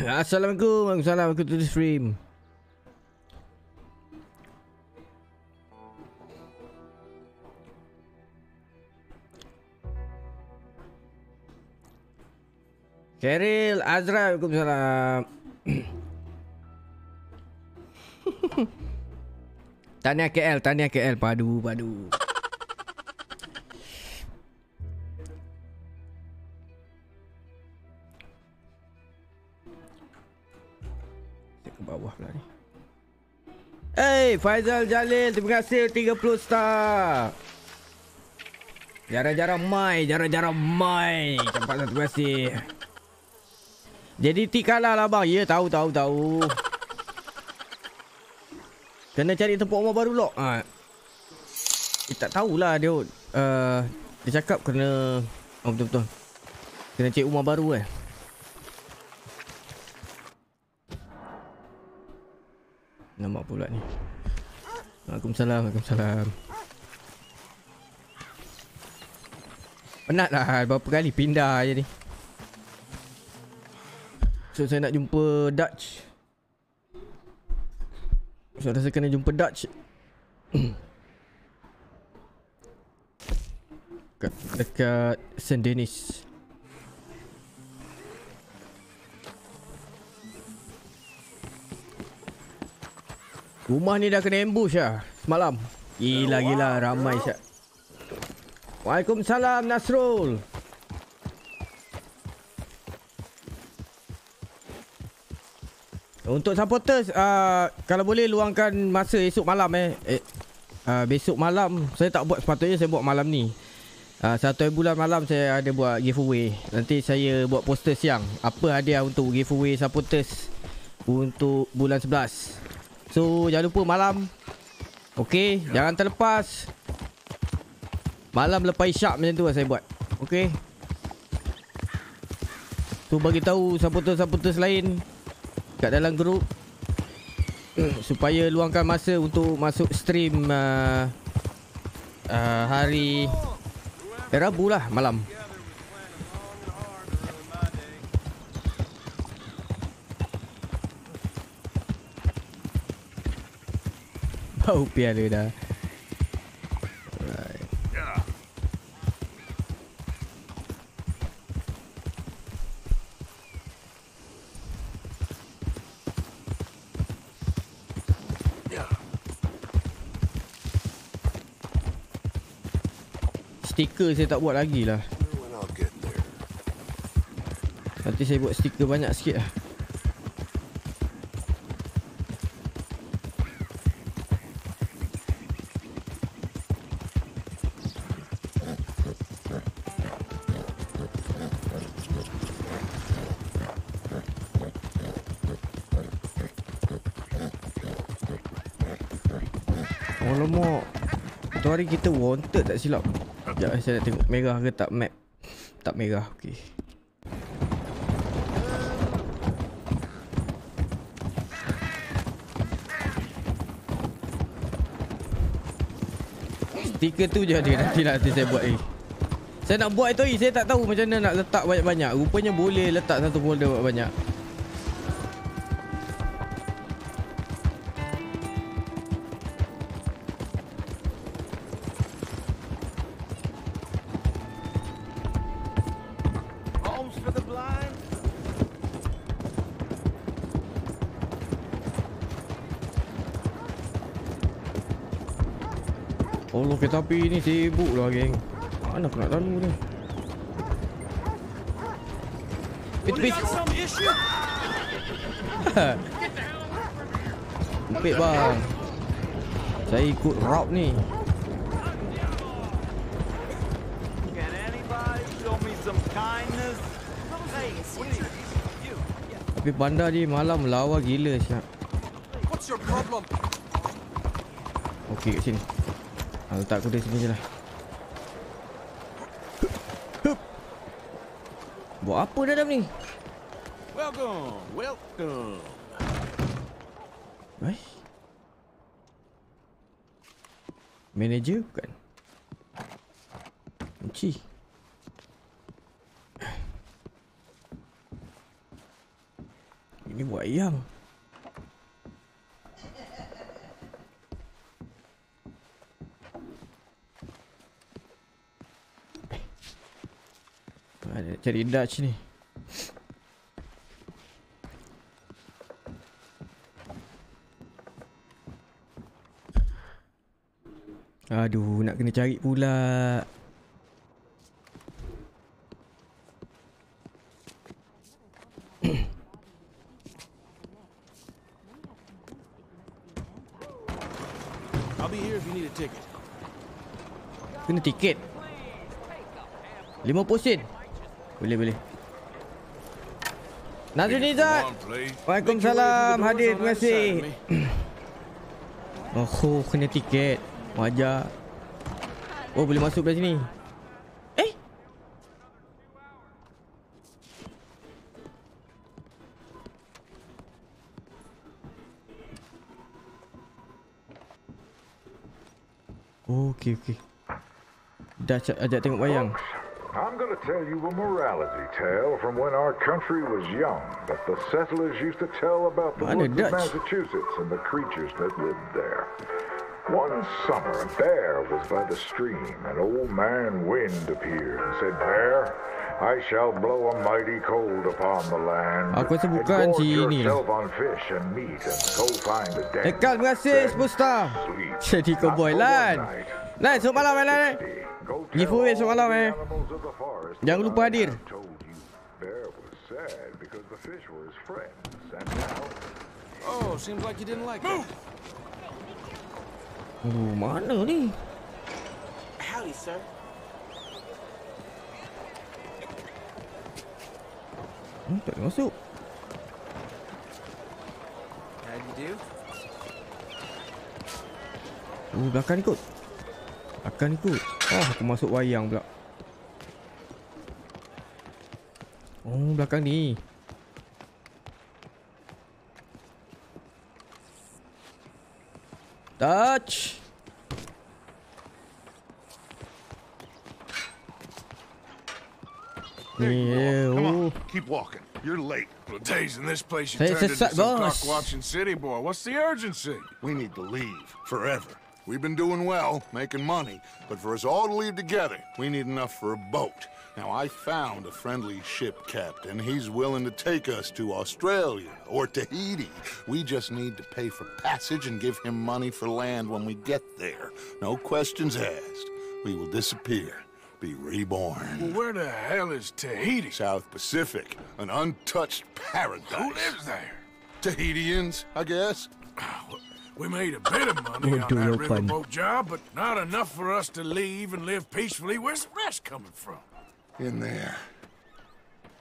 Assalamualaikum. Waalaikumsalam. Welcome to the stream. Keril Azra. Waalaikumsalam. Tanya KL, tanya KL. Padu, padu. Hey, Faizal Jalil, terima kasih 30 star. Jarang-jarang mai, jarang-jarang mai. Cepat terima kasih. Jadi T kalah lah bang. Ya, tahu, tahu, tahu. Kena cari tempat rumah baru lock. Ha. Eh, tak tahulah dia. Uh, dia cakap kena... Oh, betul-betul. Kena cari rumah baru eh. Nampak pula ni. Waalaikumsalam, Waalaikumsalam. Penat lah berapa kali pindah je ni. So saya nak jumpa Dutch. So rasa kena jumpa Dutch. dekat, dekat Saint Denis. Rumah ni dah kena ambush lah Semalam. Gila gila ramai syak Waalaikumsalam Nasrul. Untuk supporters uh, Kalau boleh luangkan masa esok malam eh, eh uh, Besok malam Saya tak buat sepatutnya saya buat malam ni. Uh, Satu bulan malam saya ada buat giveaway. Nanti saya buat poster siang. Apa hadiah untuk giveaway supporters Untuk bulan 11 So jangan lupa malam. Okay. Jangan terlepas. Malam lepas isyak macam tu lah saya buat. Okay So bagi tahu supporter-supporter lain Kat dalam grup Supaya luangkan masa untuk masuk stream uh, uh, Hari Rabu lah malam Bau piala dah. Stiker saya tak buat lagi lah Nanti saya buat stiker banyak sikit lah kita wanted tak silap? Sekejap saya nak tengok. Merah ke tak map? Tak merah okey. Stiker tu je ada nanti lah nanti saya buat ni. Saya nak buat itu saya tak tahu macam mana nak letak banyak-banyak. Rupanya boleh letak satu folder banyak-banyak Allah kereta api ni sibuk lah geng. Mana aku nak lalu ni? Pit pit Pit bang. Saya ikut route ni. Tapi bandar ni malam lawa gila siap? Okey kat sini Ha, letak kuda sini je lah Buat apa dalam ni? Welcome, welcome Eh? Manager bukan? Kunci Ini buat ayam Ada cari Dutch ni. Aduh, nak kena cari pula. Kena tiket. 50 sen. Boleh boleh. Nazrin Izzat. Waalaikumsalam. Hadir. Terima kasih. Oh, kena tiket. Wajar. Oh, boleh masuk dari sini. Eh? Oh, okey okey. Dah ajak tengok wayang. I'm going to tell you a morality tale from when our country was young that the settlers used to tell about the woods of Massachusetts and the creatures that lived there. One summer, a bear was by the stream. and old man wind appeared and said, Bear, I shall blow a mighty cold upon the land. Aku rasa bukan si ini on fish and meat and go find a den. Ekal, terima kasih, Spusta. Jadi cowboy, Lan. Lan, selamat malam, Lan. Giveaway esok malam eh. Jangan lupa hadir. Oh, seems like you didn't like. Oh, mana ni? Howdy, sir. Hmm, tak boleh masuk. How do you do? Oh, belakang ni kot. Akan ikut Oh aku masuk wayang pula Oh belakang ni Touch Ni oh. Keep walking. You're late. For days in this place, you turned into some cock-watching city boy. What's the urgency? We need to leave. Forever. We've been doing well, making money, but for us all to leave together, we need enough for a boat. Now, I found a friendly ship captain. He's willing to take us to Australia or Tahiti. We just need to pay for passage and give him money for land when we get there. No questions asked. We will disappear, be reborn. Well, where the hell is Tahiti? South Pacific, an untouched paradise. Who lives there? Tahitians, I guess. We made a bit of money on that riverboat job, but not enough for us to leave and live peacefully. Where's the rest coming from? In there.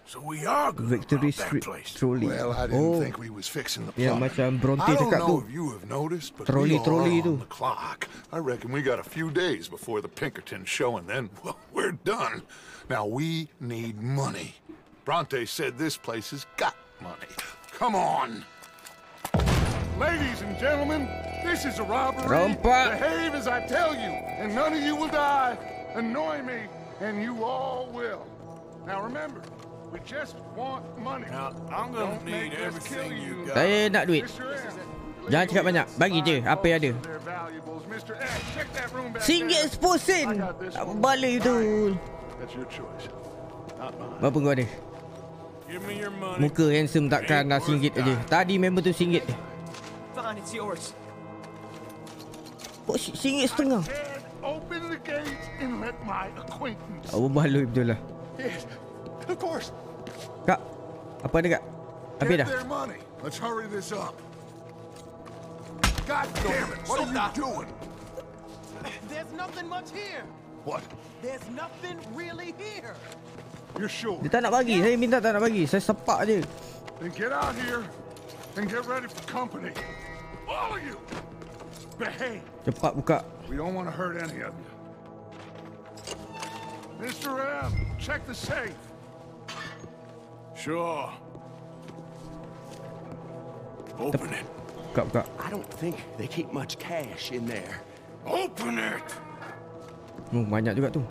So we are going Victory Street trolley. Well, I didn't oh. think we was fixing the yeah, macam Bronte I don't know if you have noticed, but trolley, we trolley are on the clock. I reckon we got a few days before the Pinkerton show, and then, well, we're done. Now, we need money. Bronte said this place has got money. Come on. Ladies and gentlemen, this is a robbery. Rompa. Behave as I tell you, and none of you will die. Annoy me, and you all will. Now remember, we just want money. Now, I'm gonna Don't need everything you got. Saya nak duit. Jangan cakap banyak. Bagi je apa yang ada. Singgit sepuluh sen. Tak balik tu. Berapa kau ada? Muka handsome takkan dah singgit aja. Tadi member tu singgit je. Kok singgit setengah? open the let my acquaintance. Oh, baloi betul lah. Yes, of course. Kak, apa ada kak? Habis dah? their money. Let's hurry this up. God damn it! What are you doing? There's nothing much here. What? There's nothing really here. You're sure? Dia tak nak bagi. Saya minta tak nak bagi. Saya sepak je. Then get out here and get ready for company. All of you! Behave. Cepat buka. We don't want to hurt any of you. Mr. M, check the safe. Sure. Open it. Buka, buka. I don't think they keep much cash in there. Open it! Oh, banyak juga tu.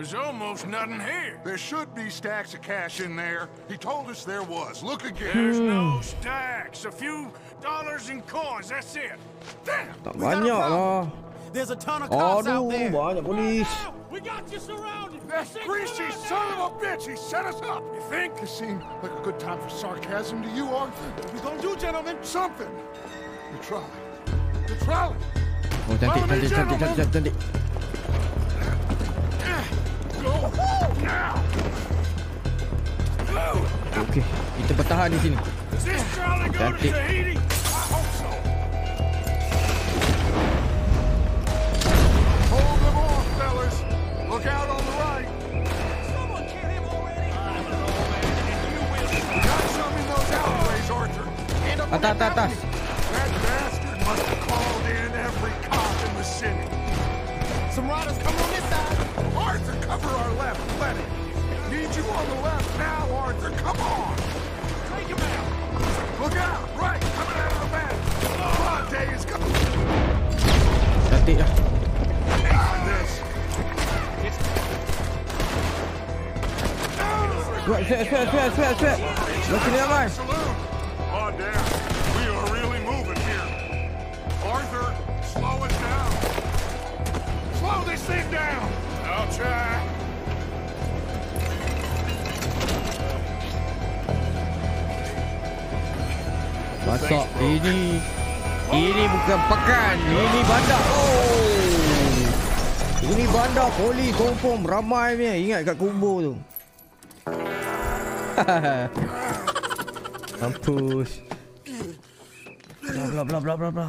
There's almost nothing here. There should be stacks of cash in there. He told us there was. Look again. There's hmm. no stacks. A few dollars in coins. That's it. Damn! Tak banyak lah. There's a ton of cops out Aduh, there. banyak polis. We got you surrounded. That greasy son of a bitch! He set us up! You think? This seemed like a good time for sarcasm to you, Arthur. What we gonna do, gentlemen? Something! The trolley. The trolley! Oh, cantik, Follow me, cantik, cantik, gentlemen. cantik, cantik. Go! Okey, kita bertahan di sini. Does this trolley Cantik. Tahiti? I hope so. Hold them off, fellas! Look out on the right! Someone kill him already. Got some in those alleyways, Arthur. Atas, atas, atas. That bastard must have called in every cop in the city. Some riders coming on this side. Arthur, cover our left. Let it. Need you on the left now, Arthur. Come on. Take him out. Look out. Right. Coming out of the back. Broad day is coming. Lah. After this. Sweat, sweat, sweat, sweat, sweat, sweat. Belah sini aman. Saloon. Oh, damn. We are really moving here. Arthur, slow us down. Slow this thing down. Masak. Ini ini bukan pekan. Ini bandar. Oh. Ini bandar polis confirm ramai punya. Ingat kat kubur tu. Mampus. Bla bla bla bla bla bla.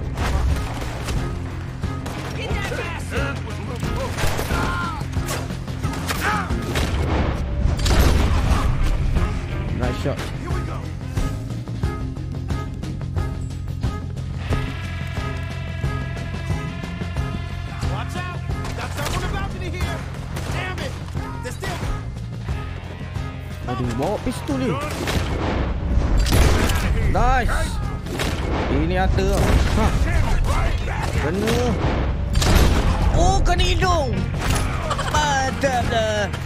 still. Aduh, bawa pistol ni. Nice. Ini harta tau. Ha. Kena. Oh, kena hidung. Mantap dah.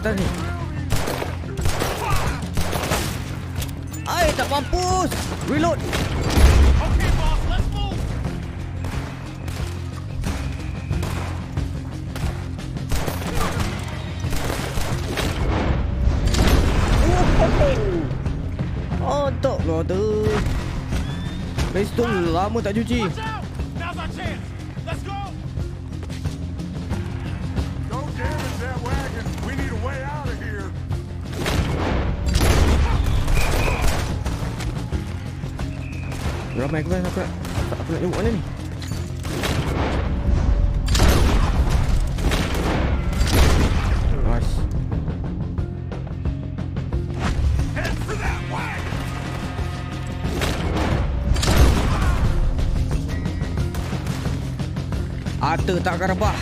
atas ni. Ai, tak mampus. Reload. Okay, boss, let's move. Oh, tak lah tu. Base lama tak cuci. tak akan rebah.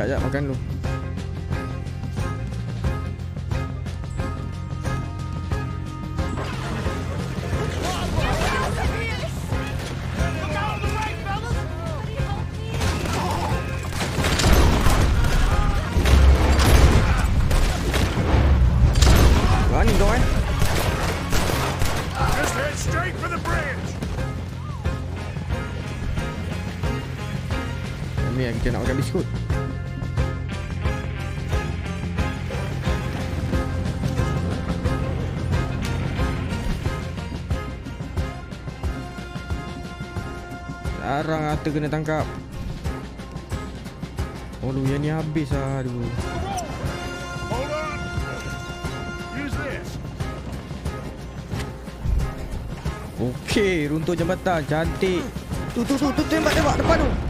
Sekejap-sekejap makan dulu. kita kena tangkap Oh lu yang ni habis lah Aduh Okey, runtuh jambatan. Cantik. Tu tu tu tu tembak tembak depan tu.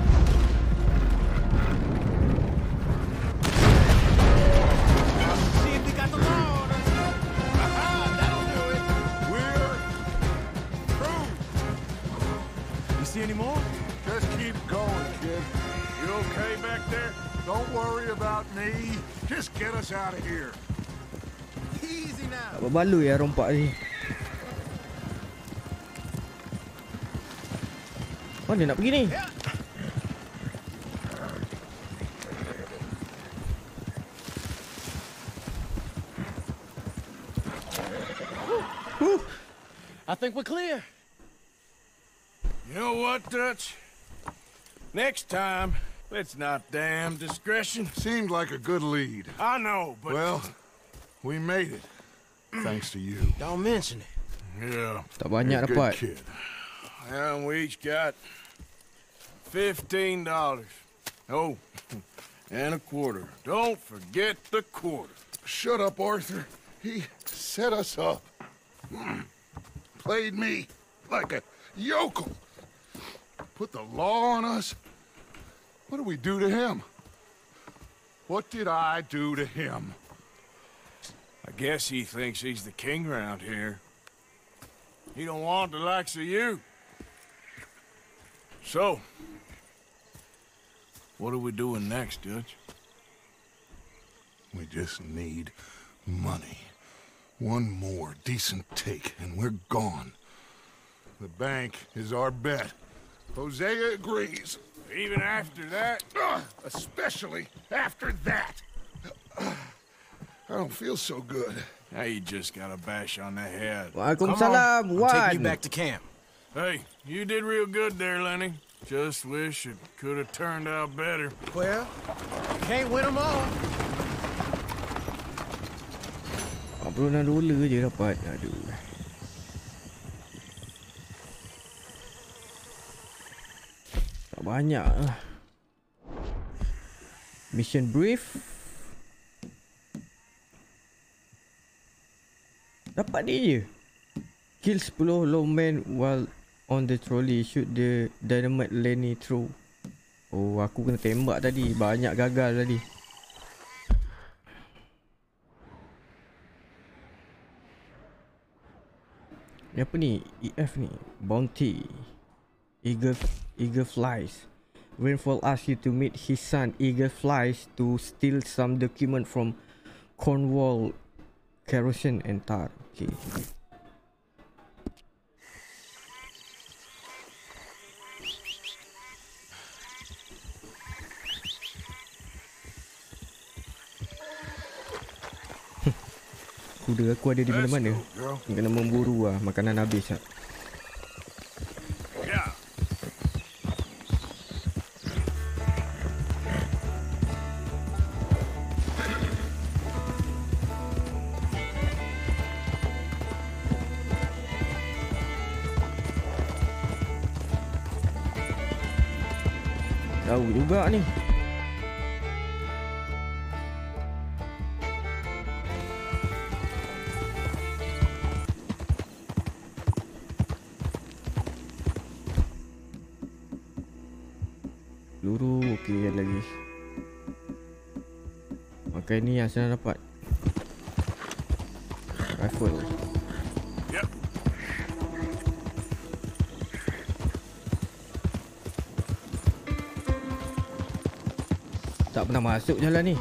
Ya rompak ni Mana nak pergi ni? I think we're clear. You know what, Dutch? Next time, let's not damn discretion. Seemed like a good lead. I know, but... Well, we made it. Thanks to you. Don't mention it. Yeah. Tak banyak dapat. Kid. And we each got fifteen dollars. Oh, and a quarter. Don't forget the quarter. Shut up, Arthur. He set us up. Hmm. Played me like a yokel. Put the law on us. What did we do to him? What did I do to him? I guess he thinks he's the king around here. He don't want the likes of you. So, what are we doing next, Dutch? We just need money. One more decent take, and we're gone. The bank is our bet. Hosea agrees. Even after that? Especially after that. I don't feel so good. Now you just got a bash on the head. Waalaikumsalam, I'll take you back to camp. Hey, you did real good there, Lenny. Just wish it could have turned out better. Well, can't win them all. 46 dolar je dapat. Aduh. Tak banyak lah. Mission brief. Dapat dia je. Kill 10 lawmen while on the trolley. Shoot the dynamite Lenny through. Oh, aku kena tembak tadi. Banyak gagal tadi. Ni apa ni? EF ni. Bounty. Eagle Eagle flies. Rainfall asks you to meet his son Eagle flies to steal some document from Cornwall kerosene and tar. Okay. Kuda aku ada di mana-mana. Kena memburu lah makanan habis lah. Juga ni. Peluru okey lagi. Pakai ni saya dapat. Masuk jalan ni.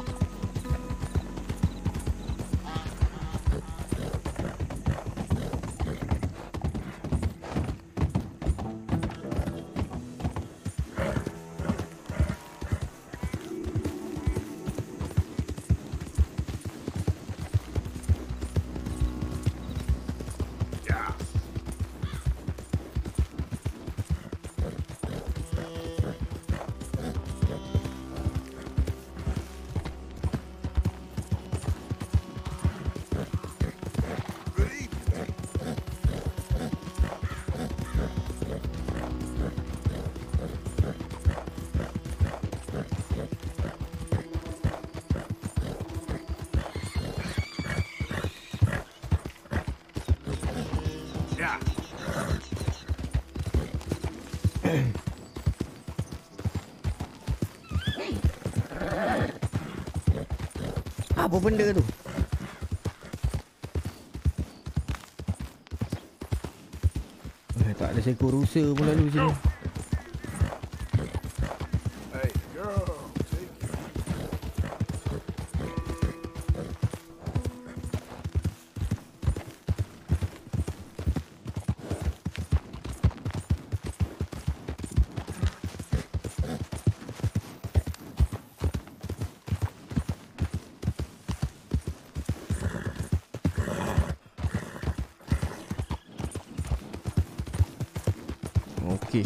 Apa benda tu? Eh, tak ada seekor rusa pun lalu sini.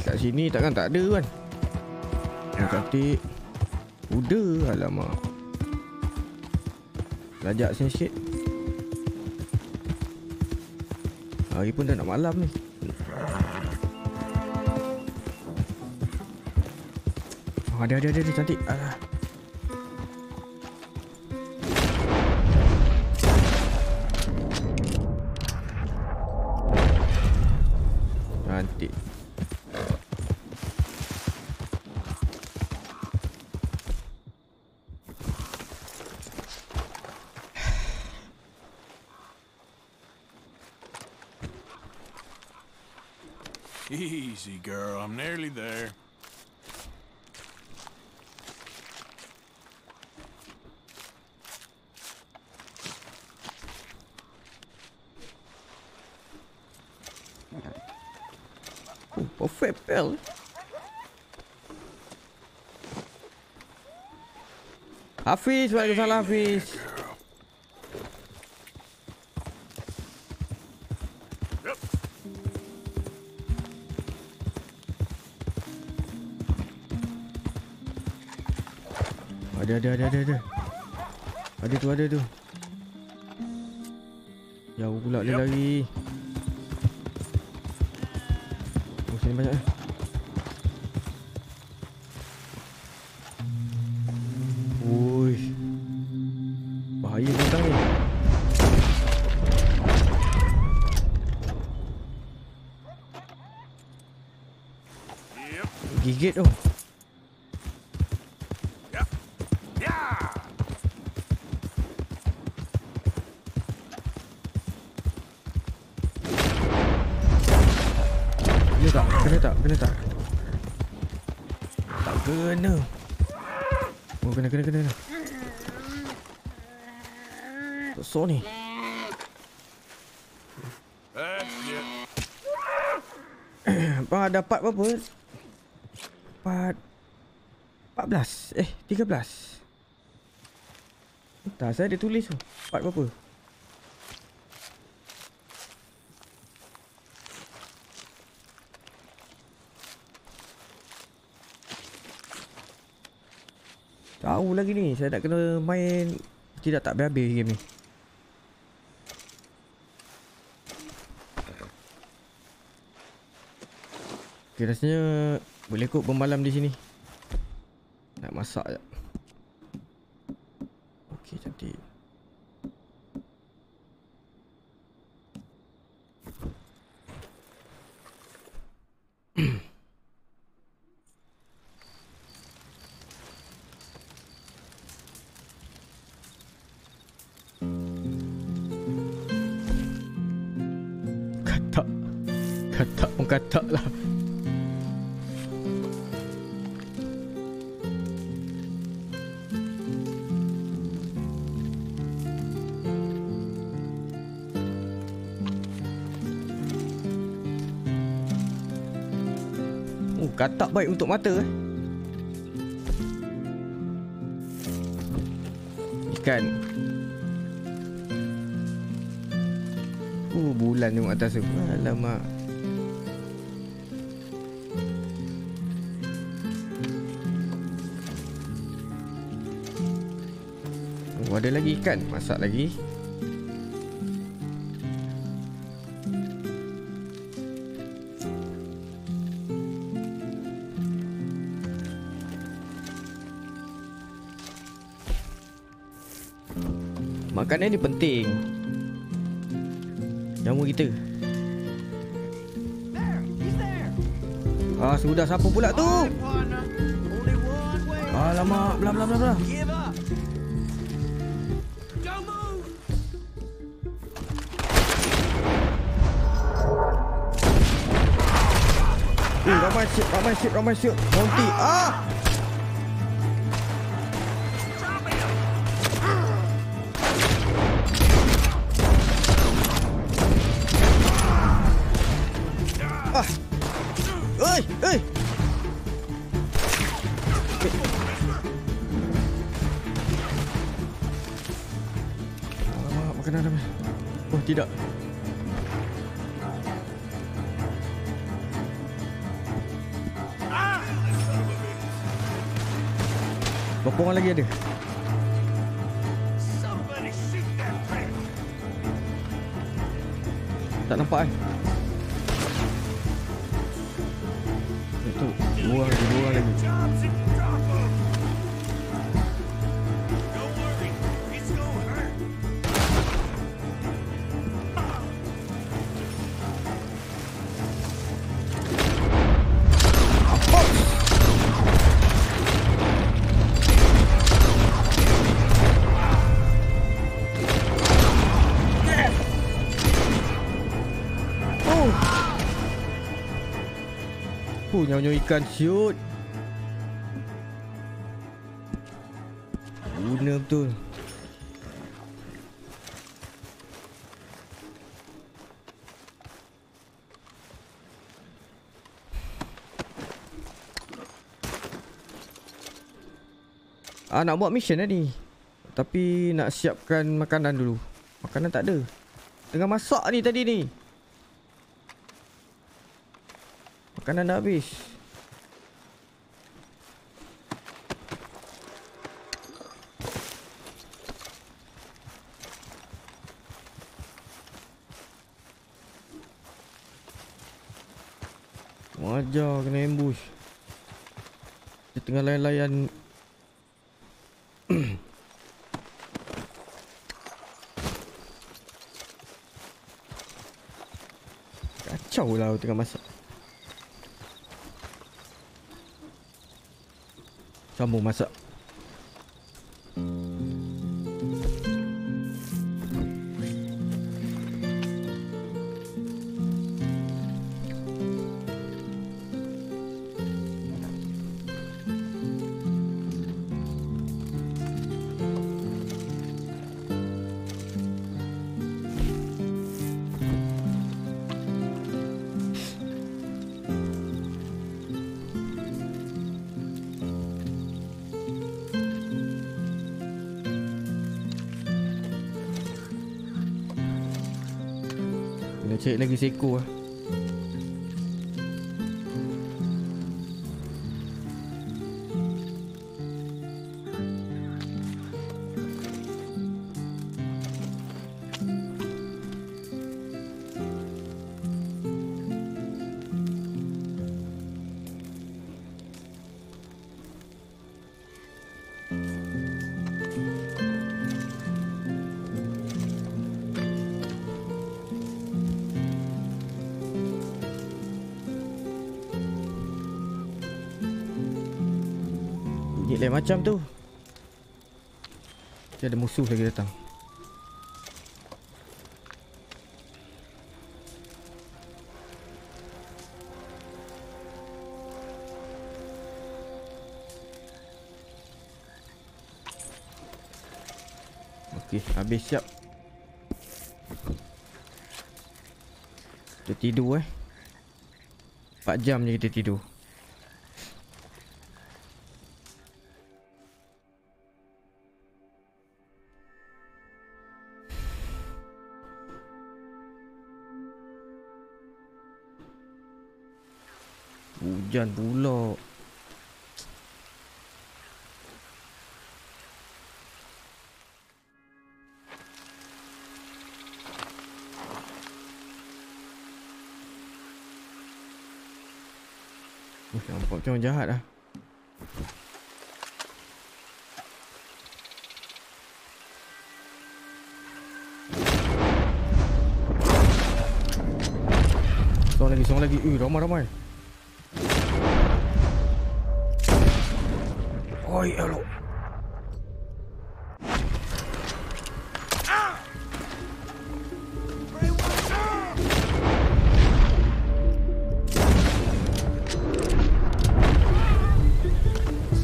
Kat sini takkan tak ada kan? Yang katik. Kuda, alamak. Lajak sini sikit. Hari pun dah nak malam ni. Oh, ada, ada, ada, ada, cantik. Alah. Easy, girl. I'm nearly there. Oh, perfect pel. Hafiz, Waalaikumsalam Hafiz. Ada, ada, ada, ada, ada. Ada tu, ada tu. Jauh pula dia lari. Oh, sini banyak eh. Empat... 14. Eh, 13. Tak, saya ada tulis tu. Empat berapa? Tahu lagi ni, saya nak kena main tidak tak habis-habis game ni. Okay, rasanya boleh kot bermalam di sini. Nak masak je. Baik untuk mata eh. Ikan. Oh, bulan tengok atas tu. Alamak. Oh, ada lagi ikan. Masak lagi. Makanan ni penting. Jamu kita. Ah, sudah siapa pula tu? Alamak, bla bla bla bla. Move. Eh, ramai ship, ramai ship, ramai ship. Monty. Ah! Ah! Orang lagi ada? Tak nampak? Itu Uh, nyawa ikan siut. Guna betul. Ah nak buat mission tadi. Tapi nak siapkan makanan dulu. Makanan tak ada. Tengah masak ni tadi ni. Makanan dah habis. Wajar kena ambush. Dia tengah layan-layan Kacau lah tengah masak Sambung masak រាគួរ macam tu. Dia ada musuh lagi datang. Okey, habis siap. Kita tidur eh. 4 jam je kita tidur hujan pula. Oh, nampak macam jahat lah. Seorang lagi, seorang lagi. Eh, ramai-ramai. Oi, elo.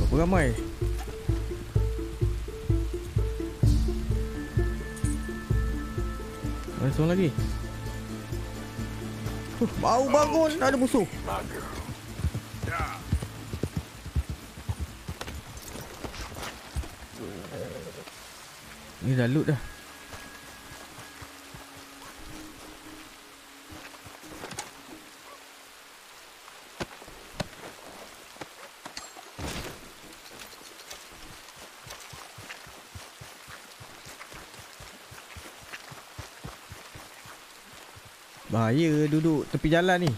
Berapa ramai? Ada seorang lagi. Uh, bau bangun, ada musuh. Ni dah loot dah. Bahaya duduk tepi jalan ni.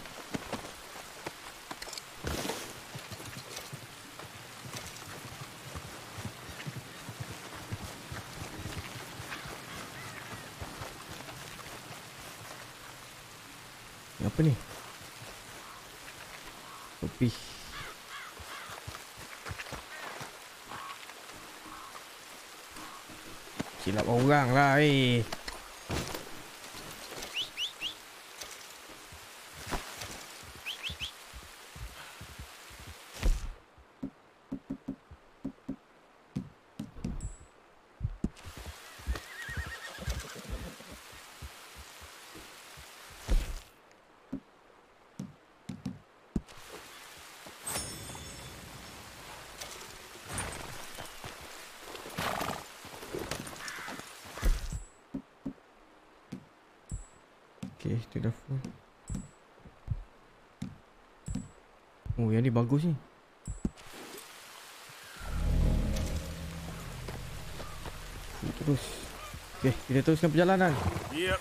Apa ni? Topi. Silap orang lah eh. Full. Oh, yang ni bagus ni. Terus. Okay, kita teruskan perjalanan. Yep.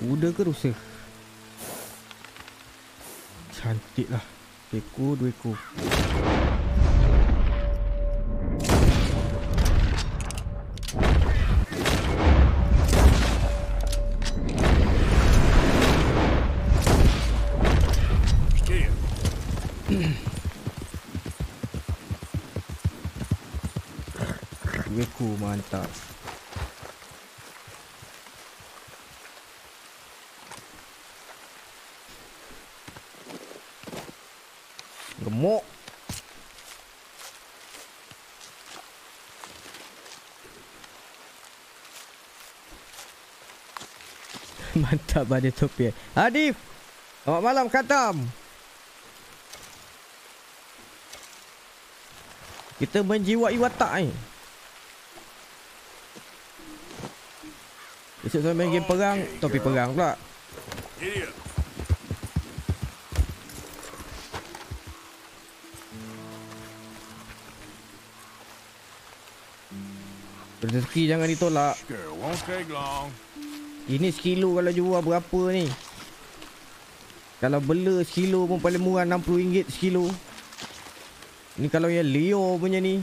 Kuda ke rusa? Cantik lah. Pecudo e. Mantap ada topi Adif Selamat malam Katam Kita menjiwai watak ni. Esok saya main game perang Topi perang pula. Rezeki jangan ditolak Ini sekilo kalau jual berapa ni Kalau bela sekilo pun paling murah RM60 sekilo Ni kalau yang Leo punya ni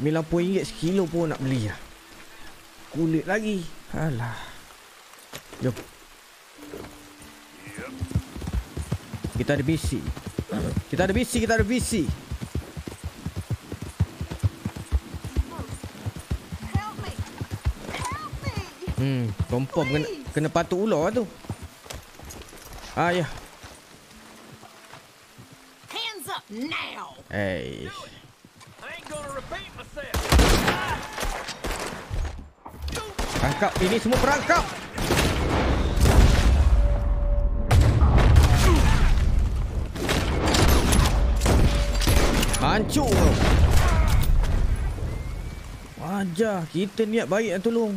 RM90 sekilo pun nak beli lah. Kulit lagi. Alah. Jom. Kita ada bisi. Kita ada bisi, kita ada bisi. Hmm, kompom kena, kena patuk ular tu. Ah, ya. Hands up now. Hey. Perangkap ini semua perangkap Hancur Wajah Kita niat baik nak tolong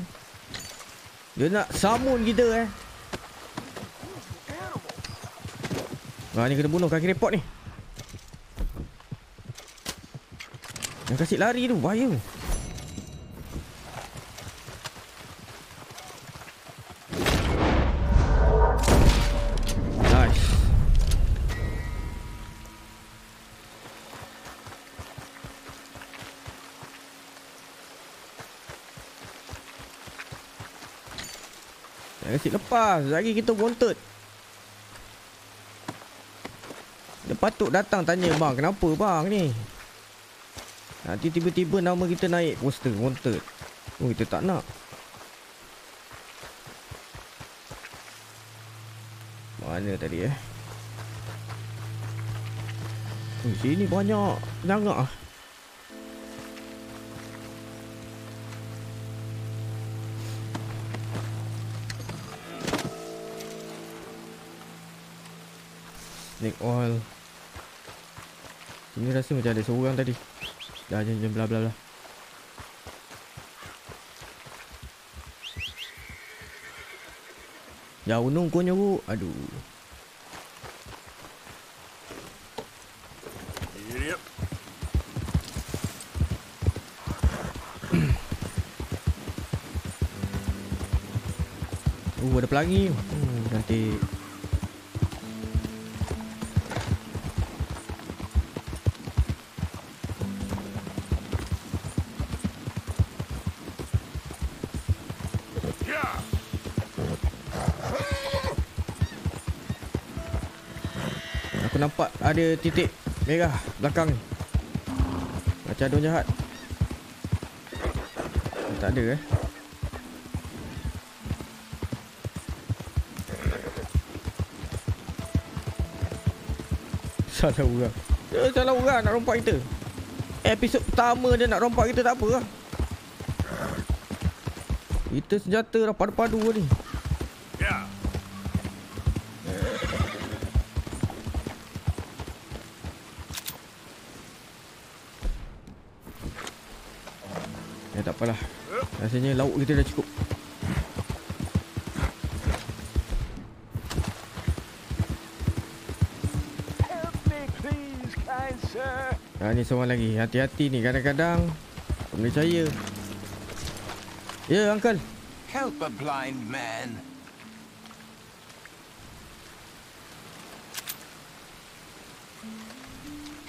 Dia nak samun kita eh. Wah ni kena bunuh kaki repot ni. Yang kasih lari tu bahaya lepas Lagi kita wanted. Dia patut datang tanya Bang kenapa bang ni? Nanti tiba-tiba nama kita naik poster wanted. Oh kita tak nak. Mana tadi eh? Oh sini banyak Penyangak Snake oil. Ini rasa macam ada seorang tadi. Dah jom jom bla bla bla. Jauh nung kau nyoru Aduh. Oh ada pelangi. Oh nanti nampak ada titik merah belakang ni. Macam ada jahat. Tak ada eh. Salah orang. Dia salah orang nak rompak kita. Episod pertama dia nak rompak kita tak apa lah. Kita senjata dah padu-padu ni. tak apalah. Rasanya lauk kita dah cukup. Ha, ni seorang lagi. Hati-hati ni. Kadang-kadang tak boleh percaya. Ya, yeah, Uncle. Help a blind man.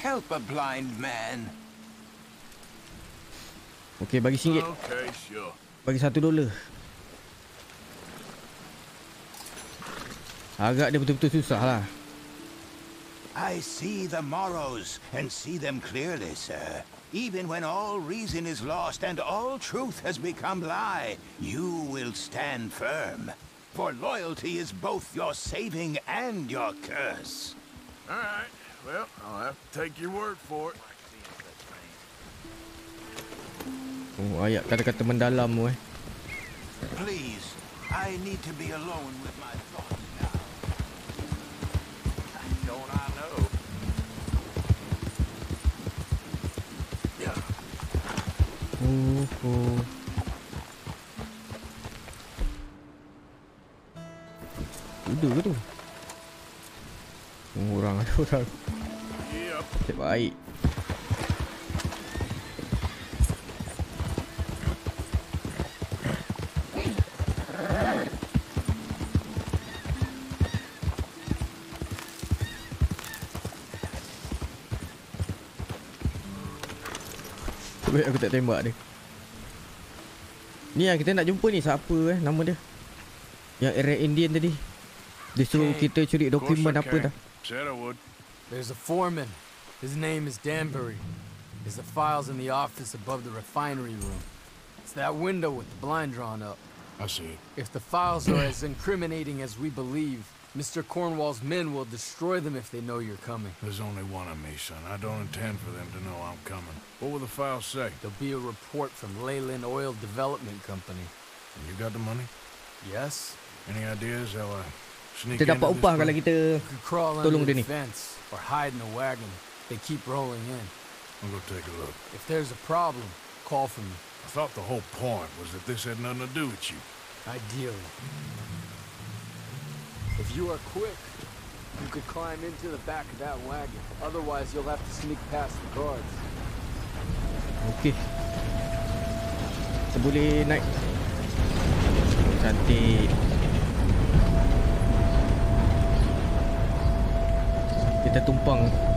Help a blind man. Okey, bagi singgit. Okay, sure. Bagi satu dolar. Agak dia betul-betul susah lah. I see the morrows and see them clearly, sir. Even when all reason is lost and all truth has become lie, you will stand firm. For loyalty is both your saving and your curse. All right. Well, I'll have to take your word for it. Oh, ayat kata-kata mendalam tu eh. Please, I need to be alone with my thoughts now. Don't I know? Oh, oh. Kuda ke tu? Oh, orang ada orang. Yep. Cik baik. Baik aku tak tembak dia. Ni yang kita nak jumpa ni siapa eh nama dia? Yang area Indian tadi. Dia suruh Okay. kita curi dokumen apa dah. Would. There's a foreman. His name is Danbury. There's the files in the office above the refinery room. It's that window with the blind drawn up. I see. If the files are as incriminating as we believe, Mr. Cornwall's men will destroy them if they know you're coming. There's only one of me, son. I don't intend for them to know I'm coming. What will the files say? There'll be a report from Leyland Oil Development Company. And you got the money? Yes? Any ideas how I sneak Kita dapat into this upah place? kalau kita You could crawl Tolong under dia the ni. fence or hide in a wagon. They keep rolling in. I'll go take a look. If there's a problem, call for me. I thought the whole point was that this had nothing to do with you. Ideally. If you are quick, you could climb into the back of that wagon. Otherwise, you'll have to sneak past the guards. Okey. Kita boleh naik. Cantik. Kita tumpang.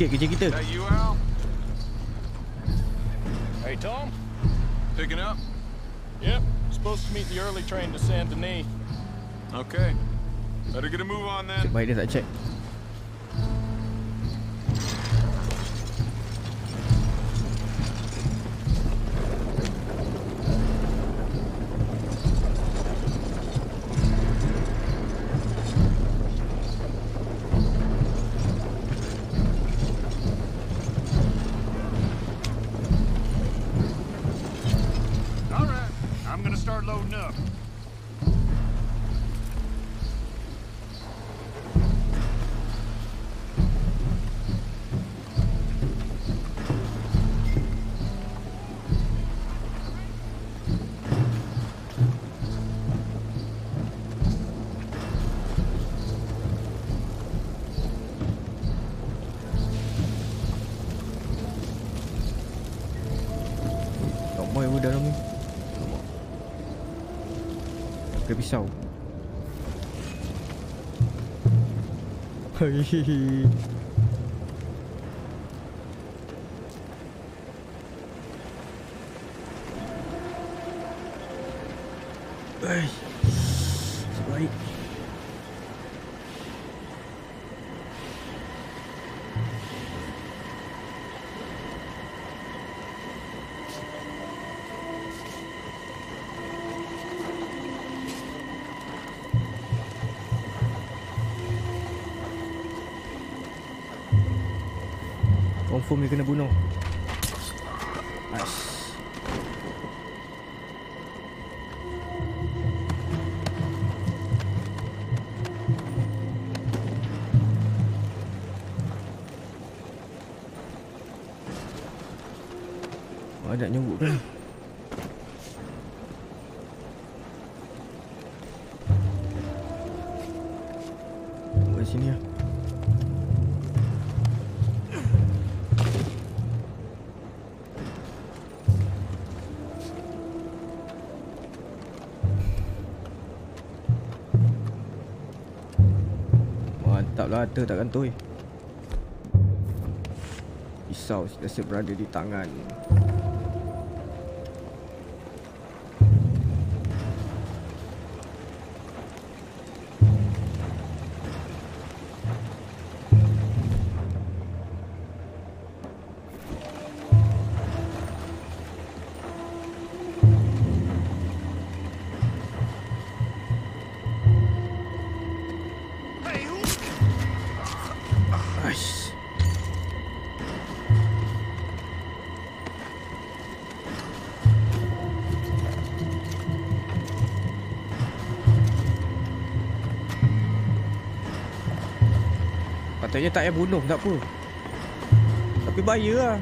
Sikit kerja kita. Hey, Tom? Picking up? Yep. Supposed to meet the early train to Saint Denis. Okay. Better get a move on then. Baik dia tak check. 嘿嘿嘿 kena bunuh rata tak kantoi Pisau sentiasa berada di tangan Katanya tak payah bunuh tak apa Tapi bahaya lah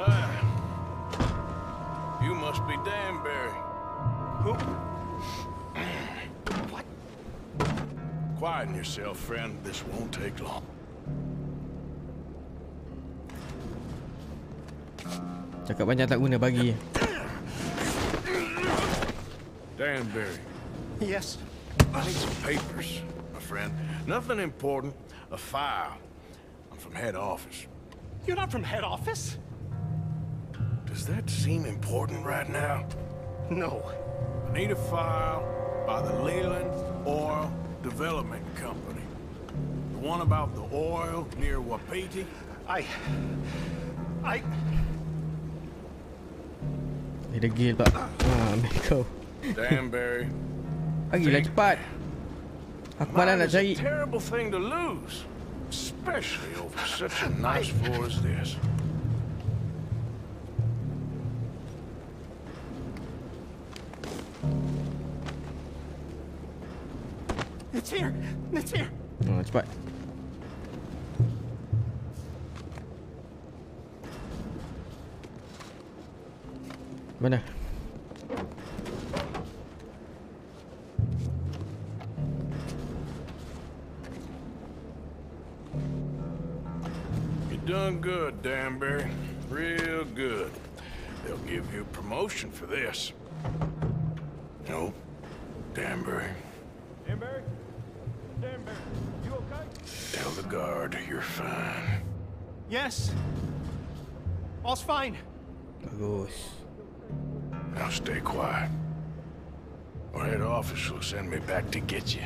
ah. You must be Danbury. Who? what? Quieten yourself, friend. This won't take long. Cakap banyak tak guna bagi. Danbury. Yes. I need some papers, my friend. Nothing important. A file. I'm from head office. You're not from head office? Does that seem important right now? No. I need a file by the Leland Oil Development Company. The one about the oil near Wapiti? I... I... Degil pak. Ah, ambil kau. Pagilah cepat. Aku malah nak cari. terrible thing to lose. Especially over such a nice floor as this. It's here. It's here. Oh, cepat. Mana? Promotion for this. No, Danbury. Danbury? Danbury, you okay? Tell the guard you're fine. Yes. All's fine. Bagus. Now stay quiet. Or head office will send me back to get you.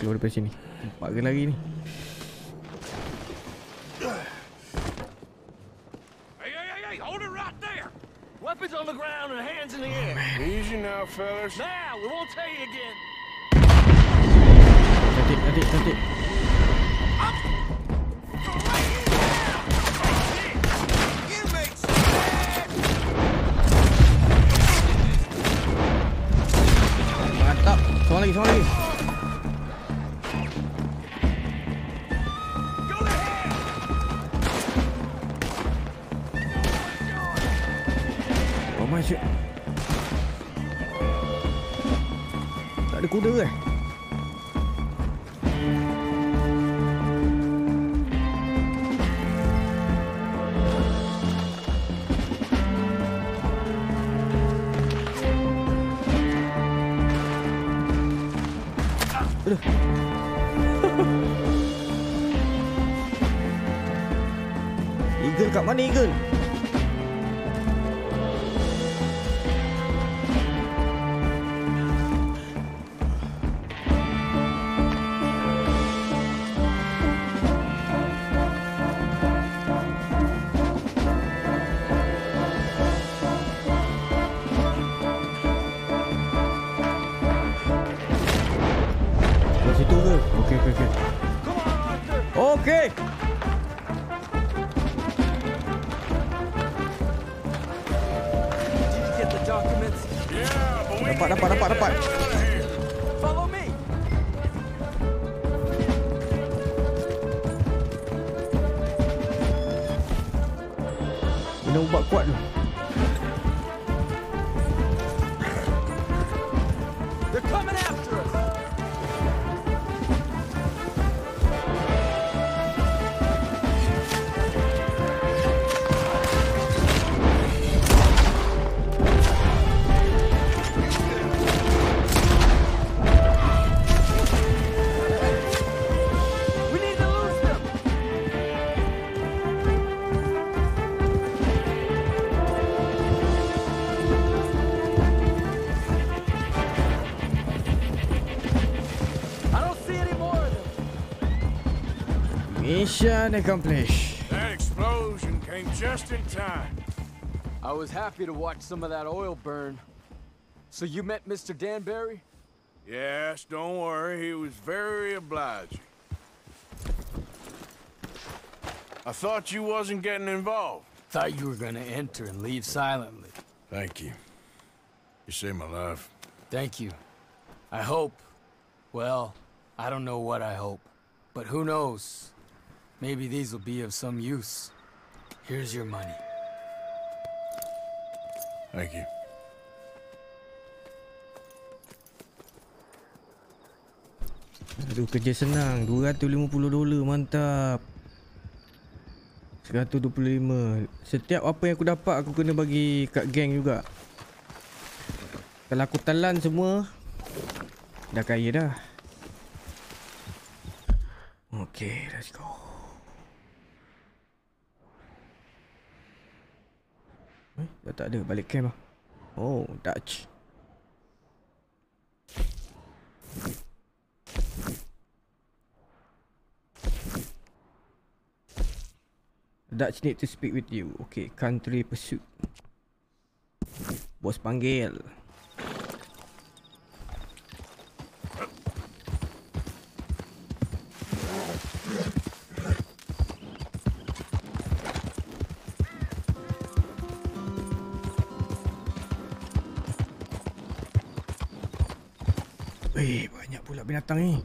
keluar daripada sini Empat ke lagi ni Hey, hey, hey, hey, hold it right there! Weapons on the ground and hands in the air. Oh, Easy now, fellas. Now, we won't tell you again. Cantik, cantik, cantik. Mission accomplished. That explosion came just in time. I was happy to watch some of that oil burn. So you met Mr. Danbury? Yes, don't worry. He was very obliging. I thought you wasn't getting involved. Thought you were gonna enter and leave silently. Thank you. You saved my life. Thank you. I hope... Well, I don't know what I hope. But who knows? Maybe these will be of some use. Here's your money. Thank you. Aduh, kerja senang. 250 dolar, mantap. 125. Setiap apa yang aku dapat, aku kena bagi kat geng juga. Kalau aku telan semua, dah kaya dah. Okay, let's go. Eh, dah tak ada balik camp lah. Oh, Dutch. Dutch need to speak with you. Okay, country pursuit. Bos panggil. Binatang ni.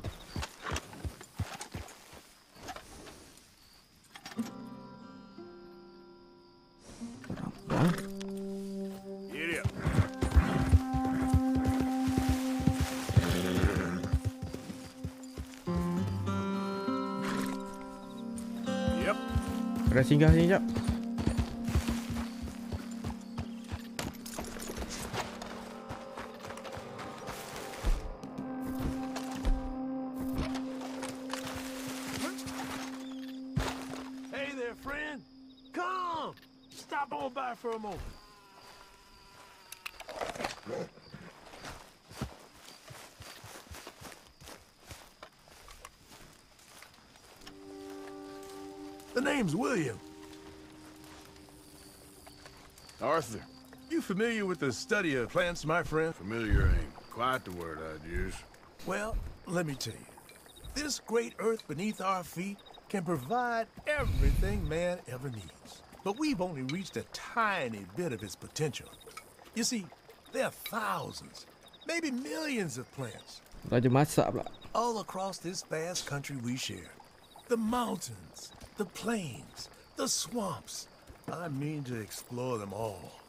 Yep. singgah sini jap. Familiar with the study of plants, my friend? Familiar ain't quite the word I'd use. Well, let me tell you. This great earth beneath our feet can provide everything man ever needs. But we've only reached a tiny bit of its potential. You see, there are thousands, maybe millions of plants. All across this vast country we share. The mountains, the plains, the swamps. I mean to explore them all.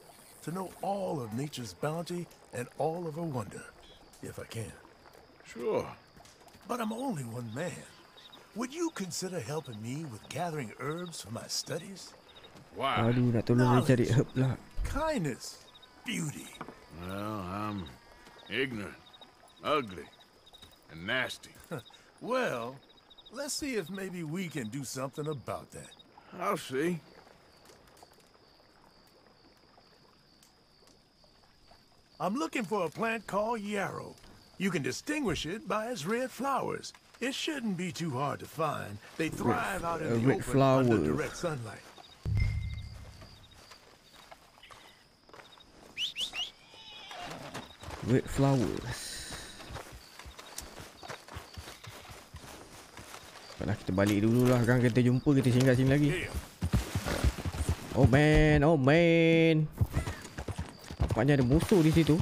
To know all of nature's bounty and all of her wonder, if I can. Sure. But I'm only one man. Would you consider helping me with gathering herbs for my studies? Why? Aduh, nak tolong dia cari herb lah. Kindness, beauty. Well, I'm ignorant, ugly. and nasty. well, let's see if maybe we can do something about that. I'll see. I'm looking for a plant called yarrow. You can distinguish it by its red flowers. It shouldn't be too hard to find. They thrive out in the open flower. under direct sunlight. Red flowers. Nah, kita balik dulu lah kan kita jumpa kita singgah sini lagi. Oh man, oh man. Nampaknya ada musuh di situ.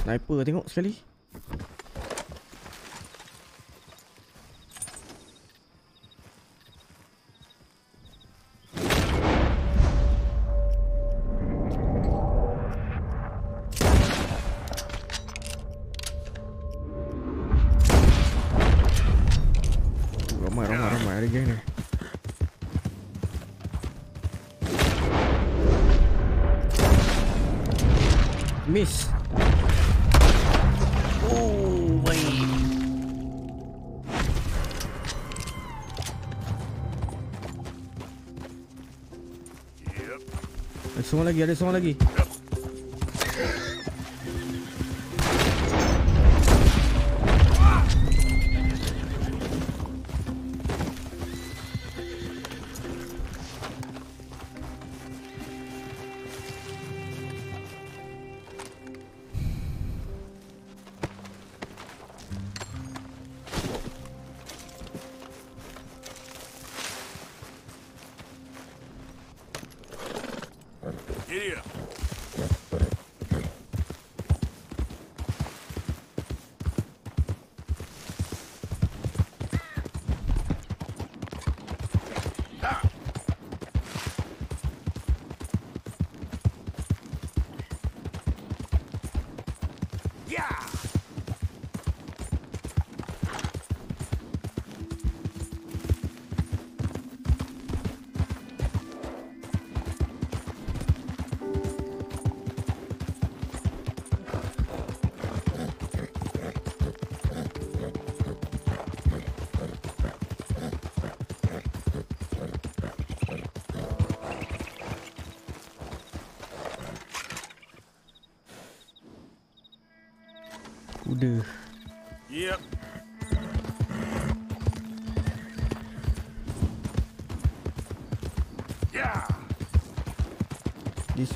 Sniper tengok sekali. Lagi, ada seorang.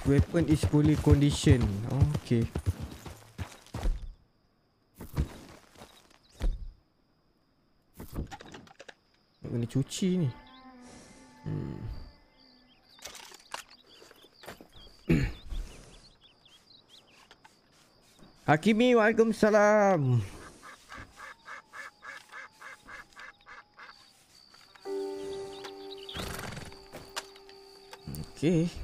Weapon is fully conditioned. Okay. Nak kena cuci ni. Hakimi Waalaikumsalam. Okey.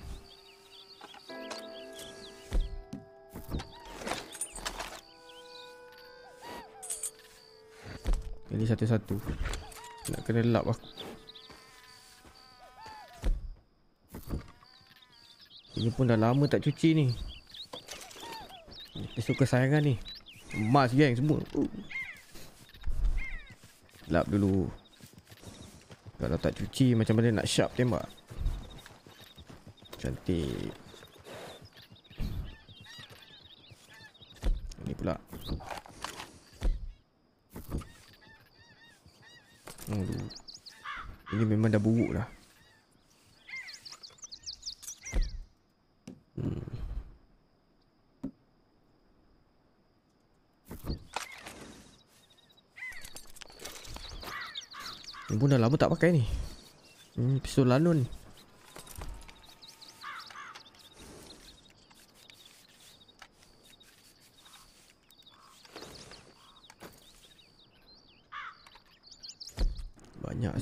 Satu-satu. Nak kena lap aku. Ini pun dah lama tak cuci ni. Dia suka sayangan ni Emas geng semua. Lap dulu Kalau tak cuci macam mana nak sharp tembak Cantik Ini pula Aduh. Ini memang dah buruk lah pun dah lama tak pakai ni. Hmm, pistol lanun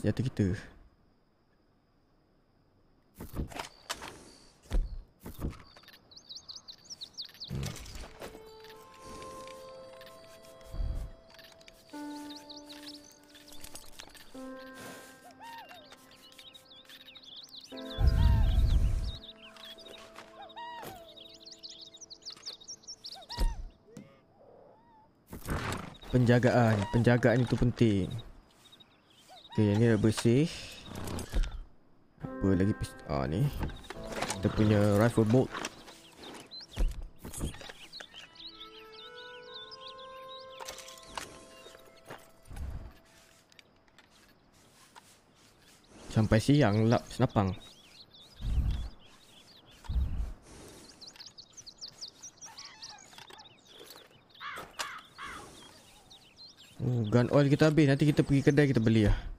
senjata kita. Penjagaan. Penjagaan itu penting. Okay, yang ni dah bersih. Apa lagi pistol? Ah, ni. Kita punya rifle bolt. Sampai siang lap senapang. Oh, gun oil kita habis. Nanti kita pergi kedai kita beli lah.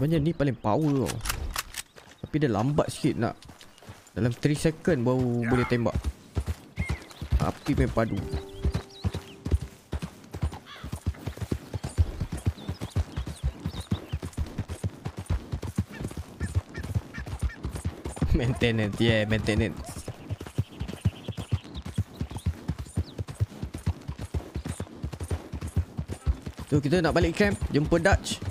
Sebenarnya ni paling power tau. Tapi dia lambat sikit nak. Dalam 3 second baru boleh tembak. Api main padu. maintenance, yeah, maintenance. So kita nak balik camp Jumpa Dutch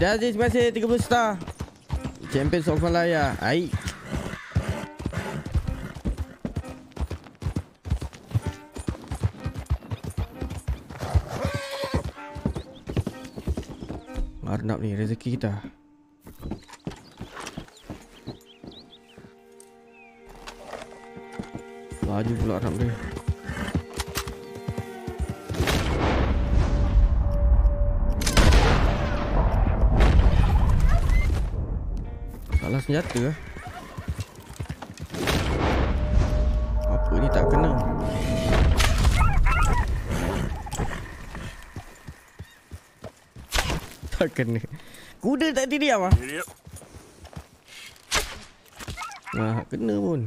Bila Aziz. Masih 30 star Champions of Malaya Aik. Arnab ni rezeki kita. Laju pula Arnab ni. Senjata lah. Apa ni tak kena? tak kena. Kuda tak diam ah. Yep. Nah, kena pun.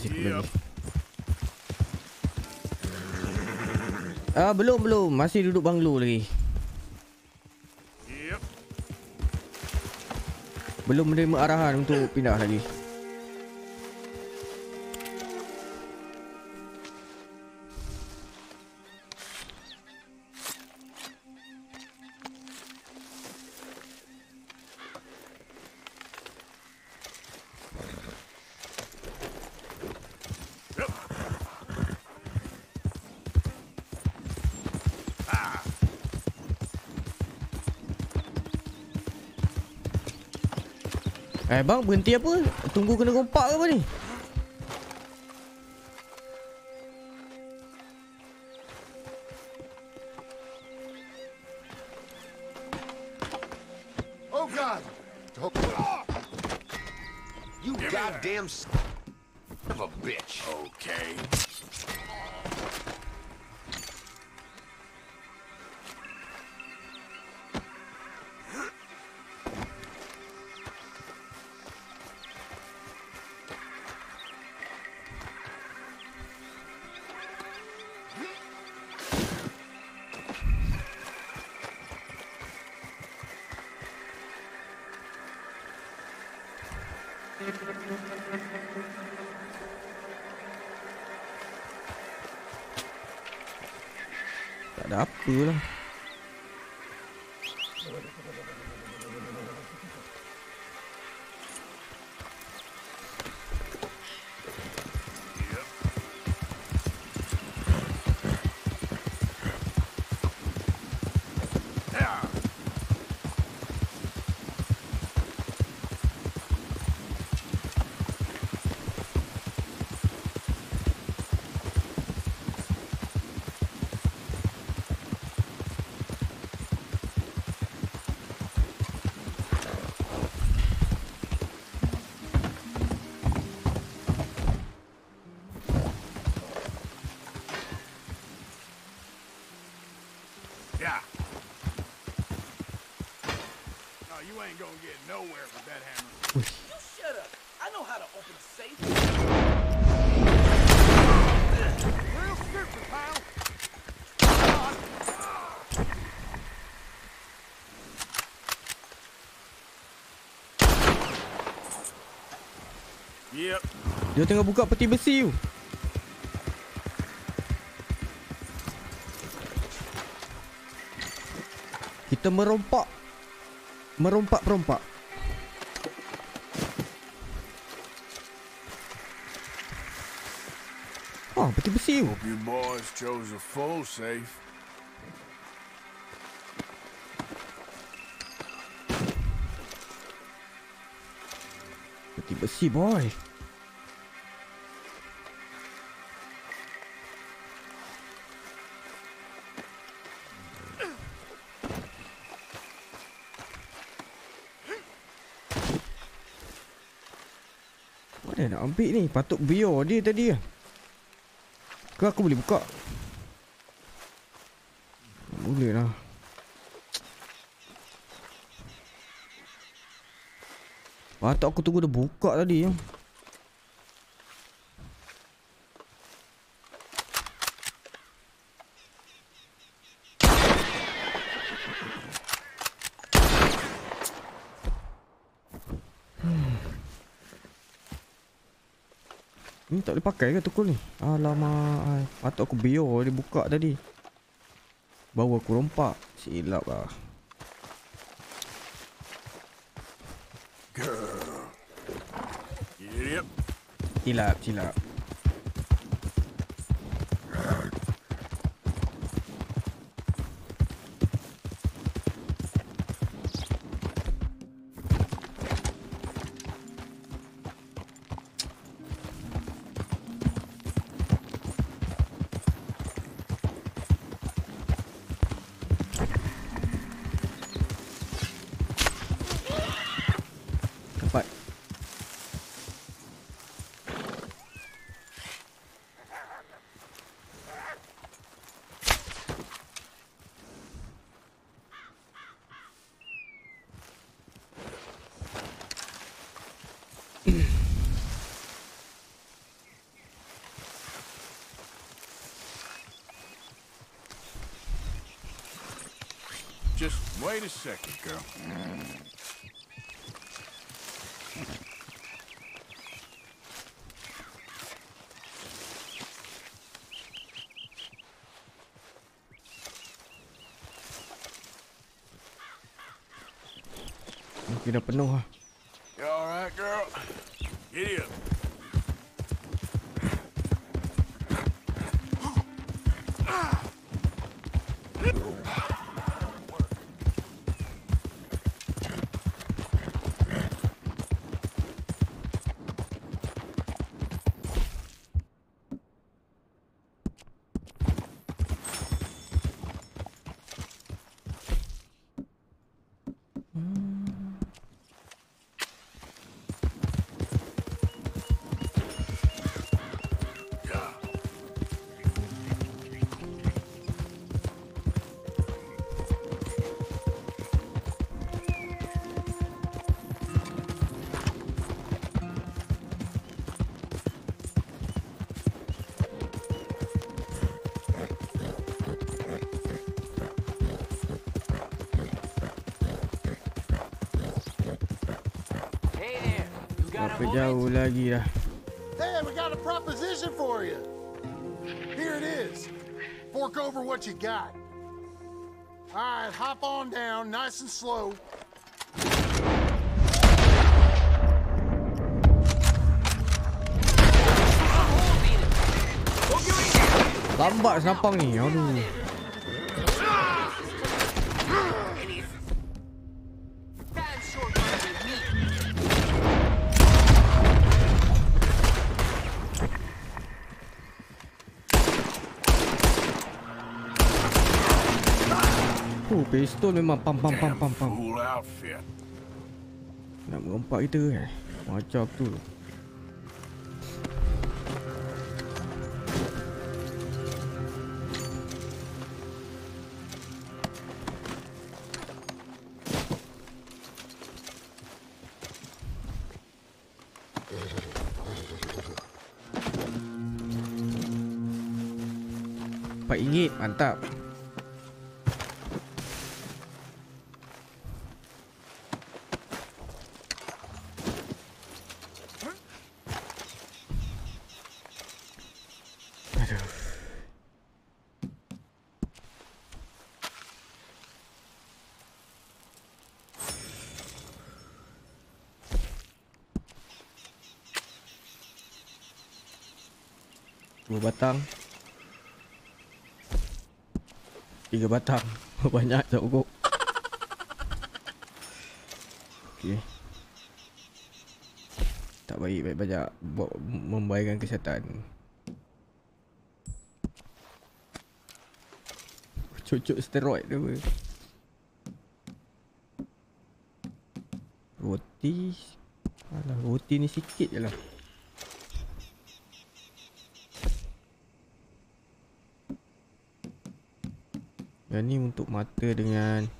Kuda ni? Ah belum belum masih duduk banglo lagi. Yep. Belum menerima arahan untuk pindah lagi. Eh bang berhenti apa? Tunggu kena rompak ke apa ni? Oh God! Oh. You goddamn 鱼了 nowhere with that hammer. You shut up. I know how to open a safe. Real stupid, pal. Yep. Dia tengah buka peti besi tu. Kita merompak. Merompak-rompak. Full safe. Peti besi, boy. Mana nak ambil ni? Patut biar dia tadi lah. Ke aku boleh buka? Boleh lah. Patut aku tunggu dia buka tadi ya. Boleh pakai ke tukul ni? Alamak, ai. patut aku biar dia buka tadi. Baru aku rompak. Silap lah. Silap, silap. Wait a second, girl. Mungkin penuh lah. Lagi dah. Hey, we got a proposition for you. Here it is. Fork over what you got. All right, hop on down, nice and slow. Lambat senapang ni. Aduh. pistol memang pam pam pam pam pam. Nak merompak kita eh. Macam tu. Ingat, mantap. Dua batang. Tiga batang. Banyak tak ukur Okay Tak baik baik banyak. Buat membahayakan kesihatan. Cucuk steroid dia apa? Roti. Alah roti ni sikit je lah Yang ni untuk mata dengan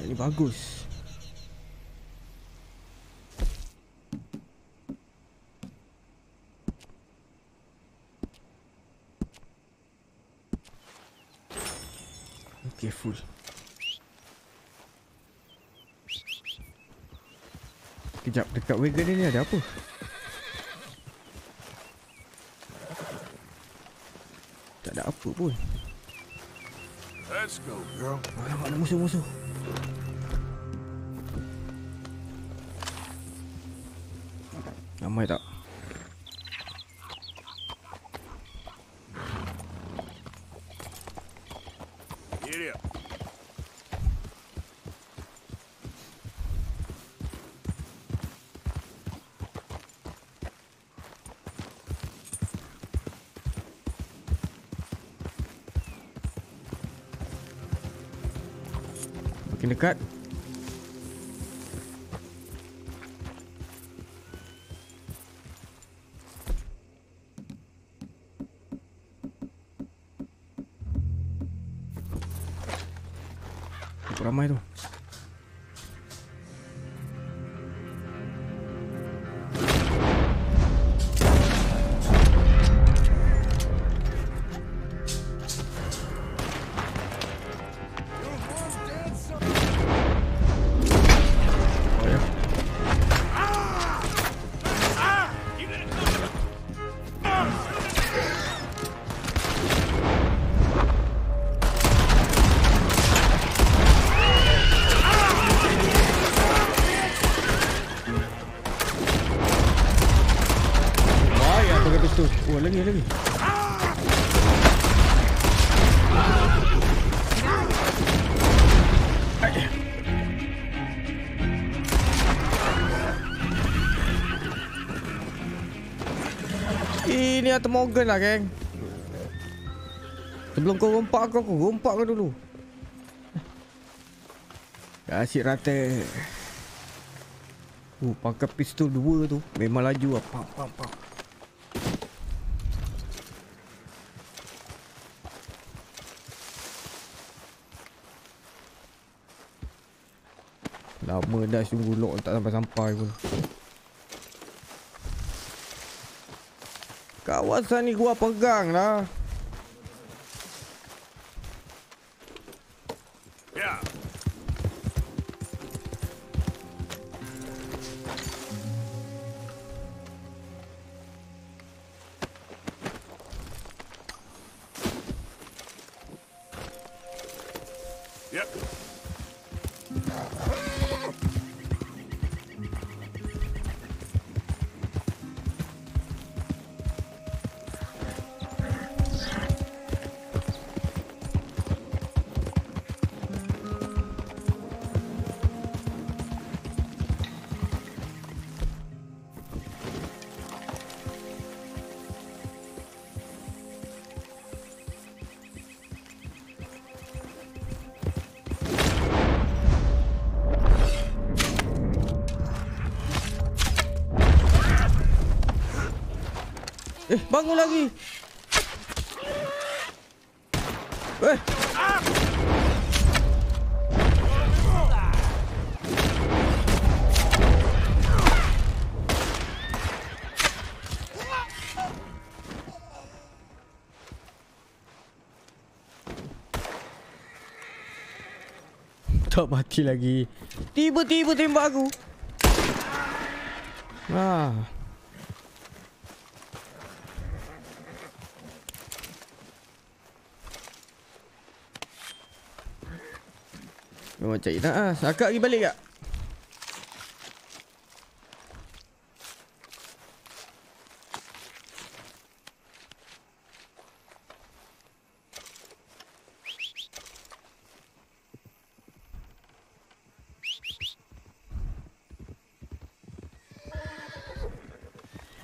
Yang ni bagus. Okay full Kejap, dekat wagon ni ada apa? Tak ada apa pun. Let's go, girl. Alamak, ada musuh-musuh. Ramai tak? Dekat. Arthur Morgan lah, geng. Sebelum kau rompak aku, aku rompak kau dulu. Asyik rata. Uh, pakai pistol dua tu. Memang laju lah. Pam, pam, pam. Lama dah sungguh lock tak sampai-sampai pun. Kawasan ni gua pegang lah. Bangun lagi. Eh. Tak mati lagi. Tiba-tiba tembak aku. Ah. Memang cari nak ah. Sakak pergi balik tak?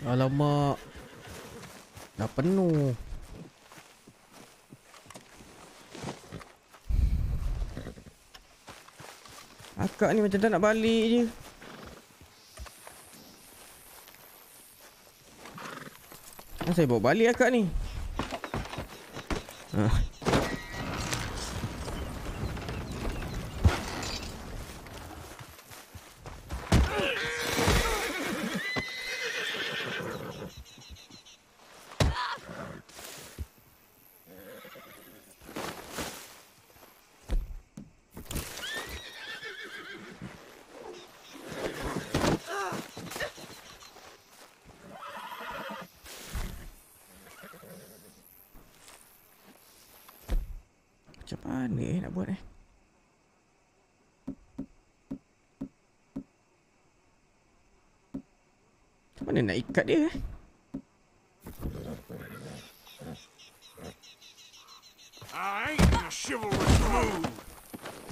Alamak. Dah penuh. Akak ni macam tak nak balik je. Kenapa saya bawa balik akak ni? Ha. Macam mana eh nak buat eh? Macam mana nak ikat dia eh?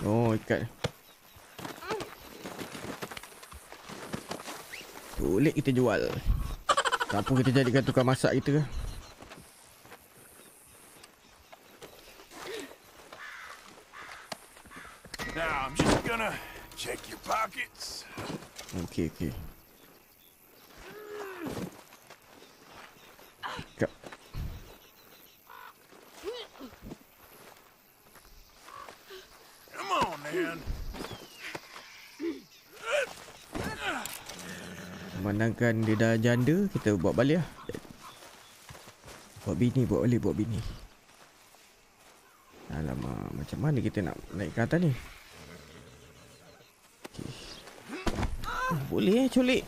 Oh ikat Kulit kita jual Tak apa kita jadikan tukar masak kita ke Now, I'm just gonna check your pockets. Okey okey Ikat Come on, man. Memandangkan dia dah janda Kita buat balik lah. Buat bini Buat balik Buat bini. Alamak Macam mana kita nak Naik ke atas ni? Okay. oh, Boleh eh Colik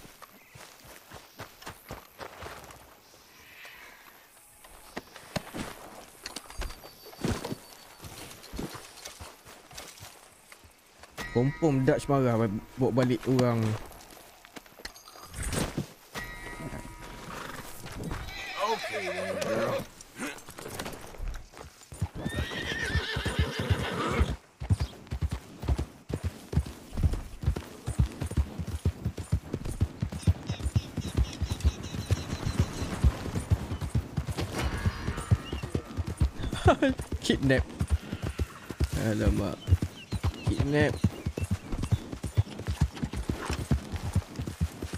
Confirm Dutch marah Bawa balik orang. Okay, Kidnap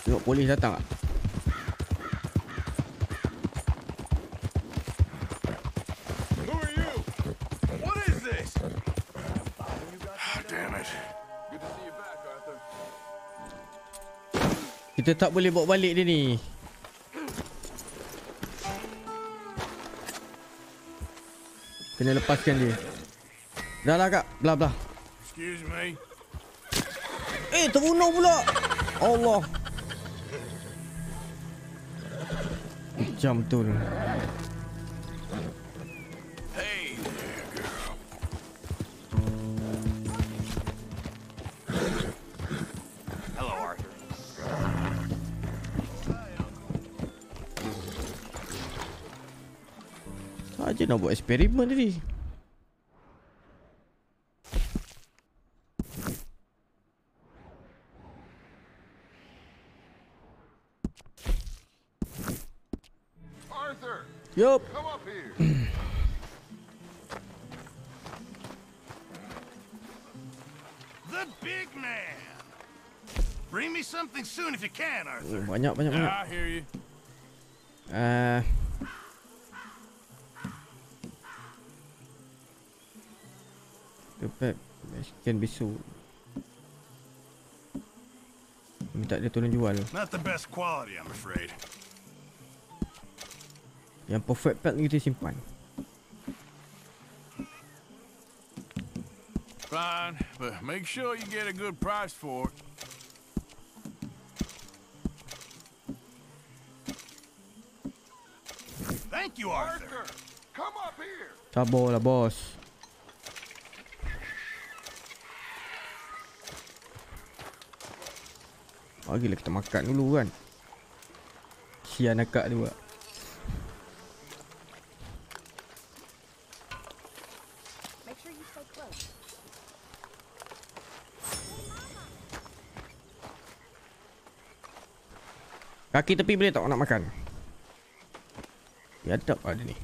Tengok polis datang tak? Arthur. Kita tak boleh bawa balik dia ni. Kena lepaskan dia. Dah lah kak. Belah belah Excuse me. Eh terbunuh pula Allah Jam betul Hey there, girl. Hello, Arthur. Saja nak buat eksperimen tadi oh, Arthur. Banyak banyak banyak you. Ah. Dapat Scan besok Minta dia tolong jual Not the best quality, I'm afraid. Yang perfect part ni kita simpan Fine, but make sure you get a good price for it. Thank you, Arthur. Arthur come up here. Sabar lah, bos. Bagilah kita makan dulu kan. Sian akak dia buat. Kaki tepi boleh tak nak makan? Biadab ada ni.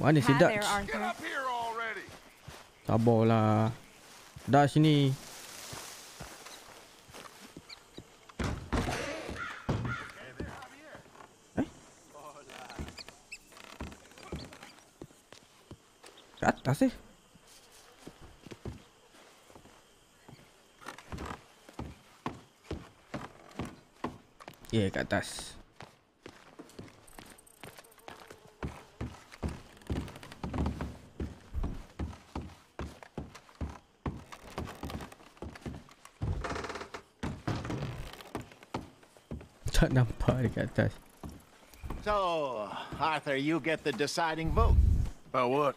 Mana si Dutch? Sabarlah. Dutch ni ¿Does he? Yeah, got that. So, Arthur, you get the deciding vote. About what?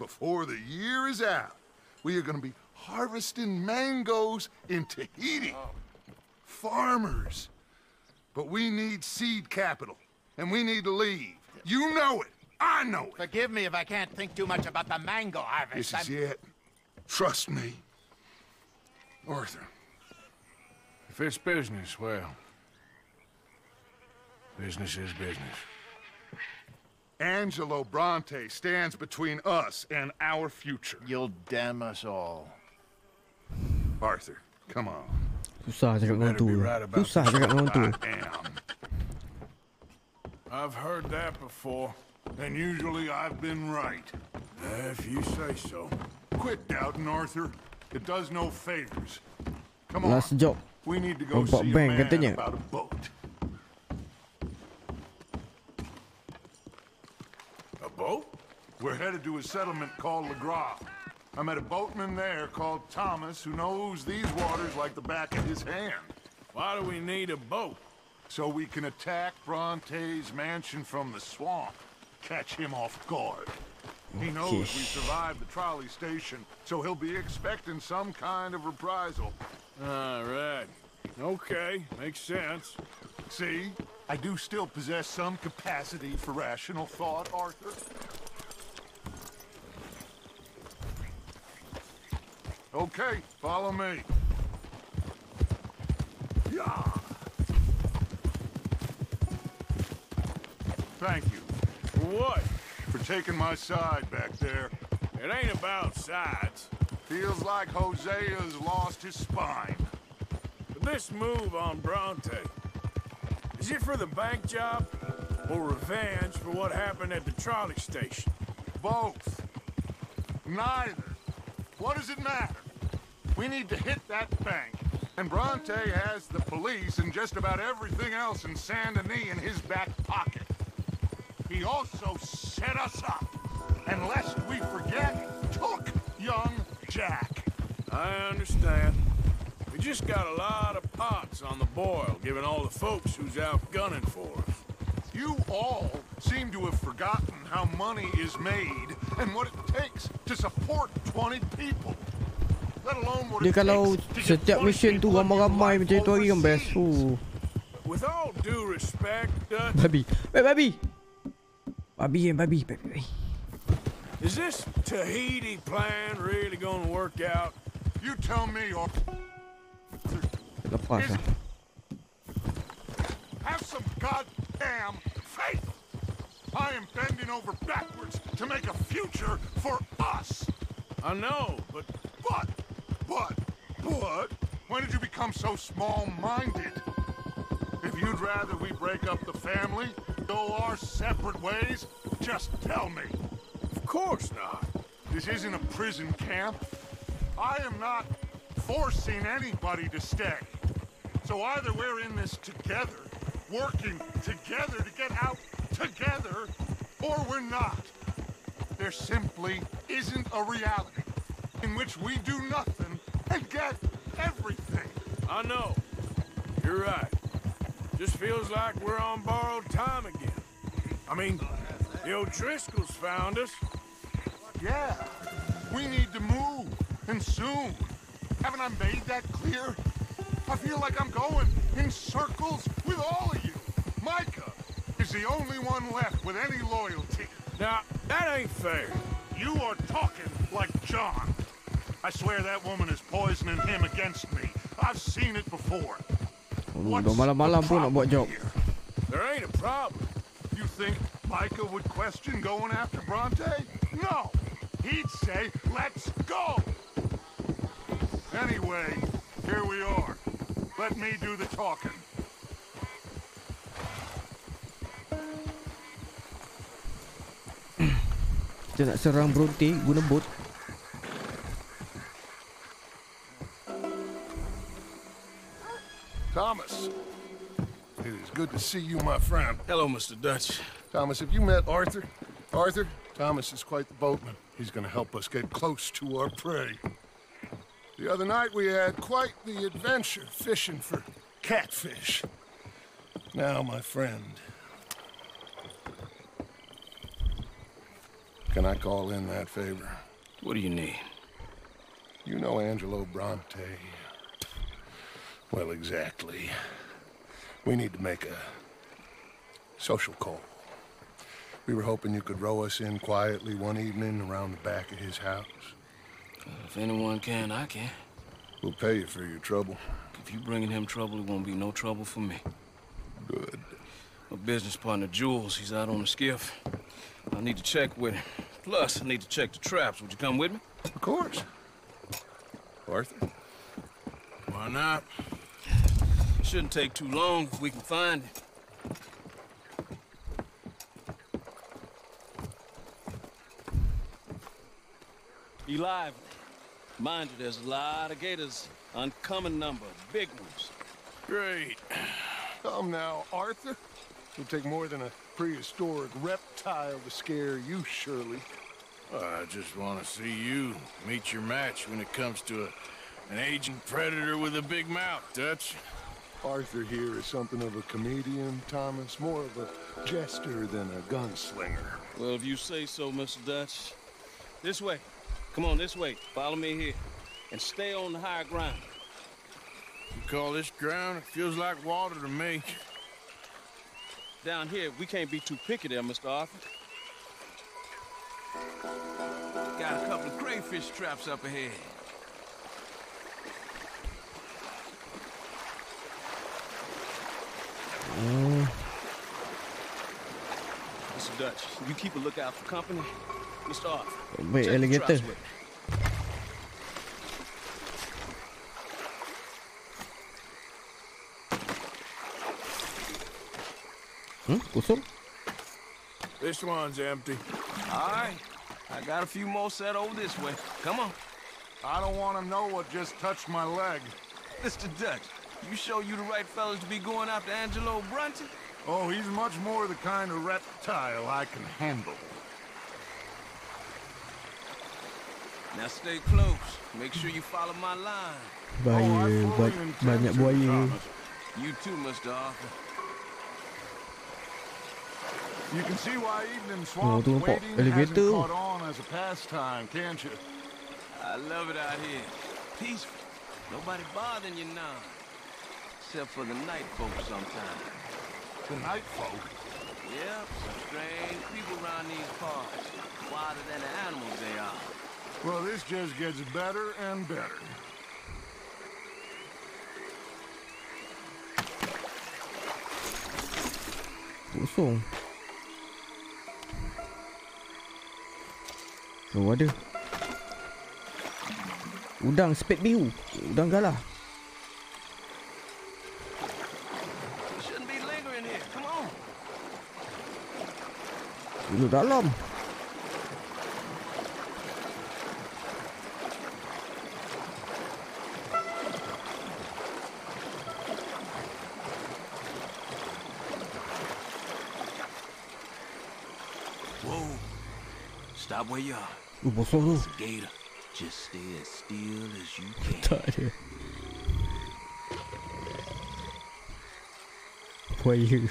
Before the year is out, we are going to be harvesting mangoes in Tahiti. Oh. Farmers. But we need seed capital, and we need to leave. You know it. I know it. Forgive me if I can't think too much about the mango harvest. This is I'm... it. Trust me. Arthur. If it's business, well, business is business. Angelo Bronte stands between us and our future. You'll damn us all. Arthur, come on. Susah cakap dengan tu. Susah cakap dengan tu. I am. I've heard that before. And usually I've been right. If you say so. Quit doubting, Arthur. It does no favors. Come on. Last job. We need to go see a man about a boat. Boat? We're headed to a settlement called LeGras. I met a boatman there called Thomas who knows these waters like the back of his hand. Why do we need a boat? So we can attack Bronte's mansion from the swamp. Catch him off guard. He knows we survived the trolley station, so he'll be expecting some kind of reprisal. All right. Okay, makes sense. See? I do still possess some capacity for rational thought, Arthur. Okay, follow me. Yeah. Thank you. For what? For taking my side back there. It ain't about sides. Feels like Hosea's lost his spine. But this move on Bronte, is it for the bank job or revenge for what happened at the trolley station? Both. Neither. What does it matter? We need to hit that bank. And Bronte has the police and just about everything else in Saint Denis in his back pocket. He also set us up. And lest we forget, took young Jack. I understand just got a lot of pots on the boil, given all the folks who's out gunning for us. You all seem to have forgotten how money is made and what it takes to support 20 people. Let alone what Dia it kalau takes to get setiap 20 mission tu people and your ramai-ramai life macam itu lagi kan best. overseas. Uh. With all due respect, Dutch, Babi. Eh babi. Babi eh babi. babi. babi. is this Tahiti plan really gonna work out? You tell me, or Lepas lah. have some goddamn faith. I am bending over backwards to make a future for us. I know, but But, but, but, when did you become so small-minded? If you'd rather we break up the family, go our separate ways, just tell me. of course not. This isn't a prison camp. I am not forcing anybody to stay. So either we're in this together, working together to get out together, or we're not. There simply isn't a reality in which we do nothing and get everything. I know. You're right. Just feels like we're on borrowed time again. I mean, the O'Driscolls found us. Yeah, we need to move, and soon. Haven't I made that clear? I feel like I'm going in circles with all of you. Micah is the only one left with any loyalty. Now, that ain't fair. You are talking like John. I swear that woman is poisoning him against me. I've seen it before. Oh, dah malam-malam pun nak here? There ain't a problem. You think Micah would question going after Bronte? No. He'd say, let's go. Anyway, here we are. Let me do the talking. Kita nak serang Bronte guna bot. Thomas. It is good to see you, my friend. Hello, Mr. Dutch. Thomas, have you met Arthur? Arthur? Thomas is quite the boatman. He's gonna help us get close to our prey. The other night we had quite the adventure fishing for catfish. Now, my friend. Can I call in that favor? What do you need? You know Angelo Bronte. Well, exactly. We need to make a social call. We were hoping you could row us in quietly one evening around the back of his house. If anyone can, I can. We'll pay you for your trouble. If you bringing him trouble, it won't be no trouble for me. Good. My business partner, Jules, he's out on the skiff. I need to check with him. Plus, I need to check the traps. Would you come with me? Of course. Arthur? Why not? It Shouldn't take too long if we can find him. Be lively. Mind you, there's a lot of gators. Uncommon number, big ones. Great. Come now, Arthur. It'll take more than a prehistoric reptile to scare you, surely. I just want to see you meet your match when it comes to a, an aging predator with a big mouth, Dutch. Arthur here is something of a comedian, Thomas. More of a jester than a gunslinger. Well, if you say so, Mr. Dutch. This way. Come on, this way. Follow me here. And stay on the higher ground. You call this ground? It feels like water to me. Down here, we can't be too picky there, Mr. Arthur. Got a couple of crayfish traps up ahead. Mr. Dutch, you keep a lookout for company. Mr. Arthur. Wait, check the alligator. traps with me. Hmm? Kosong? This one's empty. All right. I got a few more set over this way. Come on. I don't want to know what just touched my leg. Mr. Dutch, you sure you the right fellas to be going after Angelo Bronte? Oh, he's much more the kind of reptile I can handle. Now stay close. Make sure you follow my line. Bahaya, ba- banyak buaya. You too, Mr. Arthur. You can see why evening Oh, swamp tu nampak waiting hasn't elevator. caught on as a pastime, can't you? I love it out here. Peaceful. Nobody bothering you now. Except for the night folk sometimes. The night folk? Yep, some strange people around these parts. Wilder than the animals they are. Well, this just gets better and better. Kosong. Oh ada. Udang spek biru. Udang galah. Shouldn't be lingering here. Come on. Duduk dalam. where you are. What's going? Gator. Just stay as still as you can. I'm tired here. Where you?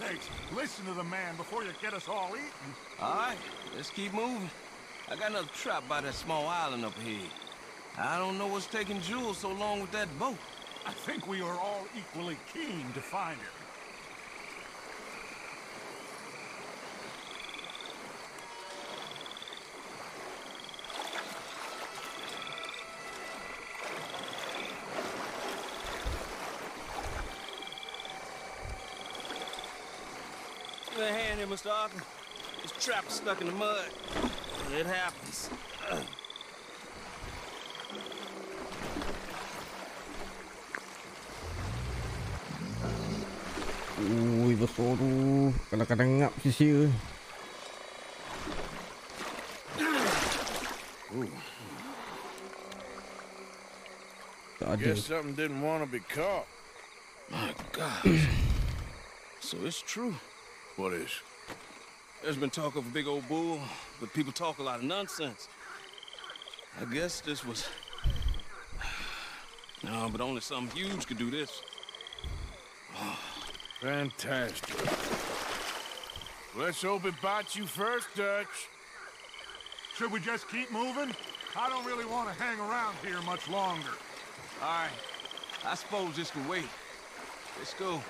Christ's sake, listen to the man before you get us all eaten. All right, let's keep moving. I got another trap by that small island up ahead. I don't know what's taking Jules so long with that boat. I think we are all equally keen to find it. Here, Mr. Arthur. This trap is stuck in the mud. It happens. Ui, besar tu. Kadang-kadang ngap sia-sia. Tak ada. Guess something didn't want to be caught. My God. so it's true. What is? There's been talk of a big old bull, but people talk a lot of nonsense. I guess this was... No, but only something huge could do this. Fantastic. Let's hope it bites you first, Dutch. Should we just keep moving? I don't really want to hang around here much longer. All right. I suppose this can wait. Let's go.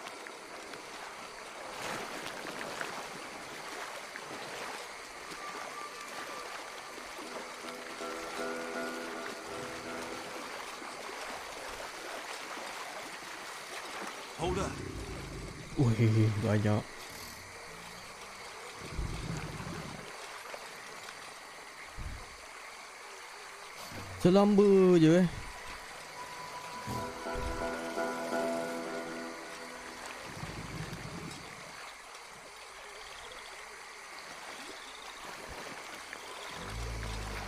Ui, banyak. Selamba je eh.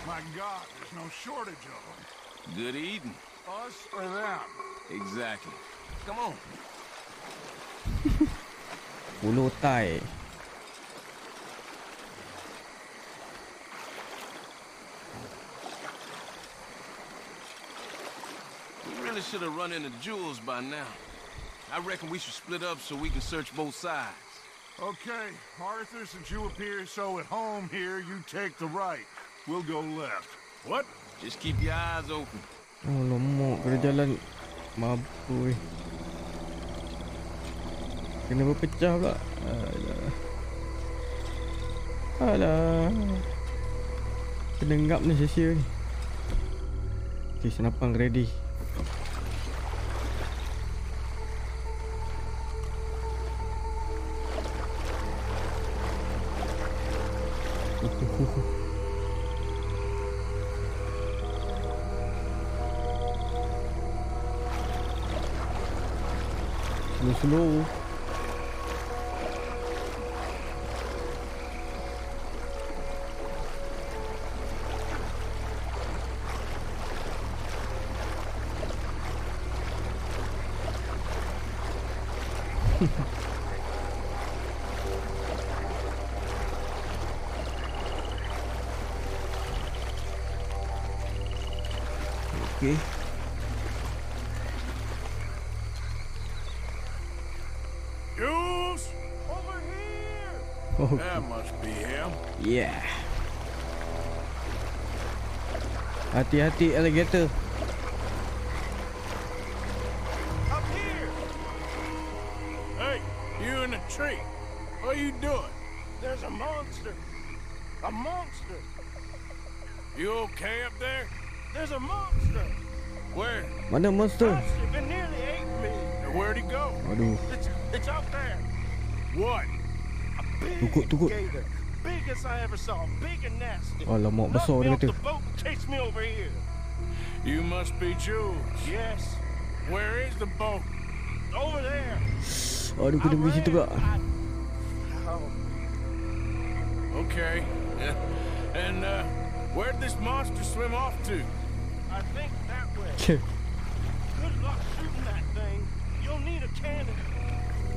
My God, there's no shortage of them. Good eating. Us or them? Exactly. Come on. Pulau Tai. We really should have run into Jules by now. I reckon we should split up so we can search both sides. Okay, Arthur, since you appear so at home here, you take the right. We'll go left. What? Just keep your eyes open. Oh, lemok kena jalan mabui. Kena berpecah pula. Alah. Alah. Kena ngap ni sia-sia ni. Okay, senapang ready. Slow slow. Oh. That must be him. Yeah. Hati-hati alligator. Up here! Hey, you in the tree. What are you doing? There's a monster. A monster. You okay up there? There's a monster. Where? Mana monster? Monster, it nearly ate me. Where'd he go? Aduh. And nasty. Alamak, besar dia kata. You must be Jules. Yes. Where is the boat? Over there. Aduh, kena pergi situ pula. Oh. Okay. Yeah. And uh, where'd this monster swim off to? I think that way. Good luck shooting that thing. You'll need a cannon.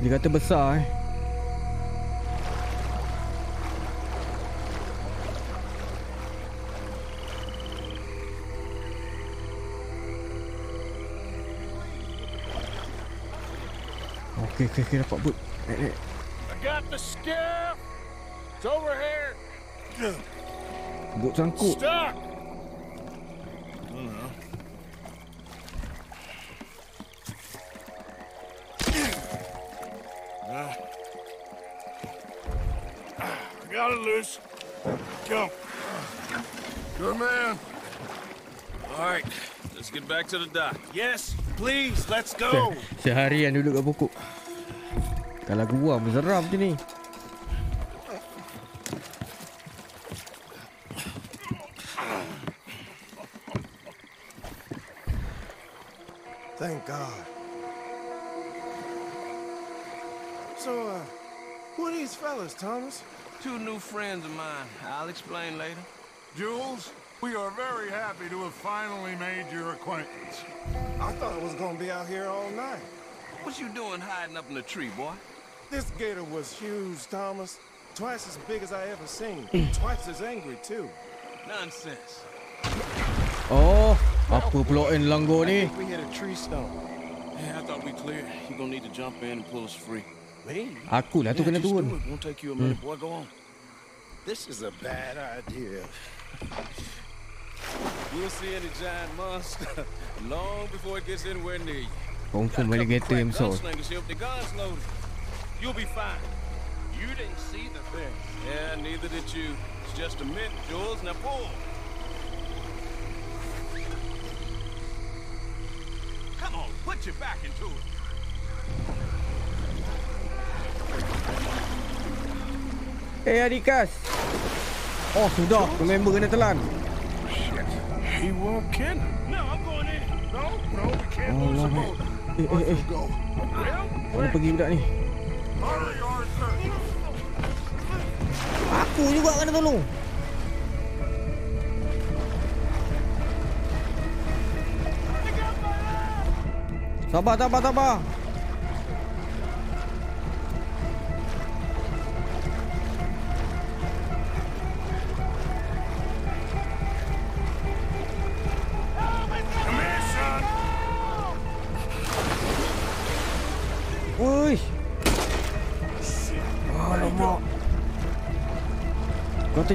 Dia kata besar eh. Okey, okey, okey dapat boot. Naik, naik. I got the skiff. It's over here. Boot sangkut. Stuck. I got it loose. Come. Good man. All right, let's get back to the dock. Yes, please, let's go. Seharian duduk kat pokok. Kalau gua seram je ni. Thank God. So, uh, who are these fellas, Thomas? Two new friends of mine. I'll explain later. Jules, we are very happy to have finally made your acquaintance. I thought I was gonna be out here all night. What you doing hiding up in the tree, boy? This gator was huge, Thomas. Twice as big as I ever seen. Twice as angry, too. Nonsense. Oh, apa pula yang langgar I ni? we hit a tree stump. Yeah, I thought we cleared. You gonna need to jump in and pull us free. Me? Aku lah tu kena turun. Won't take you a minute, boy. Go on. This is a bad idea. You'll see any giant monster long before it gets anywhere near you. Confirm alligator yang besar. gunslingers here with their guns loaded. You'll be fine. You didn't see the thing. Yeah, neither did you. It's just a minute, Jules. Now pull. Come on, put your back into it. Eh, Adikas. Oh, sudah. Member kena telan. He won't kill No, I'm going in. No, no, we can't lose the Allah, boat. Eh, eh, eh. Go. Mana pergi budak ni? Aku juga kena tolong. Sabar, sabar, sabar.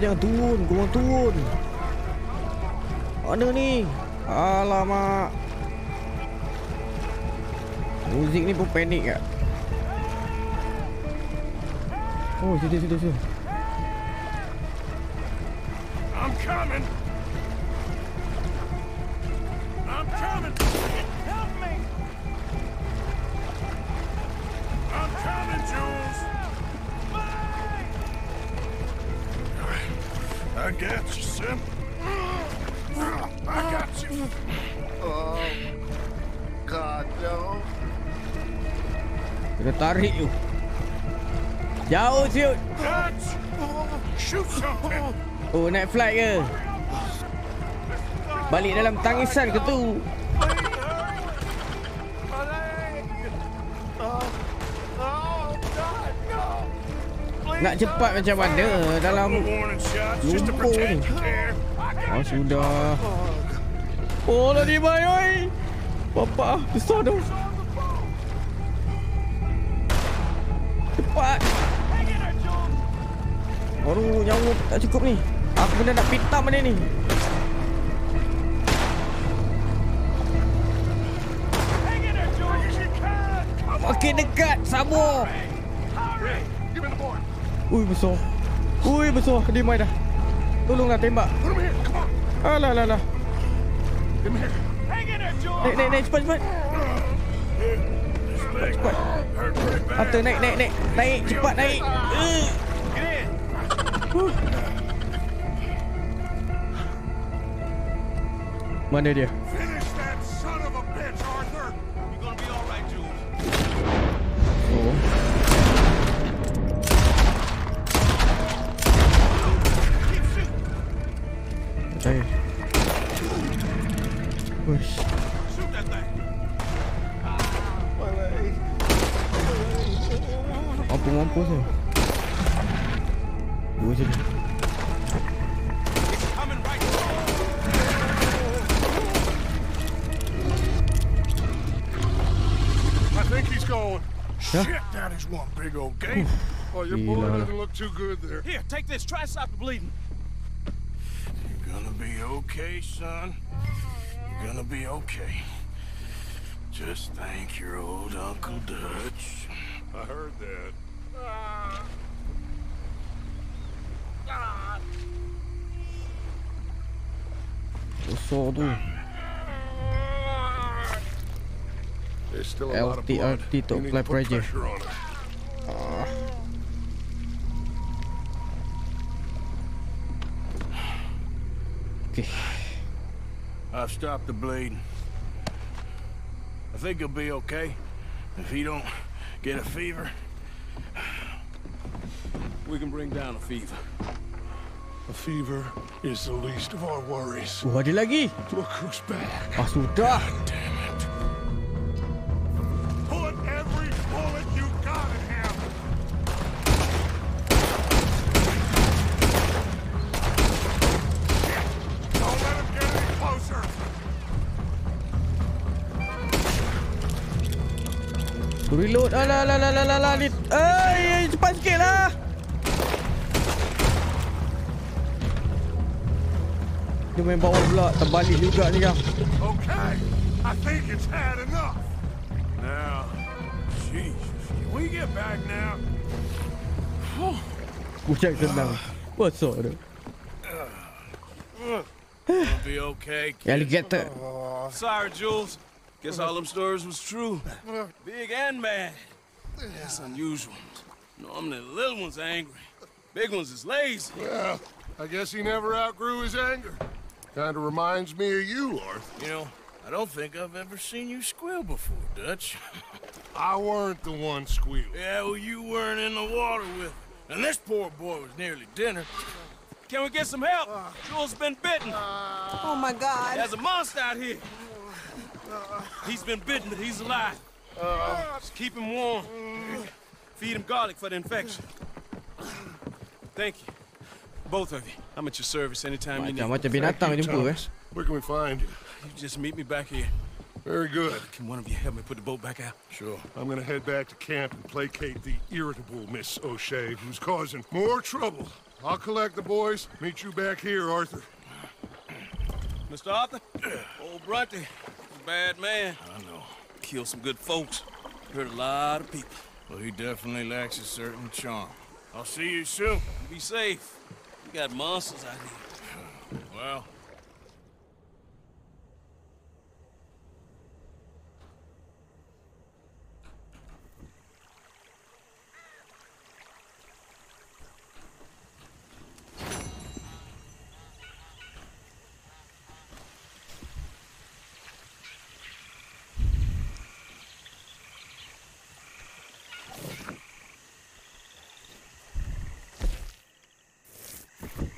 Kata jangan turun, orang turun. Mana ni? Alamak. Muzik ni pun panik kat. Oh, sudah, sudah, sudah. I'm coming. I'm coming. Help me. I'm coming, Jules. I got you, Sim. I got you. Oh, God, no. Kena tarik tu. Jauh siut. Shoot something. Oh, naik flight ke? Balik dalam tangisan ke tu? Nak cepat macam mana dalam lumpur ni? Oh, sudah. Oh, lah dia mai, oi. Besar tu. Cepat. Baru nyawa tak cukup ni. Aku benda nak pitam benda ni. Makin dekat, sabar. Ui, besar. Ui, besar. Dia mai dah. Tolonglah tembak. Alah, alah, alah. Naik, naik, naik. Cepat, cepat. Cepat, cepat. Atta, naik, naik, naik. Naik, cepat, naik. Uh. Mana dia? Your Gila boy lah. doesn't look too good there. Here, take this. Try to stop the bleeding. You're gonna be okay, son. You're gonna be okay. Just thank your old Uncle Dutch. I heard that. Ah. Ah. Besar tu. There's still a lot of LT, blood. LT to need to put pressure. pressure on it. Okay. I've stopped the bleeding. I think he'll be okay. If he don't get a fever, we can bring down a fever. A fever is the least of our worries. Ada lagi. Look who's back. Ah, sudah. Damn it. Reload. Alah, alah, alah, alah, alah. Ni. Ay, cepat sikit lah. Dia main bawah pula. Terbalik juga ni kau. Okay, I think it's had enough. Now, Jesus, can we get back now? Bucak senang. Besar tu. Gonna be okay. kid. Alligator. Sorry, Jules. Guess all them stories was true. Big and mad. That's unusual. Normally the little ones angry. Big ones is lazy. Well, I guess he never outgrew his anger. Kind of reminds me of you, Arthur. You know, I don't think I've ever seen you squeal before, Dutch. I weren't the one squealing. yeah, well, you weren't in the water with me. And this poor boy was nearly dinner. Can we get some help? Uh, Jules been bitten. Oh my God. There's a monster out here. He's been bitten, but he's alive. Just keep him warm. Feed him garlic for the infection. Thank you. Both of you. I'm at your service anytime you need. Macam-macam binatang Thank you, jumpa eh. Thomas. Where can we find you? You just meet me back here. Very good. Can one of you help me put the boat back out? Sure. I'm gonna head back to camp and placate the irritable Miss O'Shea, who's causing more trouble. I'll collect the boys. Meet you back here, Arthur. Mr. Arthur? Old Brunty. A Bad man. I know. Killed some good folks. Hurt a lot of people. Well, he definitely lacks a certain charm. I'll see you soon. Be safe. We got monsters out here. Well,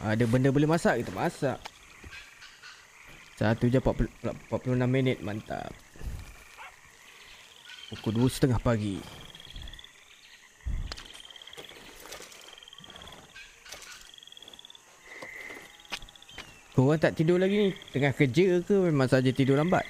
Ada benda boleh masak kita masak. Satu je 40, 46 minit mantap. Pukul dua setengah pagi. Korang tak tidur lagi ni? Tengah kerja ke memang saja tidur lambat?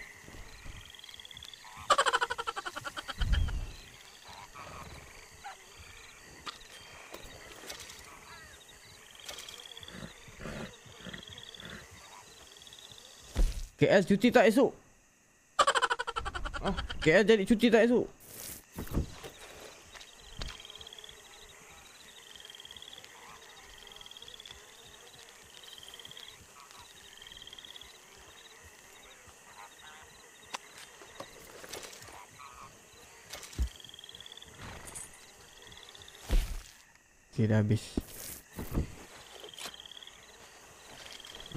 KL cuti tak esok? Ah, KL jadi cuti tak esok? Okay, dah habis.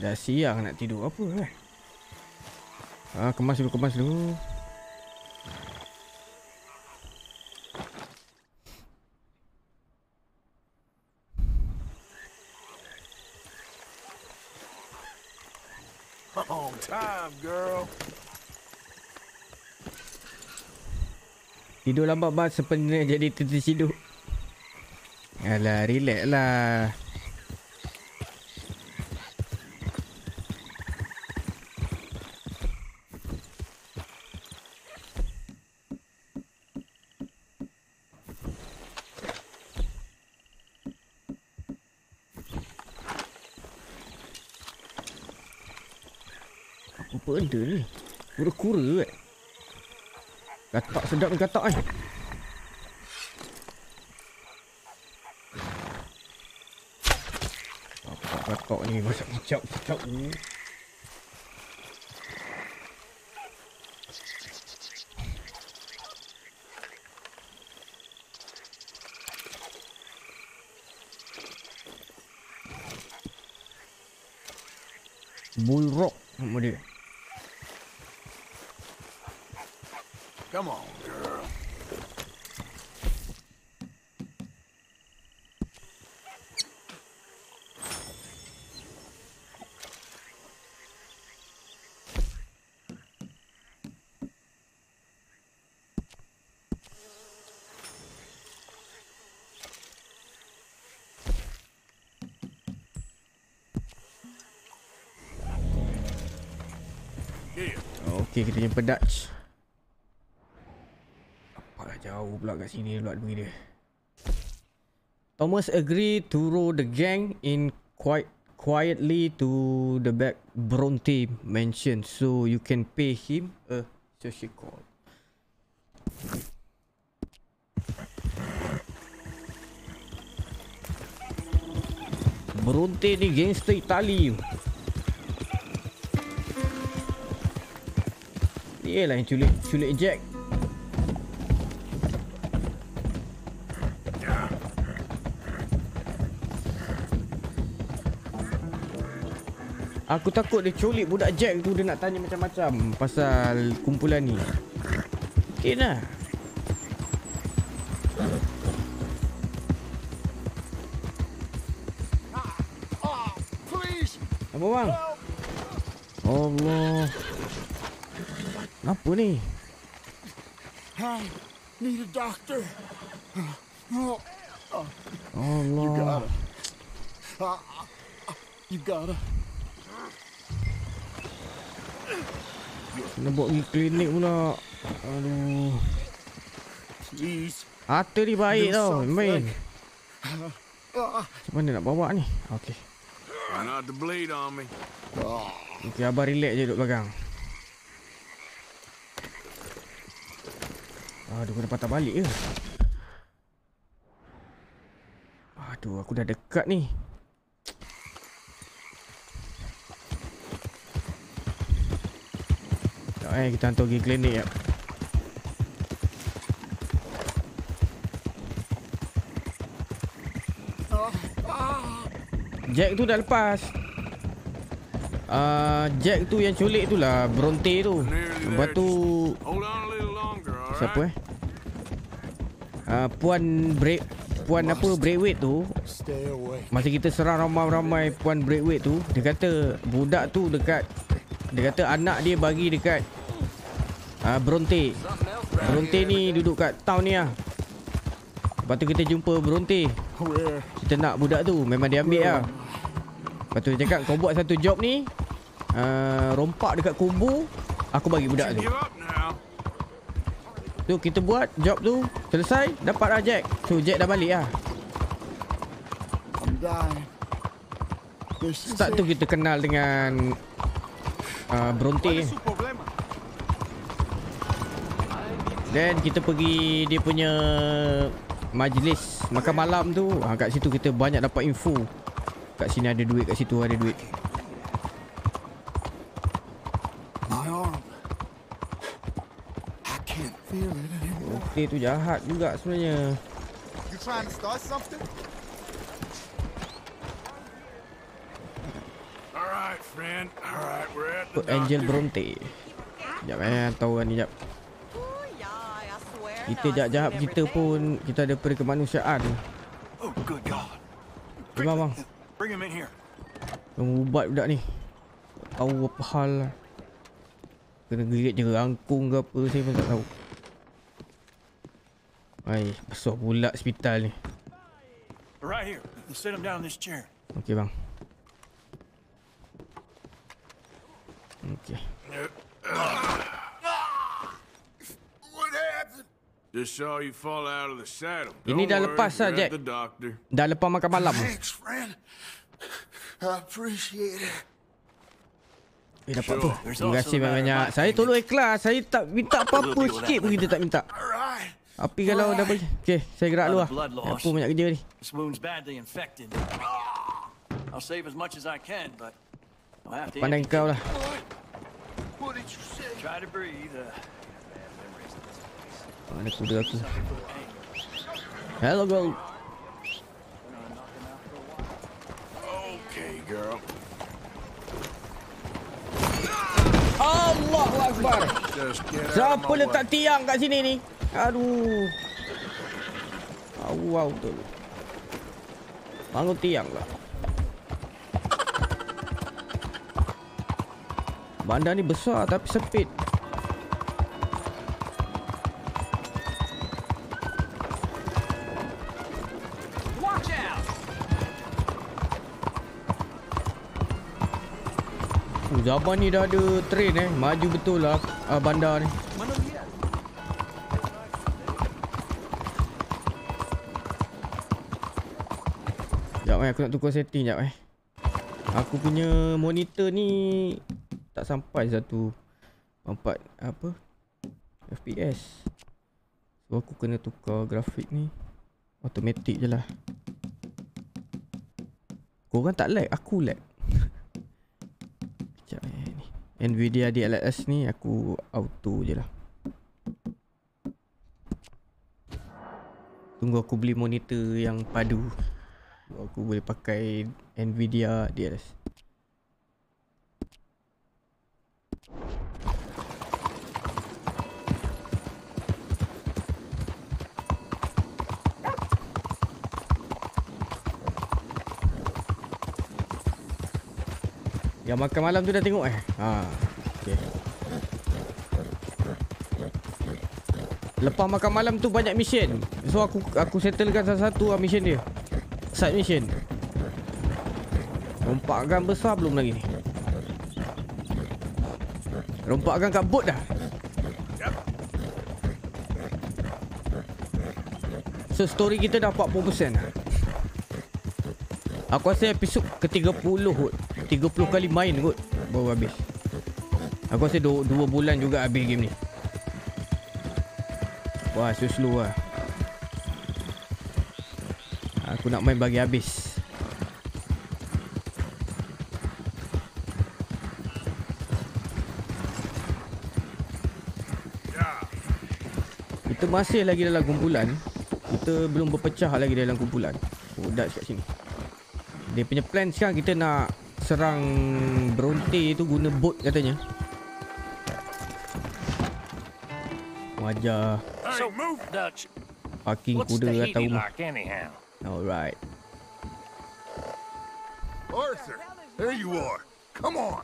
Dah siang nak tidur apa eh? Ah, kemas dulu, kemas dulu. On time, girl. Tidur lambat bas sepenuhnya jadi tertidur. Alah, relax lah. Apa benda ni? Kura-kura eh? Gatak sedap ni gatak eh. Kakak ni masak kicap kicap ni. Bull rock nama dia. Come on, girl. Okey, kita jumpa Dutch. Apalah jauh pula kat sini luar negeri dia. Thomas agree to row the gang in quite quietly to the back Bronte mansion so you can pay him a social call. Bronte ni gangster Itali. Dia lah yang culik culik Jack. Aku takut dia culik budak Jack tu dia nak tanya macam-macam pasal kumpulan ni. Mungkin lah. Please. Apa bang? Allah. Apa ni? I need a doctor. Oh, Allah. you gotta. Uh, you gotta. Kena bawa pergi klinik pula. Aduh. Please. Harta ni baik tau. Main. Macam mana nak bawa ni? Okey. On me. Okey, abang relax je duduk belakang. Aduh, kena patah balik ke? Aduh, aku dah dekat ni. Tak eh, kita hantar pergi klinik ya. Jack tu dah lepas. Uh, Jack tu yang culik tu lah Bronte tu. Lepas tu Hold on a little longer, all siapa eh? Uh, puan break puan apa? Breakweight tu. Masa kita serang ramai-ramai puan breakweight tu Dia kata budak tu dekat Dia kata anak dia bagi dekat uh, Bronte. Bronte ni duduk kat town ni lah. Lepas tu kita jumpa Bronte? Kita nak budak tu Memang dia ambil lah. Lepas tu dia cakap kau buat satu job ni uh, Rompak dekat kubu Aku bagi budak tu Tu kita buat job tu Selesai Dapat lah Jack So Jack dah balik lah Start tu kita kenal dengan uh, Bronte Then kita pergi dia punya majlis makan malam tu. Ha, kat situ kita banyak dapat info. Kat sini ada duit, kat situ ada duit. Okey tu jahat juga sebenarnya. You trying to start something? Alright, friend. Alright, we're at the Angel Bronte. Sekejap eh, tahu kan ni jap. Kita jahat-jahat kita pun kita ada peri kemanusiaan. Oh good god. Bring, bang. Bring him in here. Ubat budak ni. Tahu apa hal lah. Kena gerit je rangkung ke apa saya pun tak tahu. Ai, besar pula hospital ni. Right here. Sit him down in this chair. Okey bang. Okey. Just saw you fall out of the saddle. Ini dah lepas lah, Jack. Dah lepas makan malam. Thanks, friend. I appreciate it. Eh, dapat apa? Terima kasih banyak-banyak. Saya tolong ikhlas. Saya tak minta apa-apa sikit pun kita tak minta. Api kalau dah boleh. Okey, saya gerak dulu lah. Apa banyak kerja ni. Pandang kau lah. Try to breathe. Uh, Mana kuda aku Hello girl Okay girl Allah Akbar Siapa letak tiang kat sini ni Aduh. Wow betul. Bangun tiang lah. Bandar ni besar tapi sempit. Zaman ni dah ada train eh. Maju betul lah uh, bandar ni. Sekejap eh. Aku nak tukar setting sekejap eh. Aku punya monitor ni tak sampai satu empat apa FPS. So aku kena tukar grafik ni. Automatic je lah. Korang tak lag, aku lag. Nvidia DLSS ni aku auto je lah Tunggu aku beli monitor yang padu Aku boleh pakai Nvidia DLSS Yang makan malam tu dah tengok eh? Ha. Okey. Lepas makan malam tu banyak mission. So aku aku settlekan satu-satu lah mission dia. Side mission. Rompak gun besar belum lagi. Rompak gun kat boat dah. So story kita dah 40% lah. Aku rasa episod ke-30 kot. 30 kali main kot baru habis. Aku rasa 2 bulan juga habis game ni. Wah, so slow lah. Aku nak main bagi habis. Kita masih lagi dalam kumpulan. Kita belum berpecah lagi dalam kumpulan. Oh, dah kat sini. Dia punya plan sekarang kita nak serang Bronte tu guna boat katanya. Wajah. Dutch. Parking kuda atau rumah. Alright. Arthur, there you are. Come on.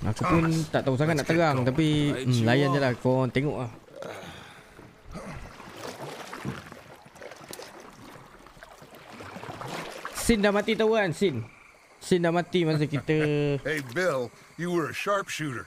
Aku pun tak tahu sangat nak terang tapi hmm, layan je lah kau tengok lah. Sin dah mati tahu kan Sin Sin dah mati masa kita Hey Bill, you were a sharpshooter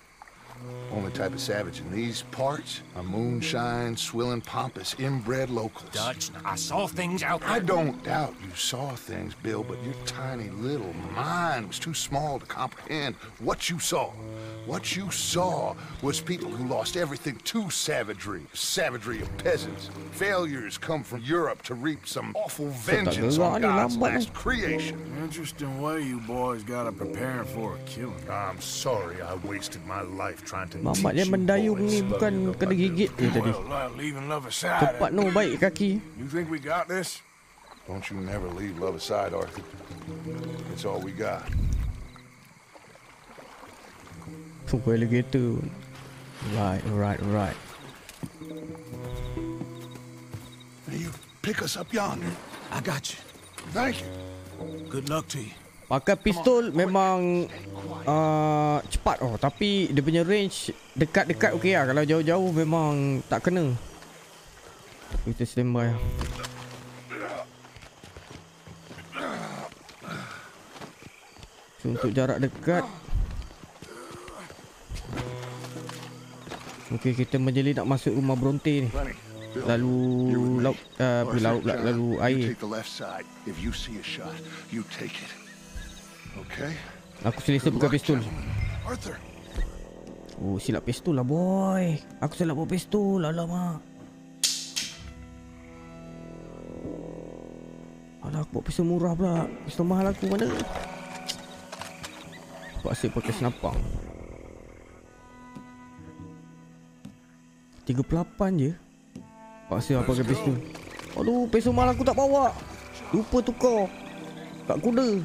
Only type of savage in these parts are moonshine, swilling, pompous, inbred locals. Dutch, I saw things out there. I don't doubt you saw things, Bill, but your tiny little mind was too small to comprehend what you saw. What you saw was people who lost everything to savagery. Savagery of peasants. Failures come from Europe to reap some awful vengeance on God's last creation. Interesting way you boys got to prepare for a killing. I'm sorry I wasted my life trying to Mamat dia mendayung ni bukan kena gigit je tadi. Tepat no baik kaki You think we got this? Don't you never leave love aside, Arthur. It's all we got. Tunggu alligator Right, right, right You pick us up yonder. I got you. Thank you. Good luck to you. Pakai pistol memang uh, cepat. Oh Tapi dia punya range dekat-dekat okey lah. Kalau jauh-jauh memang tak kena. Kita standby lah So, untuk jarak dekat. Okey kita menjeli nak masuk rumah Bronte ni. Lalu laut uh, laut lalu air Okay? Aku selesa Good bukan luck, pistol. Arthur. Oh silap pistol lah boy. Aku silap bawa pistol. Alamak. Alah aku bawa pistol murah pula. Pistol mahal aku mana? Aku asyik pakai senapang. 38 je. Asyik aku pakai pistol. Aduh pistol mahal aku tak bawa. Lupa tukar. Kat kuda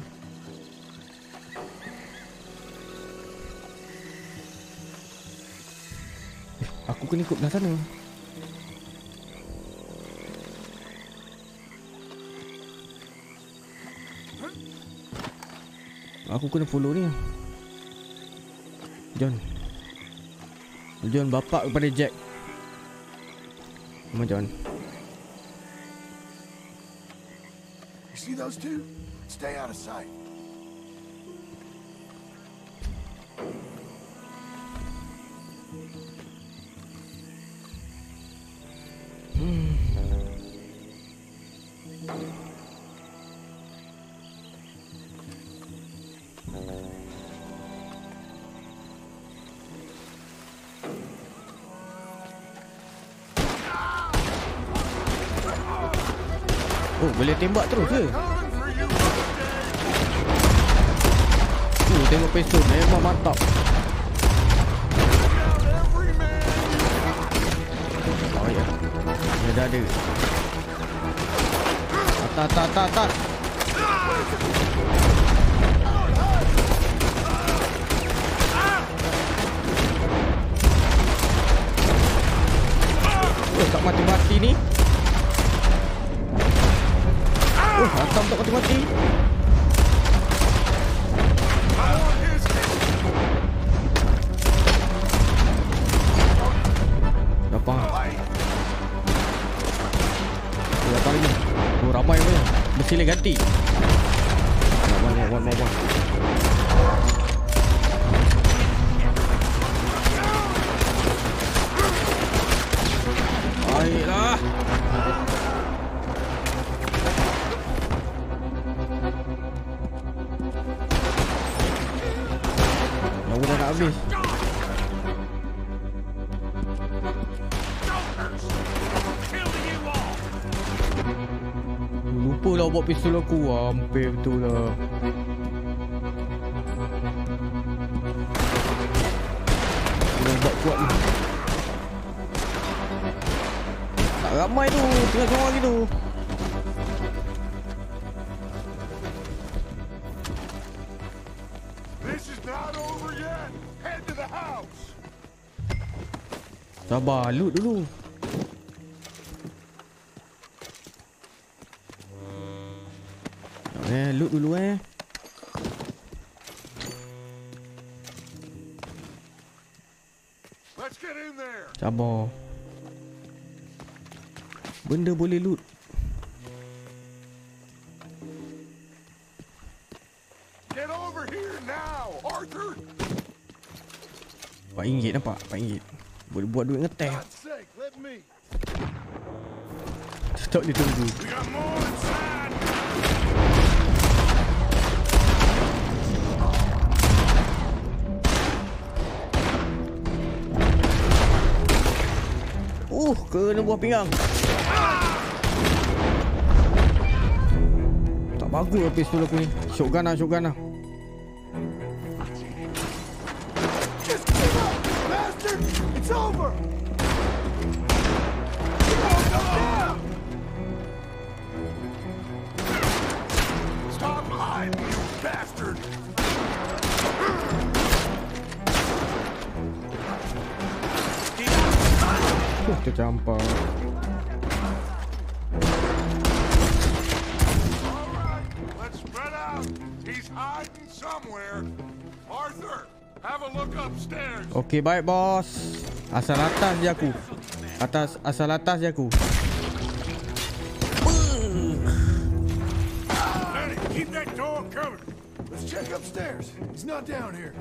Aku kena ikut belah sana. Aku kena follow ni. John. John bapak kepada Jack. Nama John. You see those two? Stay out of sight. Oh boleh tembak terus ke? Oh tengok pistol. Memang mantap Dia dah ada Tak tak tak tak. Oh tak mati-mati ni. Oh hantam tak mati-mati Lah. Buat kuat ni Tak ramai tu. Tengah seorang lagi tu. Sabar, loot dulu. RM4 nampak? RM4. Boleh buat duit ngeteh. Stop dia tunggu. Uh, kena buah pinggang. Tak bagus lah pistol aku ni. Shotgun lah, shotgun lah. It's over. Stop hiding, you bastard. Uh, tercampur. Let's spread out. He's hiding somewhere. Arthur, Okey, baik bos. Asal atas je aku. Atas, asal atas je aku. Lenny, keep that door covered. Let's check upstairs. He's not down here.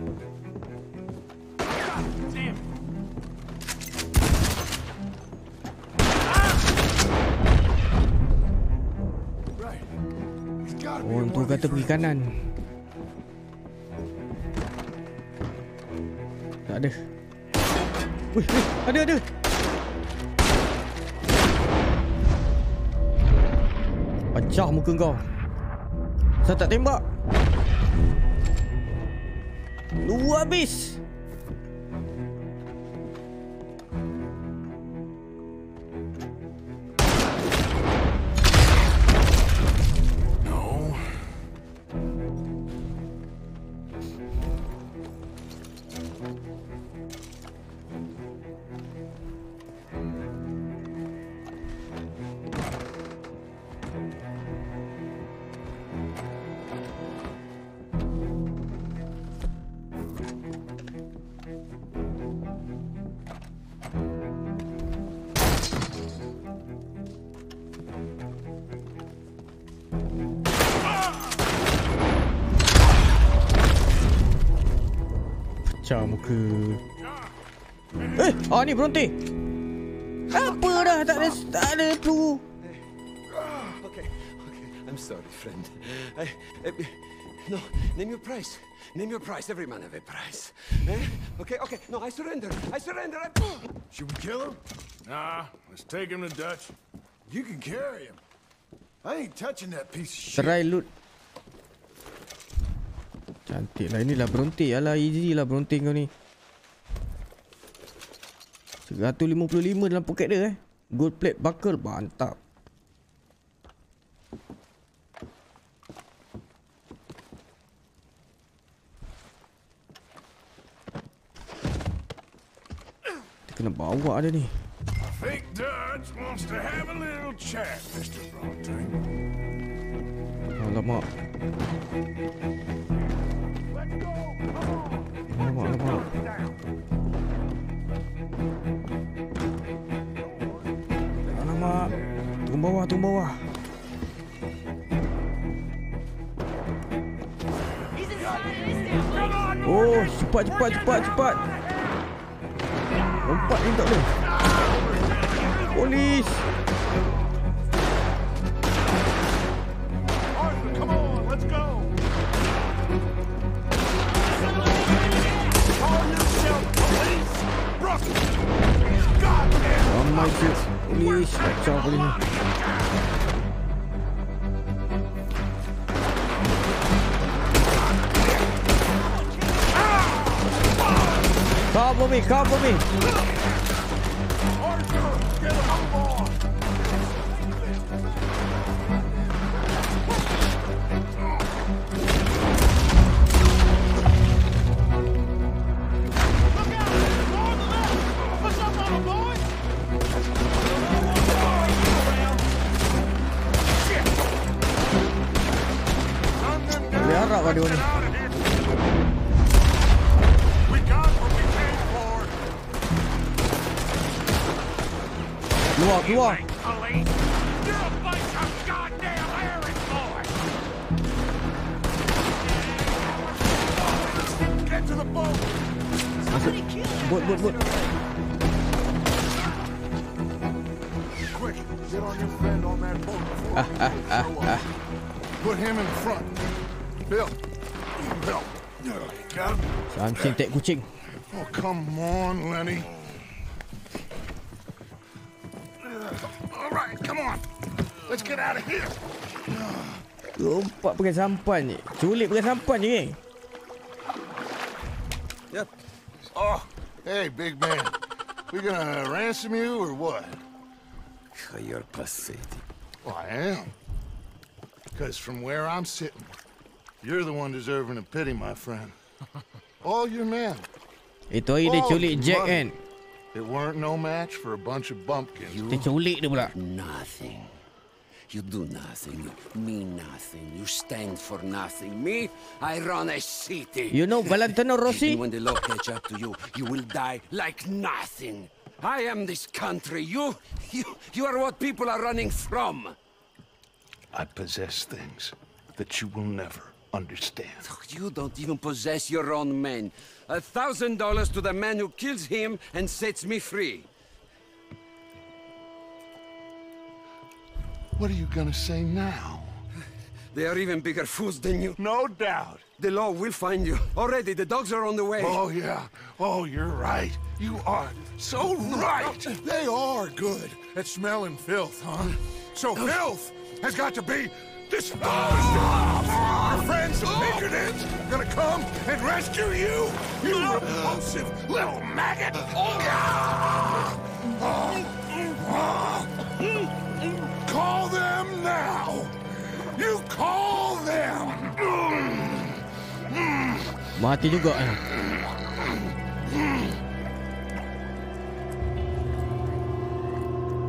Damn. Right. He's gotta be Oh, tu kata pergi kanan. Tak ada. Wih, wih, ada ada. Pecah muka kau. Saya tak tembak. Lu habis. Ni berhenti. Apa dah tak ada tak ada tu. Okay, okay. I'm sorry, friend. I, I, no, name your price. Name your price. Every man have a price. Eh? Okay, okay. No, I surrender. I surrender. I... Should we kill him? Nah, let's take him to Dutch. You can carry him. I ain't touching that piece of shit. Try loot. Cantik lah. Inilah berontik. Alah easy lah berontik kau ni. 155 dalam poket dia eh. Gold plate buckle. Mantap. Dia kena bawa dia ni. I think Dutch wants to have a little chat, Mr. Bronte. Alamak. Alamak, alamak. Alamak. Turun bawah, turun bawah. Oh, cepat, cepat, cepat, cepat. Lompat ni tak boleh. Polis. Ramai tu. Polis. Kacau polis ni. Cover me, cover me. Arthur, get a am I doing here? You are, you are. Get to the boat! Somebody kill! What, what, what? Get on your friend on that boat before ah. Put him in front. Something tak kucing. Oh, come on, Lenny. All right, come on. Let's get out of here. Lompat pakai sampan ni. Culik pakai sampan je, geng. Yep. Oh, hey, big man. We gonna ransom you or what? You're pathetic. Well, I am. Because from where I'm sitting, you're the one deserving of pity, my friend. All your men. Itu hari dia All culik Jack kan. It weren't no match for a bunch of bumpkins. Dia culik dia pula. Nothing. You do nothing. You mean nothing. You stand for nothing. Me, I run a city. You know Valentino Rossi? And when the law catch up to you, you will die like nothing. I am this country. You, you, you are what people are running from. I possess things that you will never understand. You don't even possess your own men. A thousand dollars to the man who kills him and sets me free. What are you gonna say now? They are even bigger fools than you. No doubt. The law will find you. Already, the dogs are on the way. Oh, yeah. Oh, you're right. You are so right. They are good at smelling filth, huh? So filth has got to be disposed of. Our friends the Pinkertons are gonna come and rescue you, you repulsive little maggot. Call them now. You call them. Mati juga eh.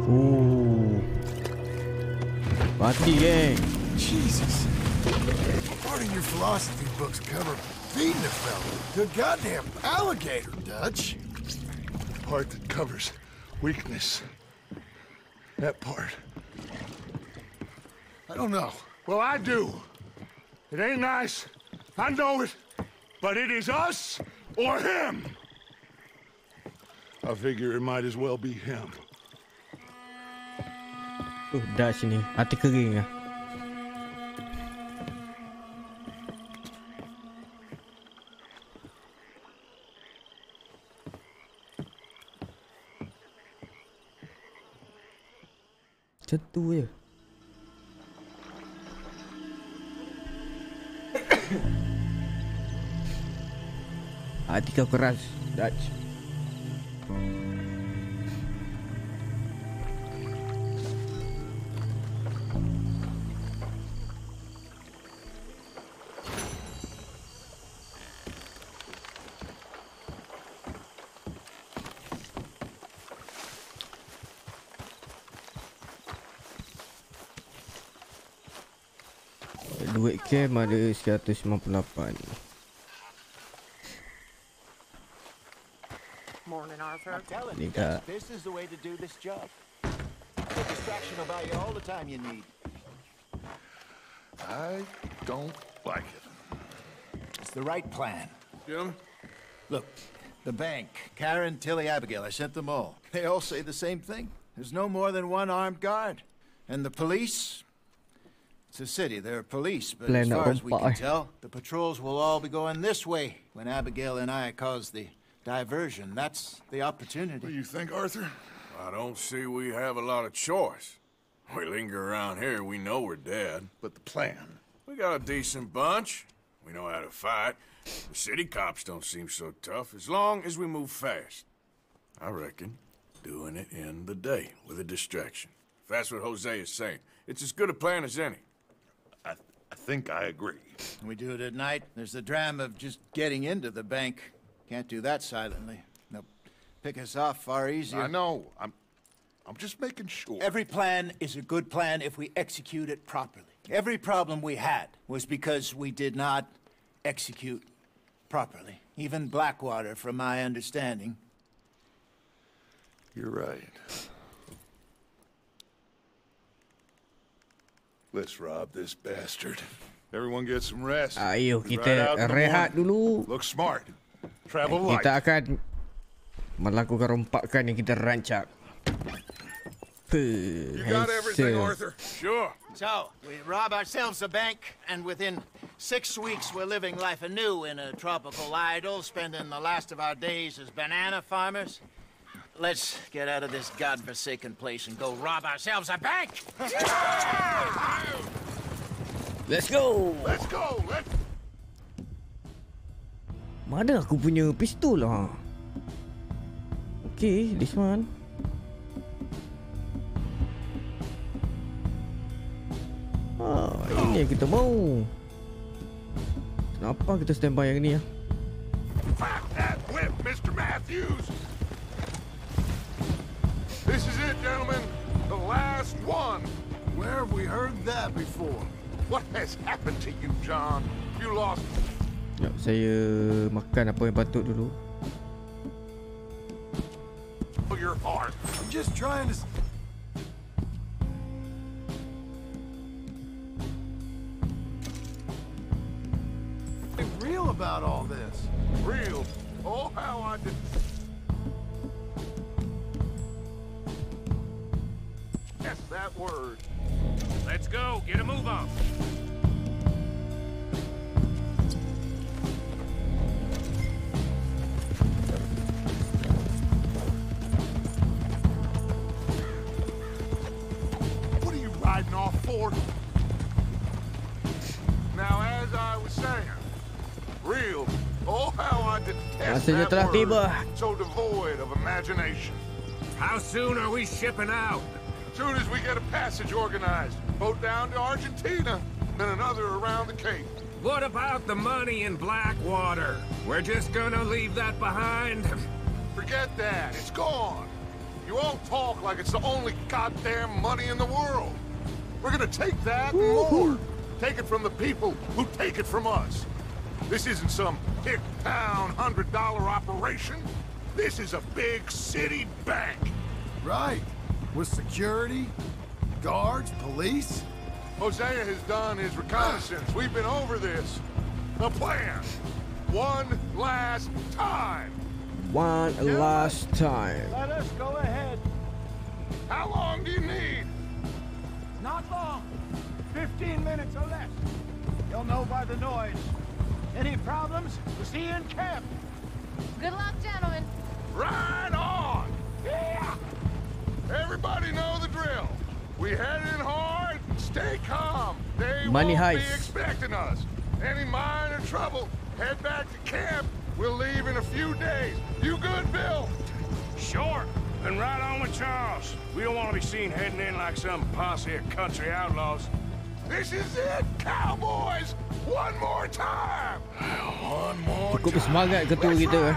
Oh. Mati geng. Jesus. Part of your philosophy books cover feeding a fella a goddamn alligator, Dutch. The part that covers weakness. That part. I don't know. Well, I do. It ain't nice. I know it. But it is us or him. I figure it might as well be him. Dah sini. Hati kering. Macam tu je. Hati kau keras, Dutch. Duit cam ada 198 Morning, Arthur. I'm telling you, kat- this is the way to do this job. The distraction will buy you all the time you need. I don't like it. It's the right plan. Jim? Look, the bank, Karen, Tilly, Abigail, I sent them all. They all say the same thing. There's no more than one armed guard. And the police? It's a city, there are police, but as far as we can tell, the patrols will all be going this way when Abigail and I cause the diversion. That's the opportunity. What do you think, Arthur? I don't see we have a lot of choice. We linger around here, we know we're dead. But the plan? We got a decent bunch. We know how to fight. The city cops don't seem so tough as long as we move fast. I reckon doing it in the day with a distraction. If that's what Jose is saying, it's as good a plan as any. I, think I agree. We do it at night. There's the dram of just getting into the bank. Can't do that silently. They'll pick us off far easier. I know. I'm, I'm just making sure. Every plan is a good plan if we execute it properly. Every problem we had was because we did not execute properly. Even Blackwater, from my understanding. You're right. Let's rob this bastard. Everyone get some rest. Ayo We kita rehat dulu. Look smart. Travel light. Kita akan melakukan rompakan yang kita rancak. You got everything, Arthur? Sure. So, we rob ourselves a bank, and within six weeks we're living life anew in a tropical idyll, spending the last of our days as banana farmers. Let's get out of this godforsaken place and go rob ourselves a bank! Let's go. Let's go. Let's Mana aku punya pistol ha? Okay, this one. Ah, ini yang kita mau. Kenapa kita standby yang ni ya? Pop that whip, Mr. Matthews! This is it, gentlemen. The last one. Where have we heard that before? What has happened to you, John? You lost Sekejap, saya makan apa yang patut dulu. Oh, your heart. I'm just trying to... Be real about all this. Real. Oh, how I did. Word. Let's go. Get a move on. What are you riding off for? Now, as I was saying, real. Oh, how I detest Rasanya that telah word. tiba. So devoid of imagination. How soon are we shipping out? Soon as we get a passage organized, boat down to Argentina, then another around the Cape. What about the money in Blackwater? We're just gonna leave that behind? Forget that. It's gone. You all talk like it's the only goddamn money in the world. We're gonna take that and more. Take it from the people who take it from us. This isn't some hick town hundred dollar operation. This is a big city bank. Right. With security, guards, police. Hosea has done his reconnaissance. We've been over this. The plan. One last time. One last time. Let us go ahead. How long do you need? Not long. Fifteen minutes or less. You'll know by the noise. Any problems? We'll see you in camp. Good luck, gentlemen. Right on! Yeah! Everybody know the drill. We head in hard, stay calm. They Money won't be heist. expecting us. Any minor trouble, head back to camp. We'll leave in a few days. You good, Bill? Sure. Then right on with Charles. We don't want to be seen heading in like some posse of country outlaws. This is it, cowboys! One more time! One more Cukup semangat ketua kita eh.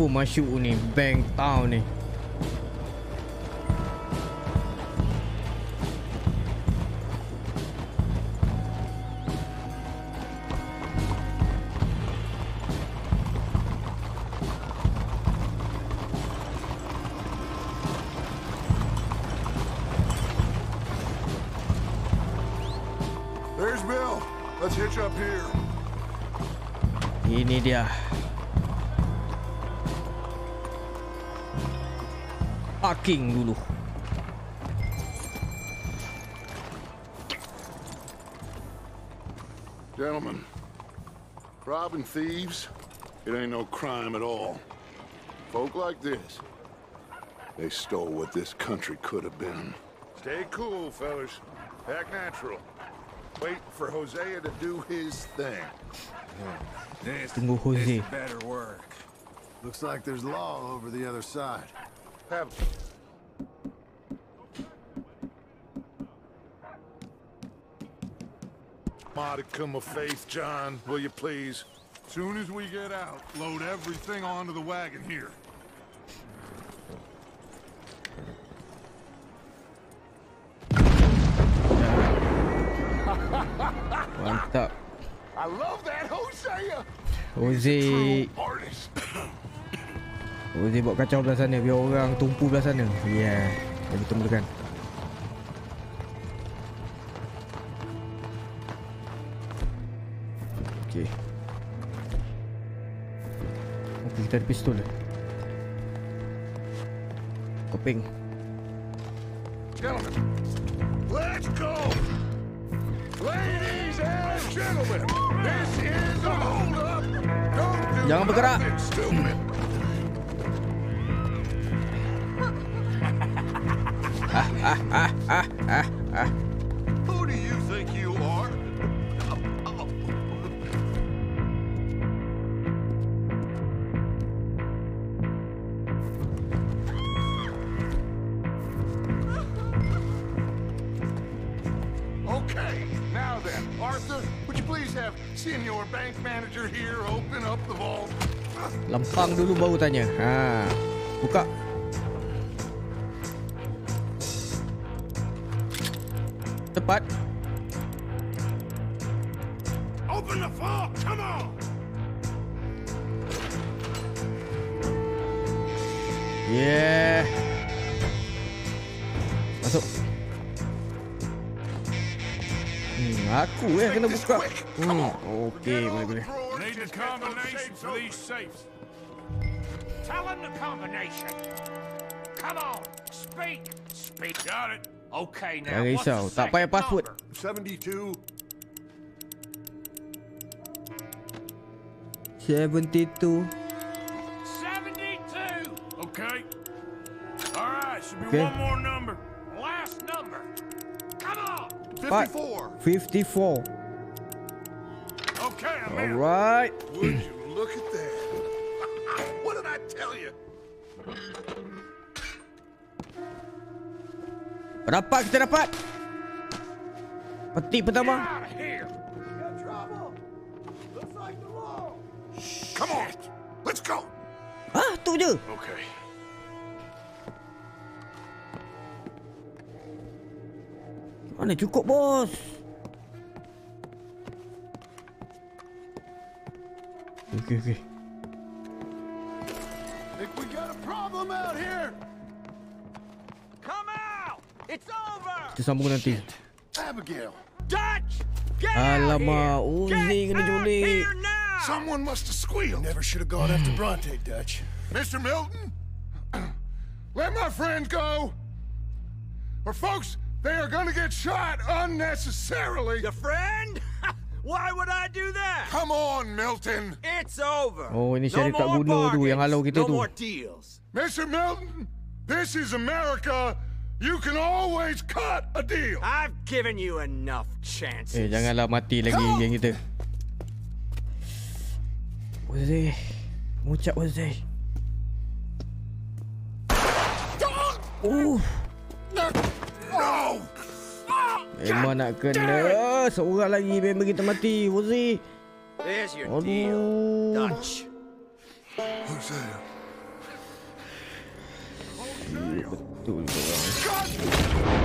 Confirm masuk ni bank town ni. Parking dulu. Gentlemen, robbing thieves, it ain't no crime at all. Folk like this, they stole what this country could have been. Stay cool, fellas. Act natural. Wait for Hosea to do his thing. Hmm. This Tunggu Jose. better work. Looks like there's law over the other side. Have Modicum of faith, John, will you please? Soon as we get out, load everything onto the wagon here. Mantap. I love that, Hosea. Jose Jose buat kacau belah sana Biar orang tumpu belah sana yeah. Yang kita mulakan Okay Okay kita ada pistol dah Kopeng Gentlemen, let's go! Ladies and gentlemen, this is a hold-up. Don't do Jangan bergerak. Who do you think you are? Okay, now then, Arthur, would you please have senior bank manager here open up the vault? Lempang dulu bau tanya Ha à, Buka Tepat Open the vault, come on! Yeah Masuk Hmm, aku eh kena buka Hmm, okey boleh boleh Need a combination for these safes. Tell him the combination. Come on, speak. Speak. Got it. Okay, now. Jangan what's the risau, tak payah password 72. 72 Seventy-two. Okay. All right, should be Okay. one more number. Last number. Come on. 54. 54 Okay, I'm in. Alright Dapat kita dapat Peti pertama Out of here. Come on, let's go. Ah tu je Okay. Mana cukup bos Okey okey Think we got a problem out here? Come out. It's over. Kita sambung nanti Abigail. Dutch. Get Alamak oh, out Uzi here. kena Get out culik here now. Someone must have squealed. Never should have gone after Bronte, Dutch. Mr. Milton, let my friends go. Or folks, they are gonna get shot unnecessarily. Your friend? Why would I do that? Come on, Milton. It's over. Oh ini no syarikat more gunung tu Yang halau bargains, kita no tu more deals. Mr. Milton, this is America. You can always cut a deal. I've given you enough chances. Eh janganlah mati lagi geng kita Uzi Mucap Uzi Uh No! Memang nak kena Seorang lagi member kita mati Uzi There's your Aduh. deal, Dutch. Hosea. do we belong?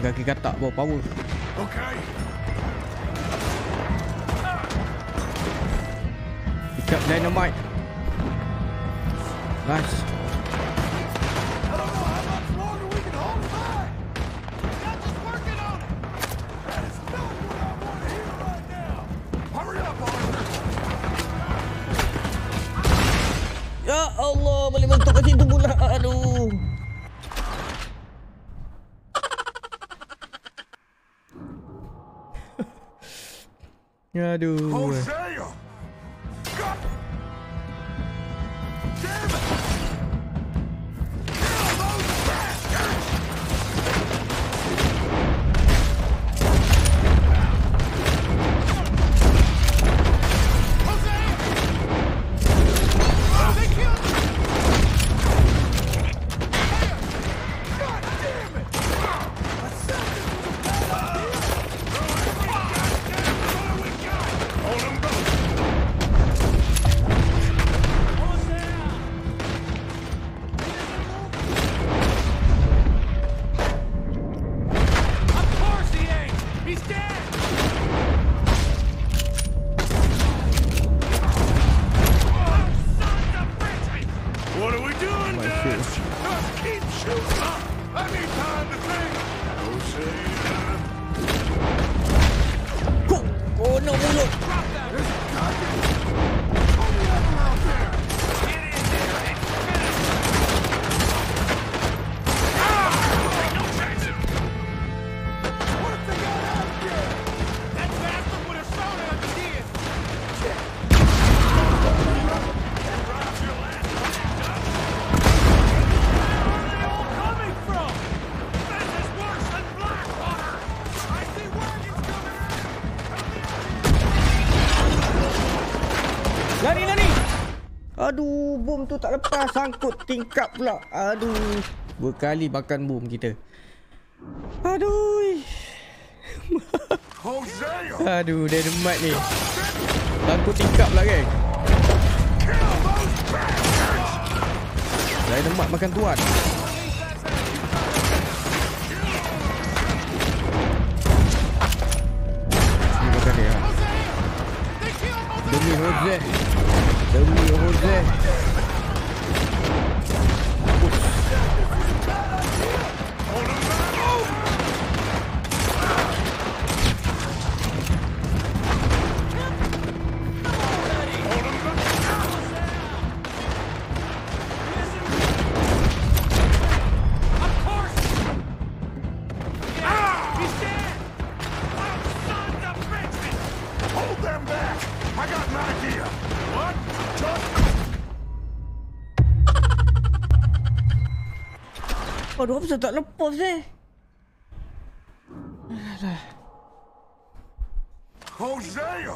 kaki-kaki katak bawa power. boom tu tak lepas sangkut tingkap pula. Aduh. Berkali makan boom kita. Aduh. Aduh, dia demat ni. Sangkut tingkap pula kan. Dia demat makan tuan. Ha. Demi Jose Demi Jose Aduh, apa tak lepas eh? Hosea!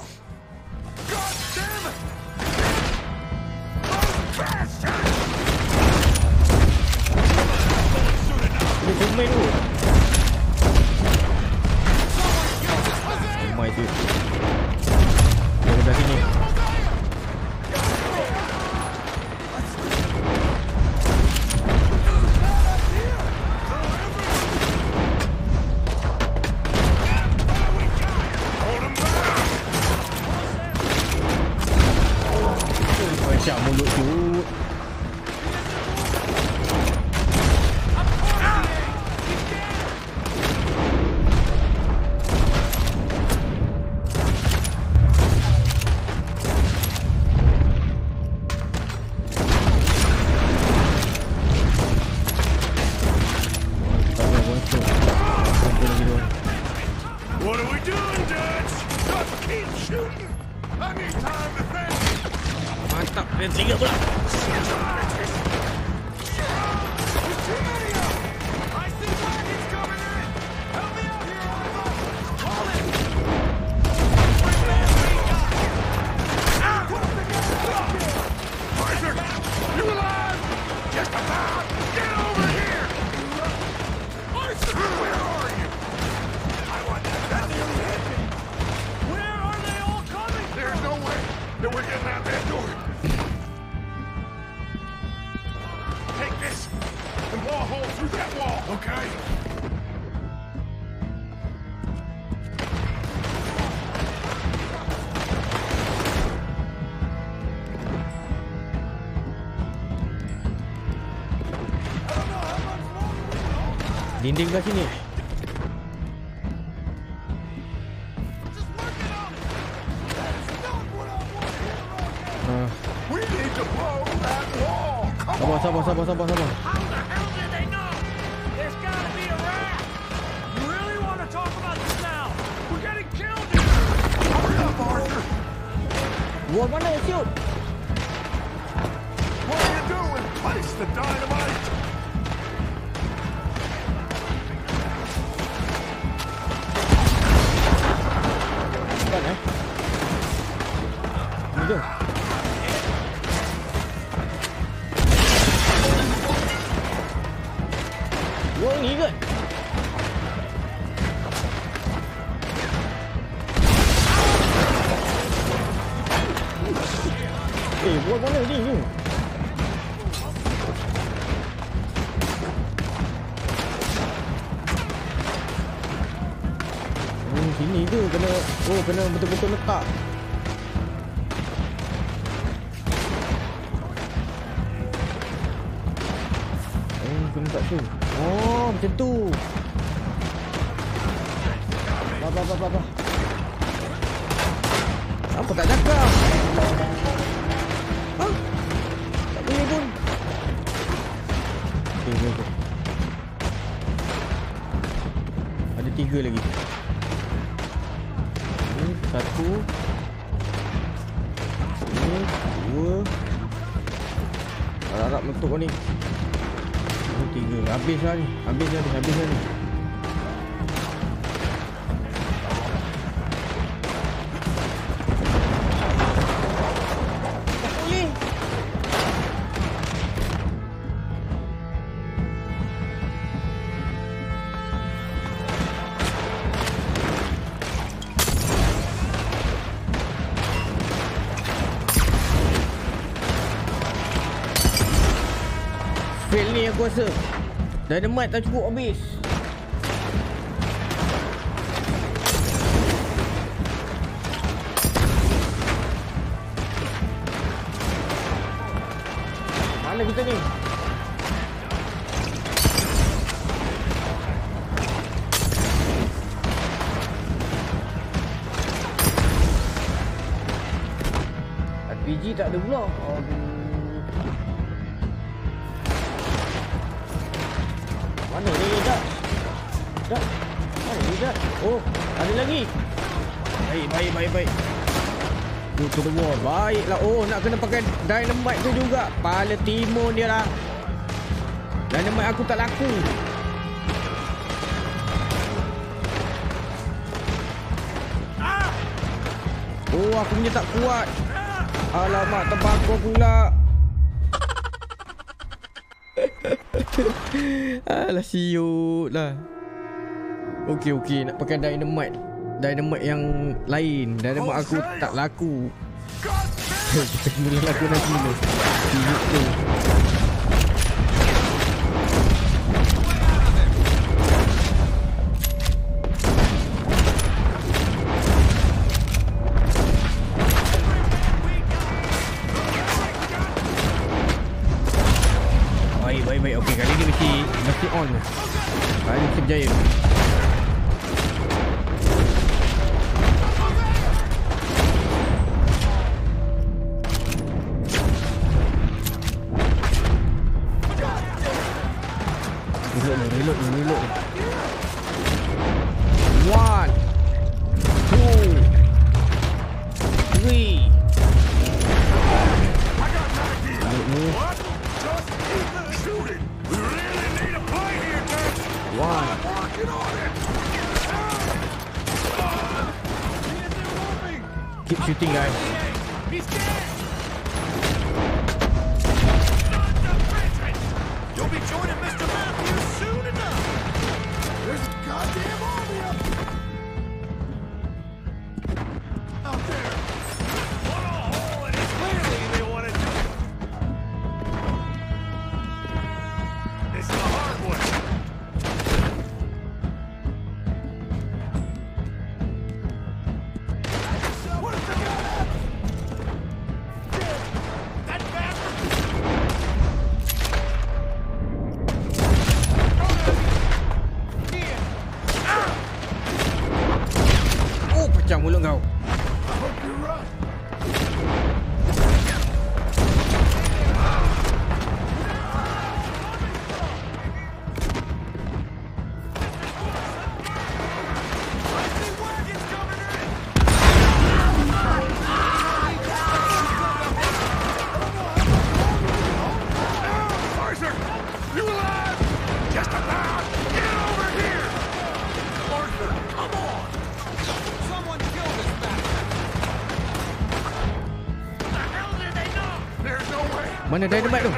Dinding kat sini. Ah. Sabar, sabar, sabar, sabar, sabar. Fail ni aku rasa Dynamite tak cukup habis. Mana kita ni? RPG tak ada pula Aduh Mana ni dah? Dah. Mana ni dah? Oh, ada lagi. Baik, baik, baik, baik. Go to the wall. Baiklah. Oh, nak kena pakai dynamite tu juga. Pala timun dia lah. Dynamite aku tak laku. Oh, aku punya tak kuat. Alamak, terbakar pula. Alah siut lah. Okey okey nak pakai dynamite. Dynamite yang lain. Dynamite aku tak laku. Kita mula laku nanti ni. Siut tu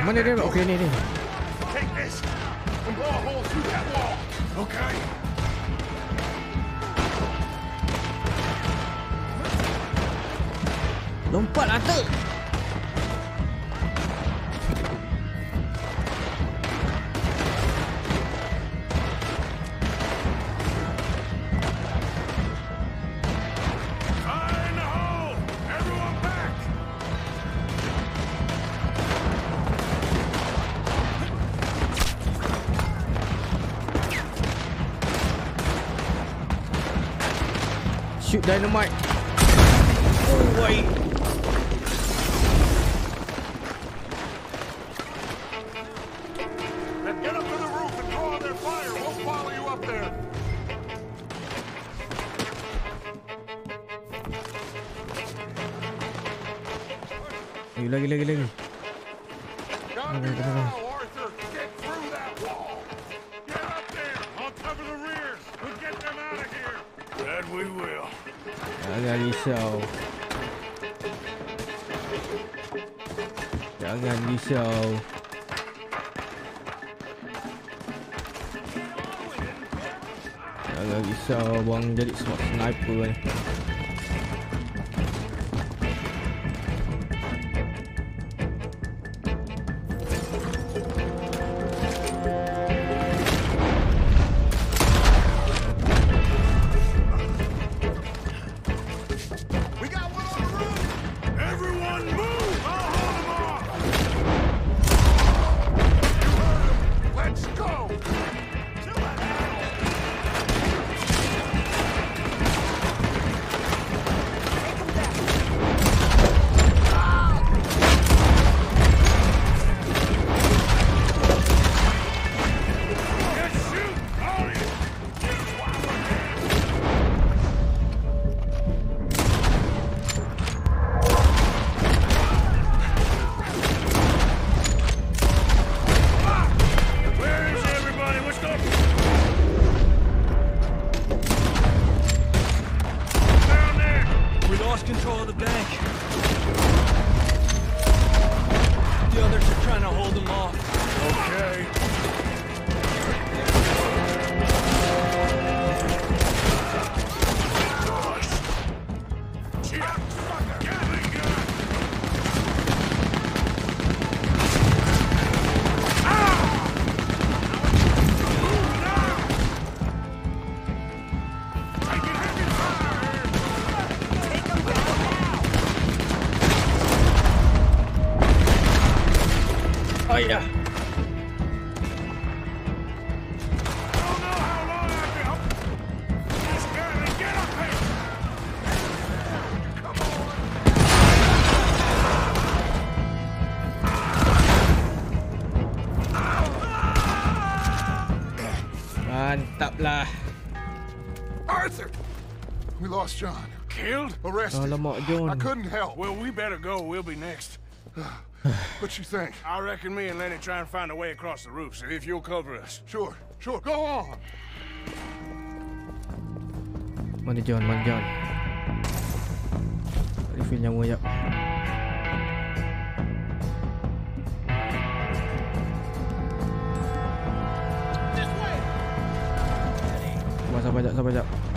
Mana dia? Okey ni ni. dynamite. sniper way. Oh yeah. Mantaplah. Arthur! We lost John. Killed? Arrested. John. I couldn't help. Well, we better go. We'll be next. what you think? I reckon me and Lenny try and find a way across the roof, so if you'll cover us. Sure, sure, go on! Mandi John, mandi John. Refillnya mulu ya. Sabar, sabar, sabar, sabar.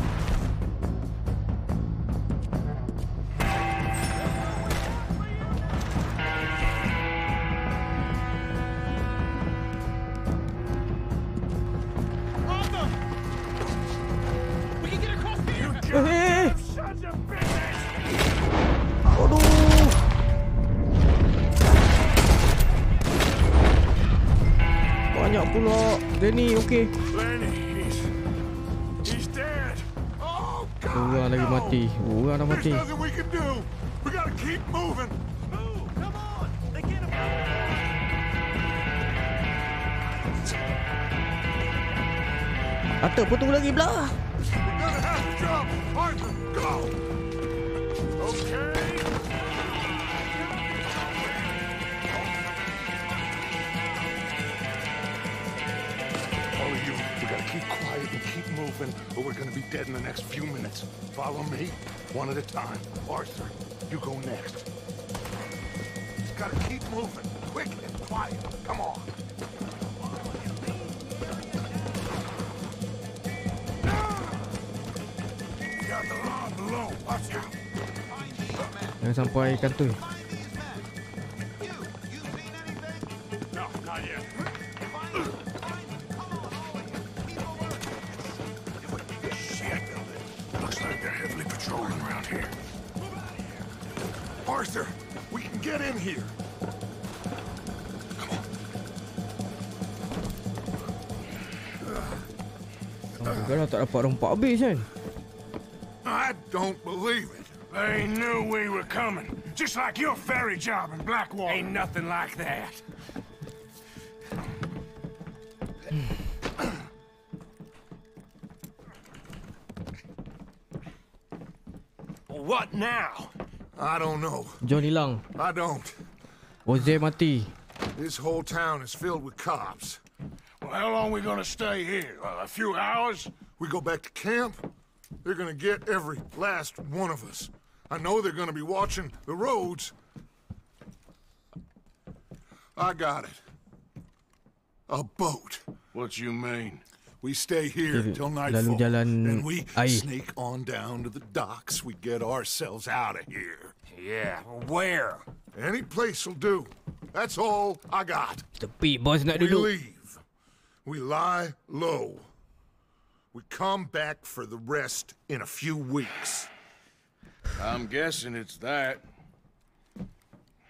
Him. Atuk, apa tunggu lagi belah? We're gonna have to jump. Arthur, go. Okay. Moving, or we're gonna be dead in the next few minutes. Follow me, one at a time. Arthur, you go next. Just gotta keep moving, quick and quiet. Come on. Jangan sampai ikan tu. Tak dapat rompak habis kan? I don't believe it. They knew we were coming. Just like your ferry job in Blackwater. Ain't nothing like that. what now? I don't know. Johnny Lang. I don't. Jose mati. This whole town is filled with cops. Well, how long are we gonna stay here? Uh, a few hours? We go back to camp, they're gonna get every last one of us. I know they're gonna be watching the roads. I got it. A boat. What you mean? We stay here till nightfall, and we sneak on down to the docks. We get ourselves out of here. Yeah, where? Any place will do. That's all I got. The beat boys not We leave. We lie low. We come back for the rest in a few weeks. I'm guessing it's that.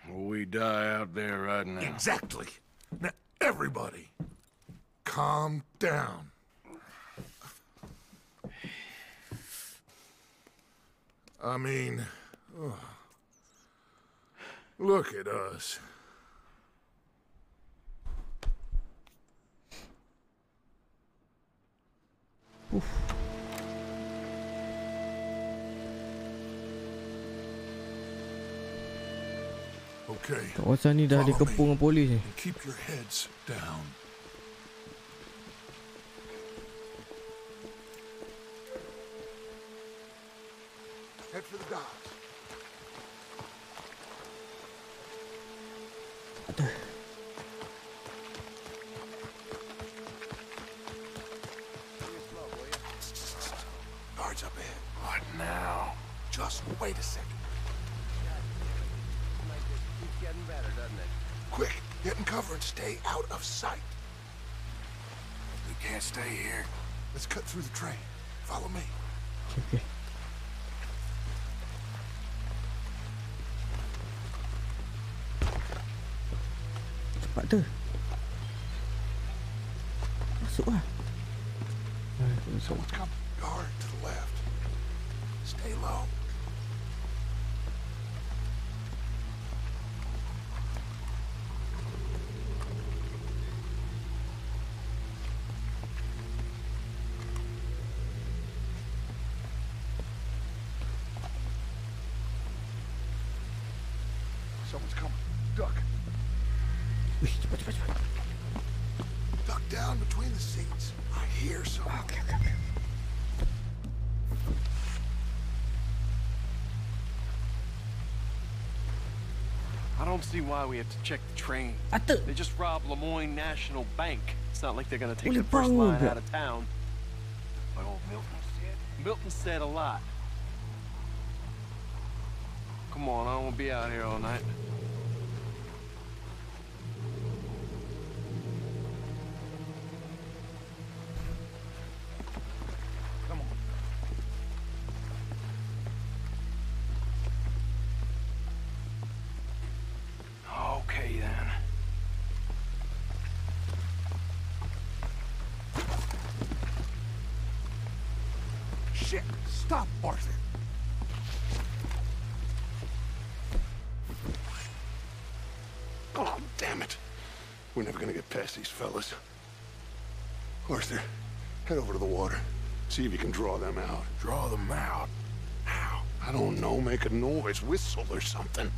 we die out there right now. Exactly. Now, everybody, calm down. I mean, oh, look at us. Uf. Okay. Kawasan ni dah dikepung polis ni. Keep your heads down. Head for the docks. Just wait a second. Keeps getting better, doesn't it? Quick, get in cover and stay out of sight. We can't stay here. Let's cut through the train. Follow me. Okay. Cepat tu. Masuk lah. Left. Stay low. See why we have to check the train. They just robbed Lemoyne National Bank. It's not like they're gonna take the first line out of town. What old Milton said? Milton said a lot. Come on, I wanna be out here all night. Shit! Stop, Arthur! Oh, damn it. We're never gonna get past these fellas. Arthur, head over to the water. See if you can draw them out. Draw them out? How? I don't know. Make a noise. Whistle or something.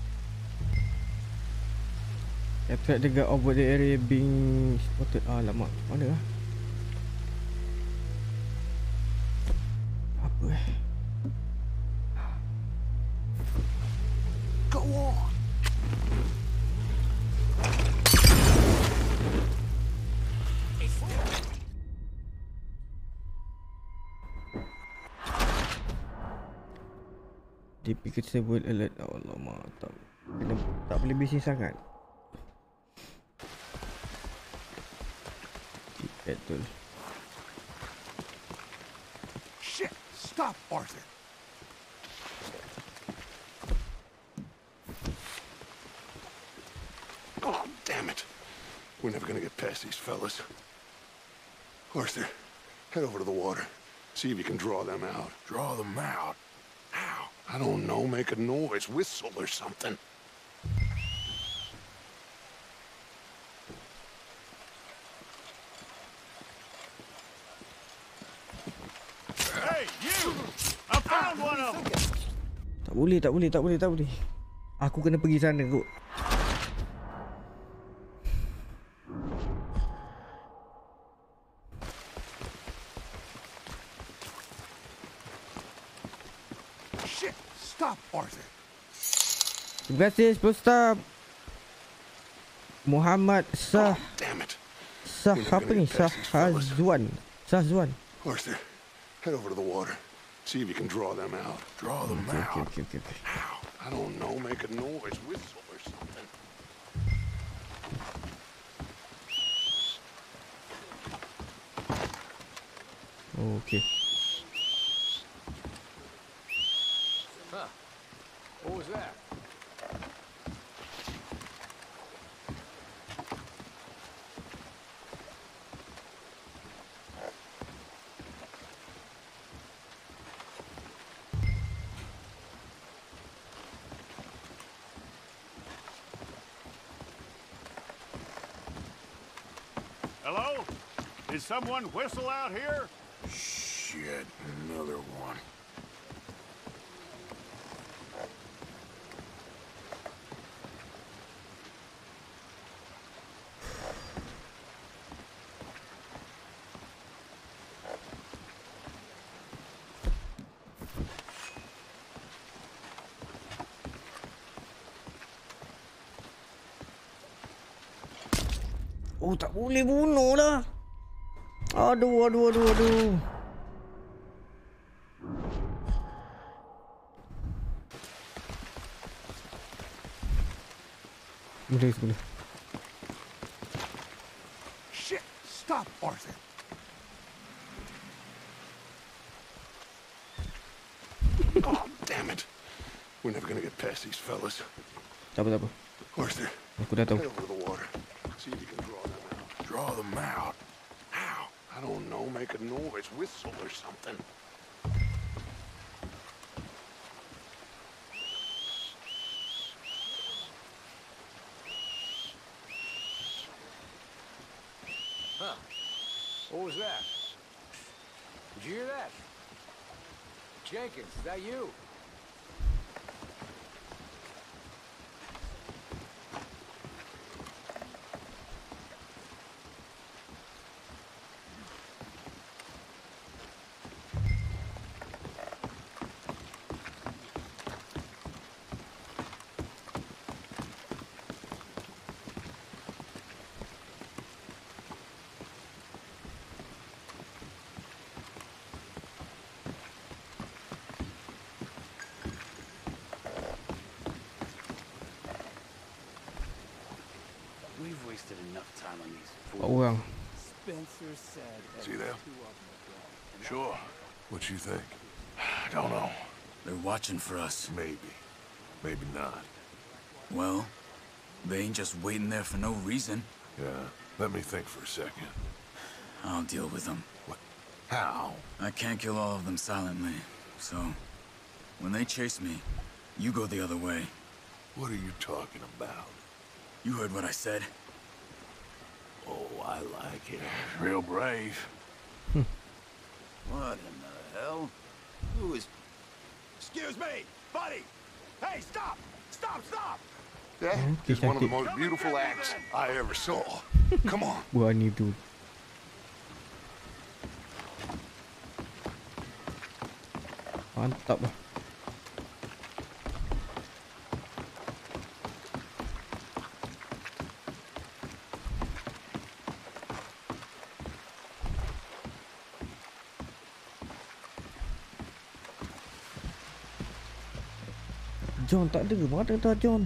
Attack the guard over the area being spotted. Ah, lama. Mana lah? Defectable alert. Oh, lama. Tak, kena, tak boleh bising sangat. Betul. Shit! Stop, Arthur! Oh, damn it. We're never gonna get past these fellas. Arthur, head over to the water. See if you can draw them out. Draw them out? How? I don't know. Make a noise. Whistle or something. Hey, you! I found one of them! Tak boleh, tak boleh, tak boleh, tak boleh. Aku kena pergi sana kot. Shit! Stop, Arthur! Terima kasih, Spostap. Muhammad Sah. Oh, damn it. Sah apa ni? Sah Hazwan. Sah Zuan. Arthur, head over to the water. See if you can draw them out. Draw them Okay, out? okay, okay, okay. How? I don't know. Make a noise. Whistle or something. Okay. Someone whistle out here? Shit, another one. Oh, tak boleh bunuh lah. Aduh, aduh, aduh, aduh. Boleh, boleh. Shit! Stop, Arthur! Oh, damn it. We're never gonna get past these fellas. Tak apa, tak apa. Arthur, Aku dah tahu. over the water. See if you can draw them out. Draw them out? Make a noise. Whistle or something. Huh. What was that? Did you hear that? Jenkins, is that you? wasted enough time on these Empat orang. Spencer said. See them? Sure. What you think? I don't know. They're watching for us. Maybe. Maybe not. Well, they ain't just waiting there for no reason. Yeah. Let me think for a second. I'll deal with them. What? How? I can't kill all of them silently, so... When they chase me, you go the other way. What are you talking about? You heard what I said. I like it. Real brave. what in the hell? Who is... Excuse me! Buddy! Hey, stop! Stop, stop! That is one of the most beautiful acts I ever saw. Come on. Buat ni tu. Mantap lah. John tak ada. Mana dah John?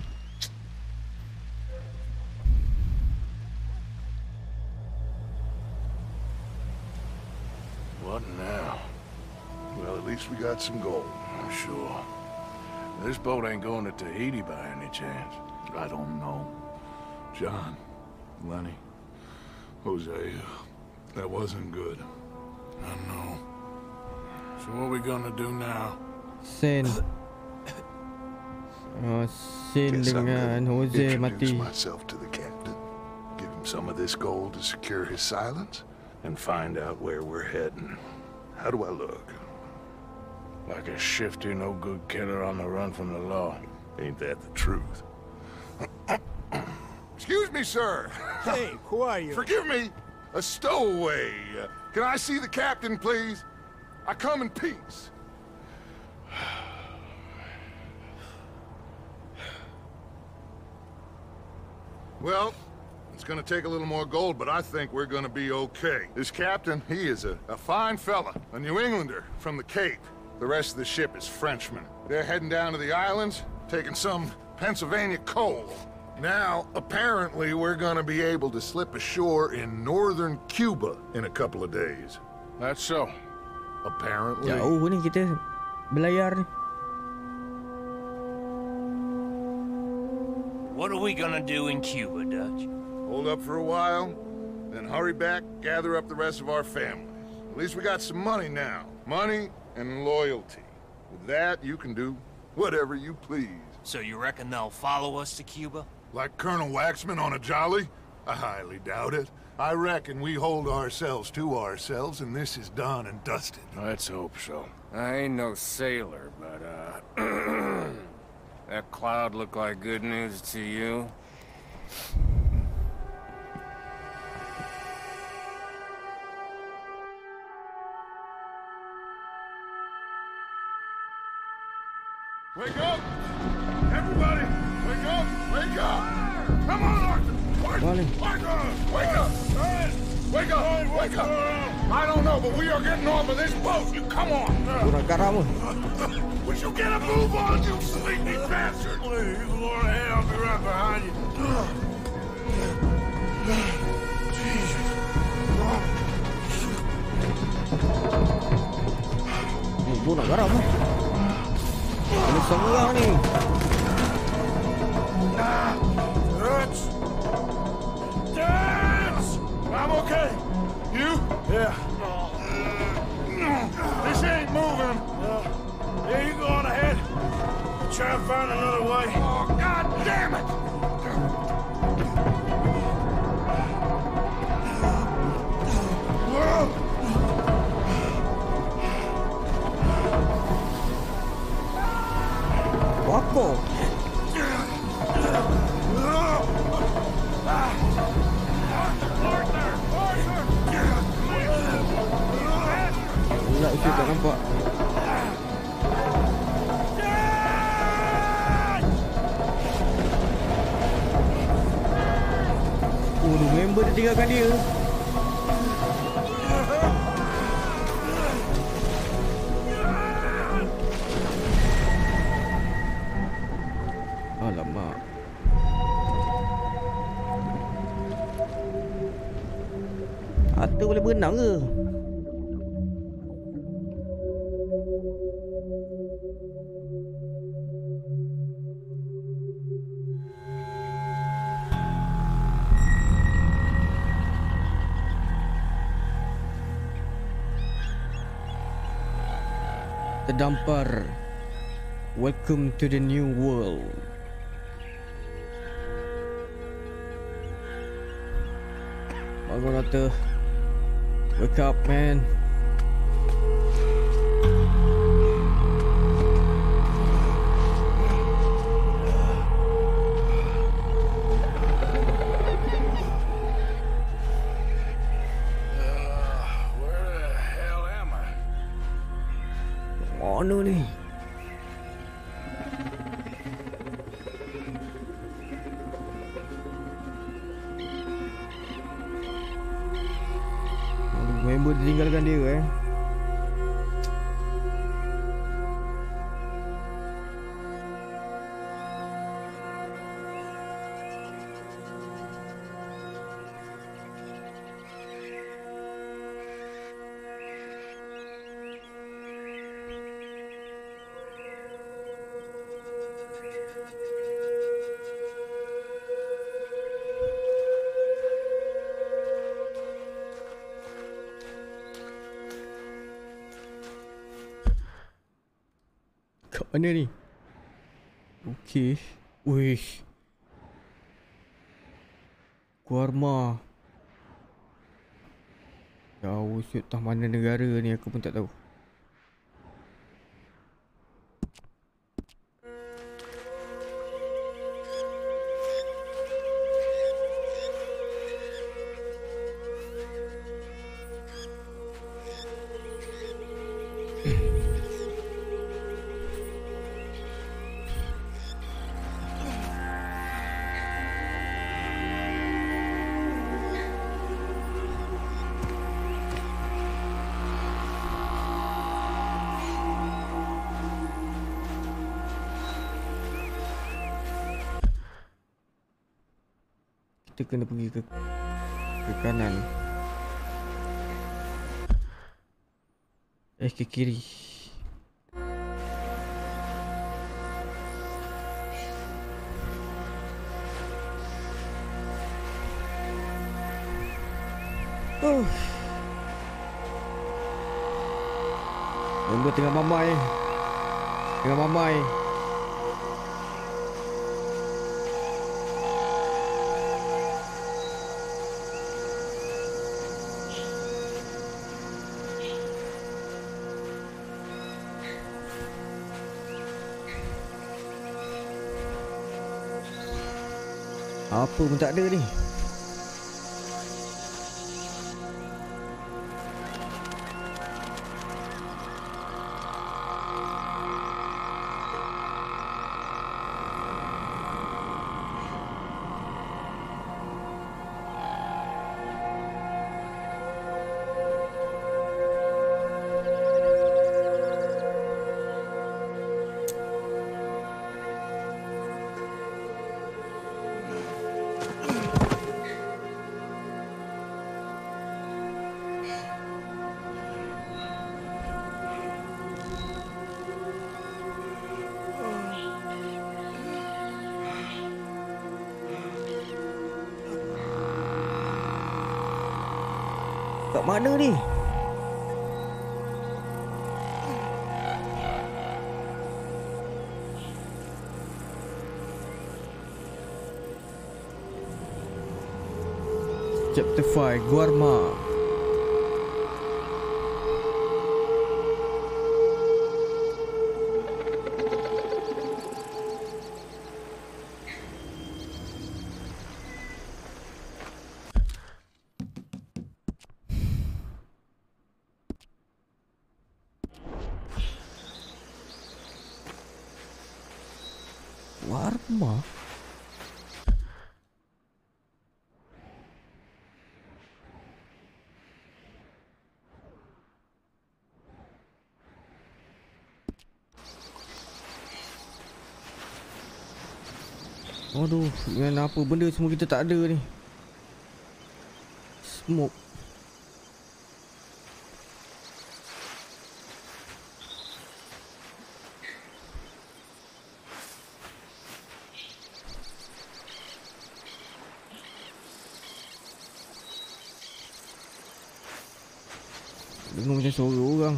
What now? Well, at least we got some gold. I'm sure. This boat ain't going to Tahiti by any chance. I don't know. John, Lenny, Jose, that wasn't good. I know. So what are we gonna do now? Sen. Oh, Sen Guess I'm dengan gonna Jose introduce mati. myself to the captain. Give him some of this gold to secure his silence and find out where we're heading. How do I look? Like a shifty, no-good killer on the run from the law. Ain't that the truth? Excuse me, sir. Hey, who are you? Forgive me. A stowaway. Can I see the captain, please? I come in peace. Well, it's gonna take a little more gold, but I think we're gonna be okay. This captain, he is a, a fine fella, a New Englander from the Cape. The rest of the ship is Frenchmen. They're heading down to the islands, taking some Pennsylvania coal. Now, apparently, we're gonna be able to slip ashore in northern Cuba in a couple of days. That's so. Apparently. Jauh oh, ni kita belayar ni. What are we gonna do in Cuba, Dutch? Hold up for a while, then hurry back, gather up the rest of our family. At least we got some money now. Money and loyalty. With that, you can do whatever you please. So you reckon they'll follow us to Cuba? Like Colonel Waxman on a jolly? I highly doubt it. I reckon we hold ourselves to ourselves and this is done and dusted. Let's hope so. I ain't no sailor, but, uh... that cloud look like good news to you? Wake up! Everybody! Wake up! Wake up! Come on, Arthur! Arthur! Arthur! Wake up! Wake up! Wake up! I don't know, but we are getting off of this boat. You come on! Kurang garam. Would you get a move on, you sleepy bastard? Please, Lord, ahead. I'll be right behind you. Ni pun nak garam lah. Ada seorang ni. Dutch! Dutch! I'm okay. You? Yeah. This ain't moving. Yeah, you go on ahead. Try and find another way. Oh, God damn it! Wako. Pula usia tak nampak. Oh, dua member dia tinggalkan dia. Alamak. Atau boleh berenang ke? Terdampar. Welcome to the new world. Bangun Otter Wake up man mana ni? Okey. Wish. Kuarma. Jauh siut tah mana negara ni aku pun tak tahu. Kita kena pergi ke ke kanan. Eh ke kiri. Member tengah mamai. Tengah mamai. Apa pun tak ada ni. Mana ni? Chapter 5 Guarma Aduh, dengan apa benda semua kita tak ada ni? Smoke Dengar macam suara orang.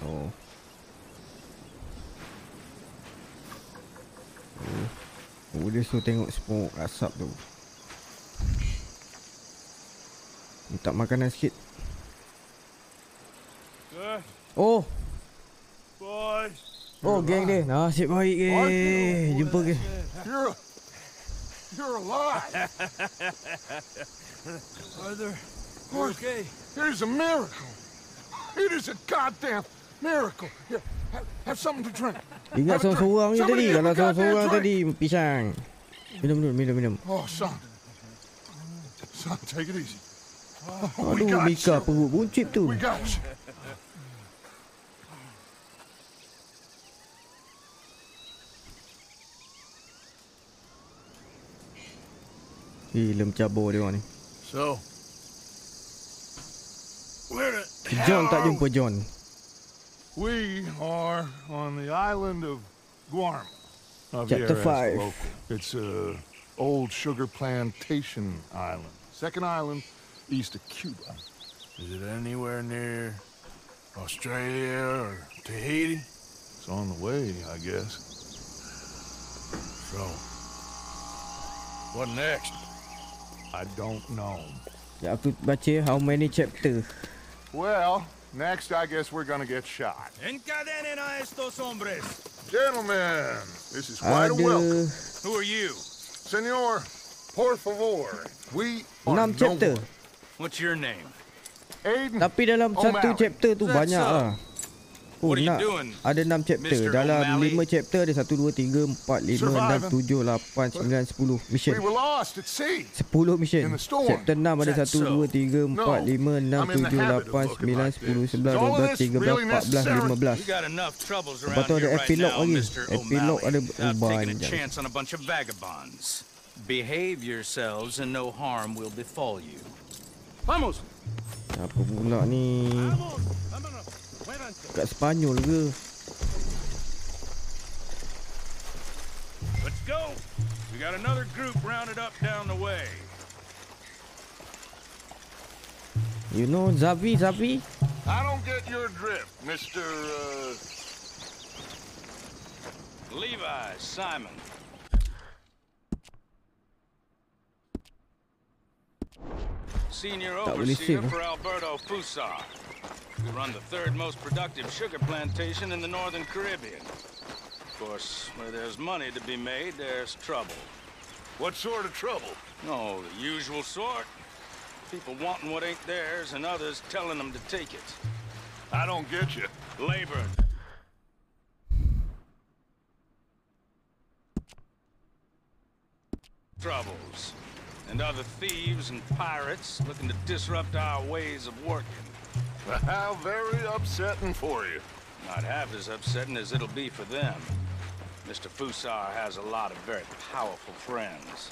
Oh. Oh. Suruh tengok smoke asap tu. Minta makanan sikit. Good. Oh. Oh, geng dia. Nasib baik geng. Jumpa geng. You're, you're alive. Arthur, okay? It is a miracle. It is a goddamn miracle. Here, have, have something to drink. Ingat seorang-seorang je tadi. Kalau seorang-seorang tadi pisang. Minum, minum, minum, minum. Oh, son. Son, take it easy. Oh, Aduh, Mika perut buncit tu. We got you. Film cabur dia orang ni. So, where the John tak jumpa John. We are on the island of Guam. Chapter five. It's a old sugar plantation island. Second island east of Cuba. Is it anywhere near Australia or Tahiti? It's on the way, I guess. So, what next? I don't know. Ya, aku baca how many chapters? Well, next I guess we're gonna get shot. Encadenen a estos hombres. Gentlemen, this is quite a welcome. Who are you? Senor, por favor. We are enam chapter. What's your name? Aiden Tapi dalam satu chapter tu banyak so? lah. Oh, you nak ada 6 chapter. Mr. Dalam O'Malley? 5 chapter ada 1 2 3 4 5 6 7 8 9 10 mission. We were lost at sea. 10 mission. Chapter 6 ada Is that 1 2 3 4 No, 5 6 I'm in the 7 habit of 8 looking 9 like 10 this. 11 Is all of 12 this really 13 14 necessary? 15 You got enough troubles Lepas tu ada epilogue lagi. Epilogue ada banyak. chance on a bunch of vagabonds. Behave yourselves and no harm will befall you. Vamos! Apa pula ni? Kat Spanyol ke? Let's go. We got another group rounded up down the way. You know Zavi Zavi? I don't get your drift, Mr. Uh, Levi, Simon. Senior overseer eh? for Alberto Fusar. We run the third most productive sugar plantation in the Northern Caribbean. Of course, where there's money to be made, there's trouble. what sort of trouble? Oh, the usual sort. People wanting what ain't theirs and others telling them to take it. I don't get you. Labor. Troubles. And other thieves and pirates looking to disrupt our ways of working. How very upsetting for you. Not half as upsetting as it'll be for them. Mr. Fusar has a lot of very powerful friends.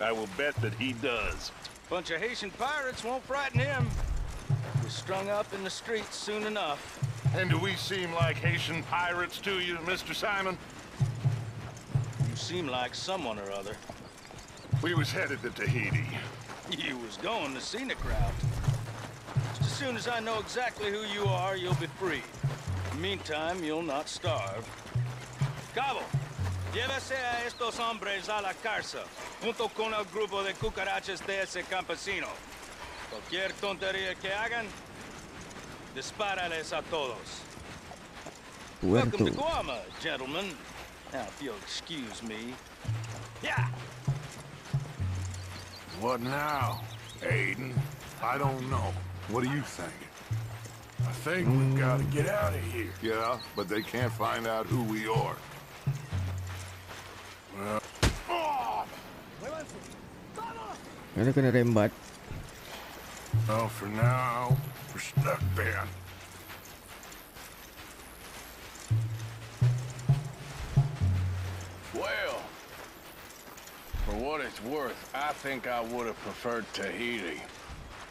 I will bet that he does. Bunch of Haitian pirates won't frighten him. We're strung up in the streets soon enough. And do we seem like Haitian pirates to you, Mr. Simon? You seem like someone or other. We was headed to Tahiti. You was going to scenic route. Just as soon as I know exactly who you are, you'll be free. Meantime, you'll not starve. Cabo, llévese a estos hombres a la cárcel, junto con el grupo de cucarachas de ese campesino. Cualquier tontería que hagan, dispárales a todos. Welcome to Guama, gentlemen. Now, if you'll excuse me. Yeah! What now, Aiden? I don't know. What do you think? I think we've got to get out of here. Yeah, but they can't find out who we are. Well, Kena kena rembat. well, for now, we're stuck, Ben. Well, For what it's worth, I think I would have preferred Tahiti.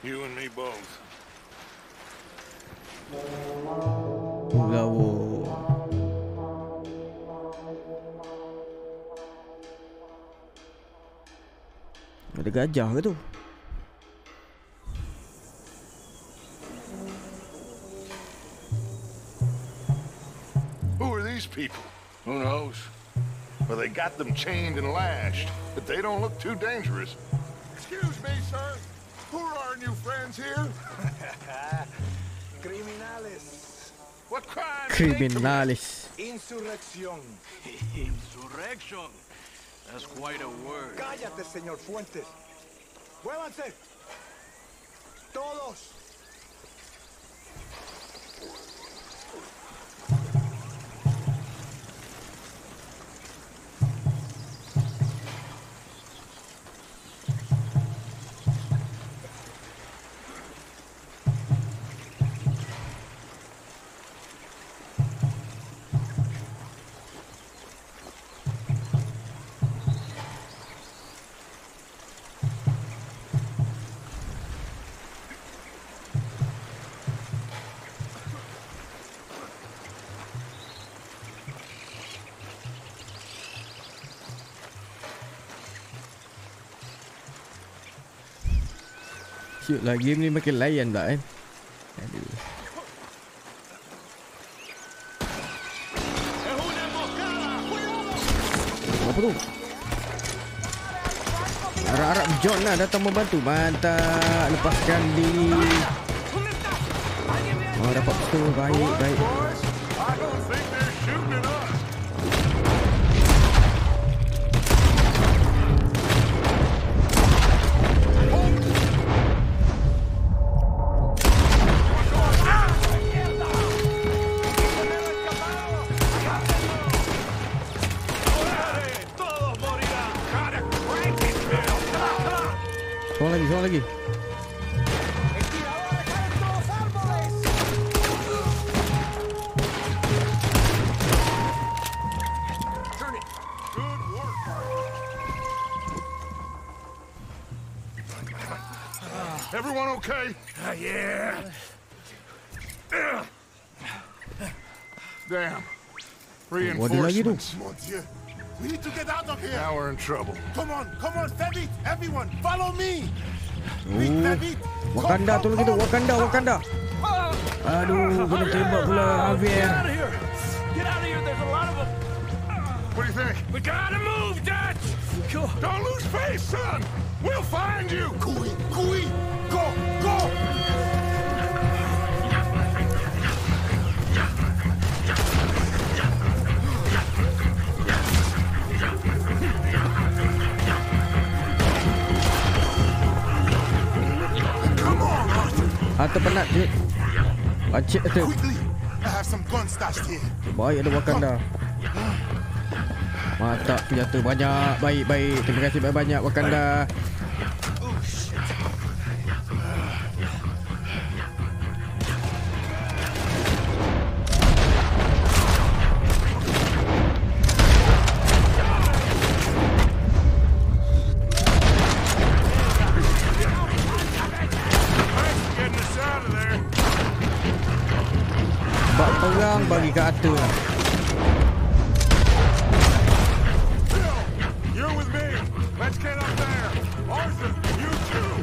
You and me both. Who are these people? Who knows? Well, they got them chained and lashed, but they don't look too dangerous. Excuse me, sir. Who are our new friends here? Criminales. What crime? Criminalis. Insurrección. Insurrection. That's quite a word. Cállate, señor Fuentes. Muévanse. Todos. Cute lah game ni makin layan pula kan. Aduh. Apa tu? Harap-harap John lah datang membantu. Mantap. Lepaskan diri. Oh dapat betul. Baik, baik. Oh, ada lagi tu. Mon Dieu. We need to get out of here. Now we're in trouble. Come on, come on, Fevit. Everyone, follow me. Oh, Wakanda tu lagi tu. Wakanda, Wakanda. Aduh, kena tembak pula Javier. Get out of here, there's a lot of them. What do you think? We gotta move, Dutch! Don't lose face, son. We'll find you. Cooey, cooey. Go, go. Penat je. Pacik tu. Baik ada Wakanda. Mantap senjata banyak. Baik, baik. Terima kasih banyak-banyak Wakanda. Perang bagi ke atas. You're with me. Let's get up there. Arthur, you.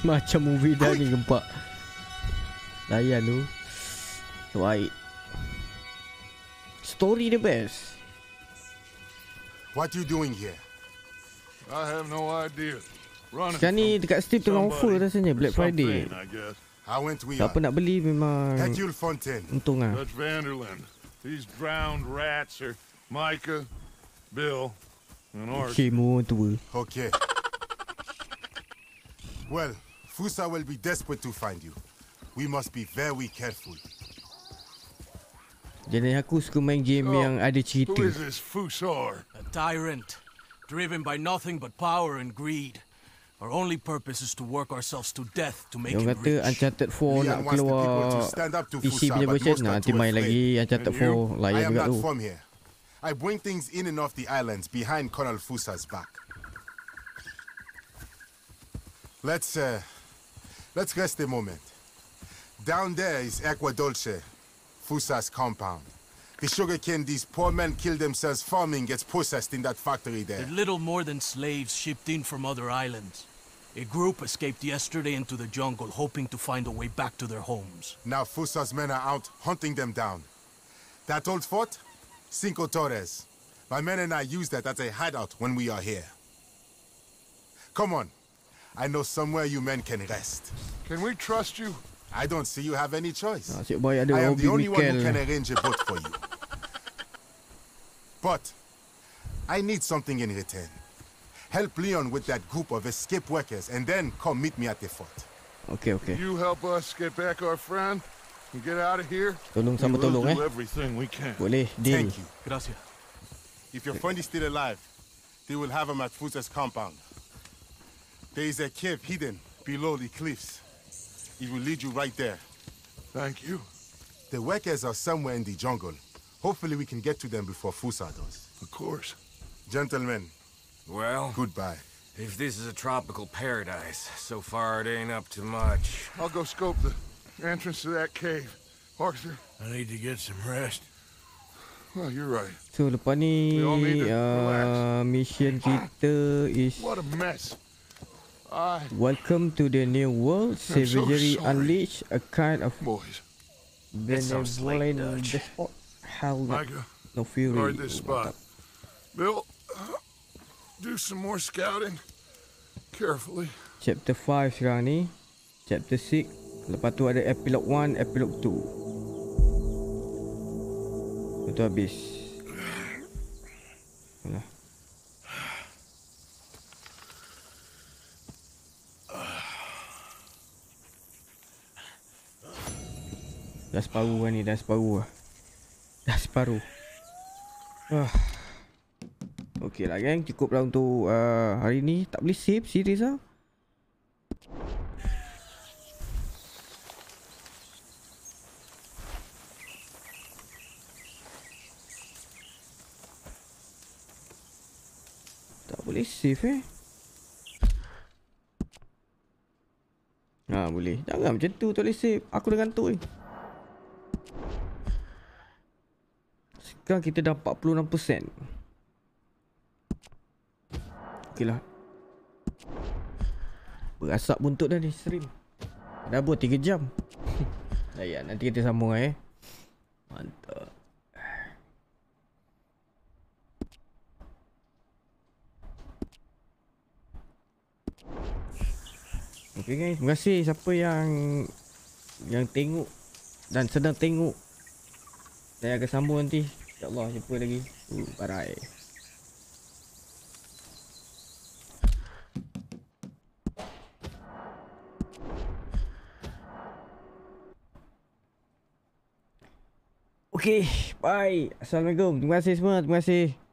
Macam movie dah ni gempak. Layan tu. Baik. Story the best. What you doing here? I have no idea. Running Sekarang ni dekat Steam tengah offer rasanya Black Friday. Siapa nak beli memang untung lah. Dutch Vanderland. These drowned rats are Micah, Bill, and Art. Okay, mu tua. Okay. Well, Fusa will be desperate to find you. We must be very careful. Jadi aku suka main game So, yang ada cerita. Who is this Fusar? A tyrant, driven by nothing but power and greed. Our only purpose is to work ourselves to death to make Yang him kata rich. Uncharted 4 nak Leon the keluar PC punya version nanti main lagi Uncharted And you? 4 layan I am juga not tu. from here. I bring things in and off the islands behind Colonel Fusa's back. Let's uh, let's rest a moment. Down there is Aqua Dolce, Fusa's compound. The sugarcane these poor men kill themselves farming gets processed in that factory there. They're little more than slaves shipped in from other islands. A group escaped yesterday into the jungle, hoping to find a way back to their homes. Now Fusa's men are out hunting them down. That old fort? Cinco Torres. My men and I use that as a hideout when we are here. Come on. I know somewhere you men can rest. Can we trust you? I don't see you have any choice. Asyik boy ada I am the only one who can arrange a boat for you. But I need something in return. Help Leon with that group of escape workers and then come meet me at the fort. Okay, okay. You help us get back our friend and get out of here. Tolong sama we will tolong, do eh. everything we can. Boleh, deal. Thank you. Gracias. If your friend is still alive, they will have him at Fusa's compound. There is a cave hidden below the cliffs. It will lead you right there. Thank you. The workers are somewhere in the jungle. Hopefully we can get to them before Fusa does. Of course. Gentlemen, Well, goodbye. if this is a tropical paradise, so far it ain't up to much. I'll go scope the entrance to that cave. Arthur. I need to get some rest. Well, you're right. So lepas ni We all need to uh, mission kita is What a mess. I Welcome to the new world. I'm so Savagery sorry. unleash a kind of boys. It sounds like benevolent despot. Hell no, Micah, no fury. guard this spot. Bill, uh, do some more scouting. Carefully. Chapter 5 sekarang ni. Chapter 6. Lepas tu ada epilogue 1, epilogue 2. Lepas tu habis. Dah separuh kan ni, dah separuh lah. Dah separuh. Ah. Okey lah gang, cukup lah untuk uh, hari ni. Tak boleh save series lah. Tak boleh save eh. Ha boleh. Jangan macam tu tak boleh save. Aku dah ni. Sekarang kita dah 46%. Okey lah. Berasap buntut dah ni stream. Dah buat 3 jam. Dah ya, nanti kita sambung eh. Mantap. Okay guys, terima kasih siapa yang yang tengok dan sedang tengok. Saya akan sambung nanti. InsyaAllah jumpa lagi. Uh, bye. Okay, bye. Assalamualaikum. Terima kasih semua. Terima kasih.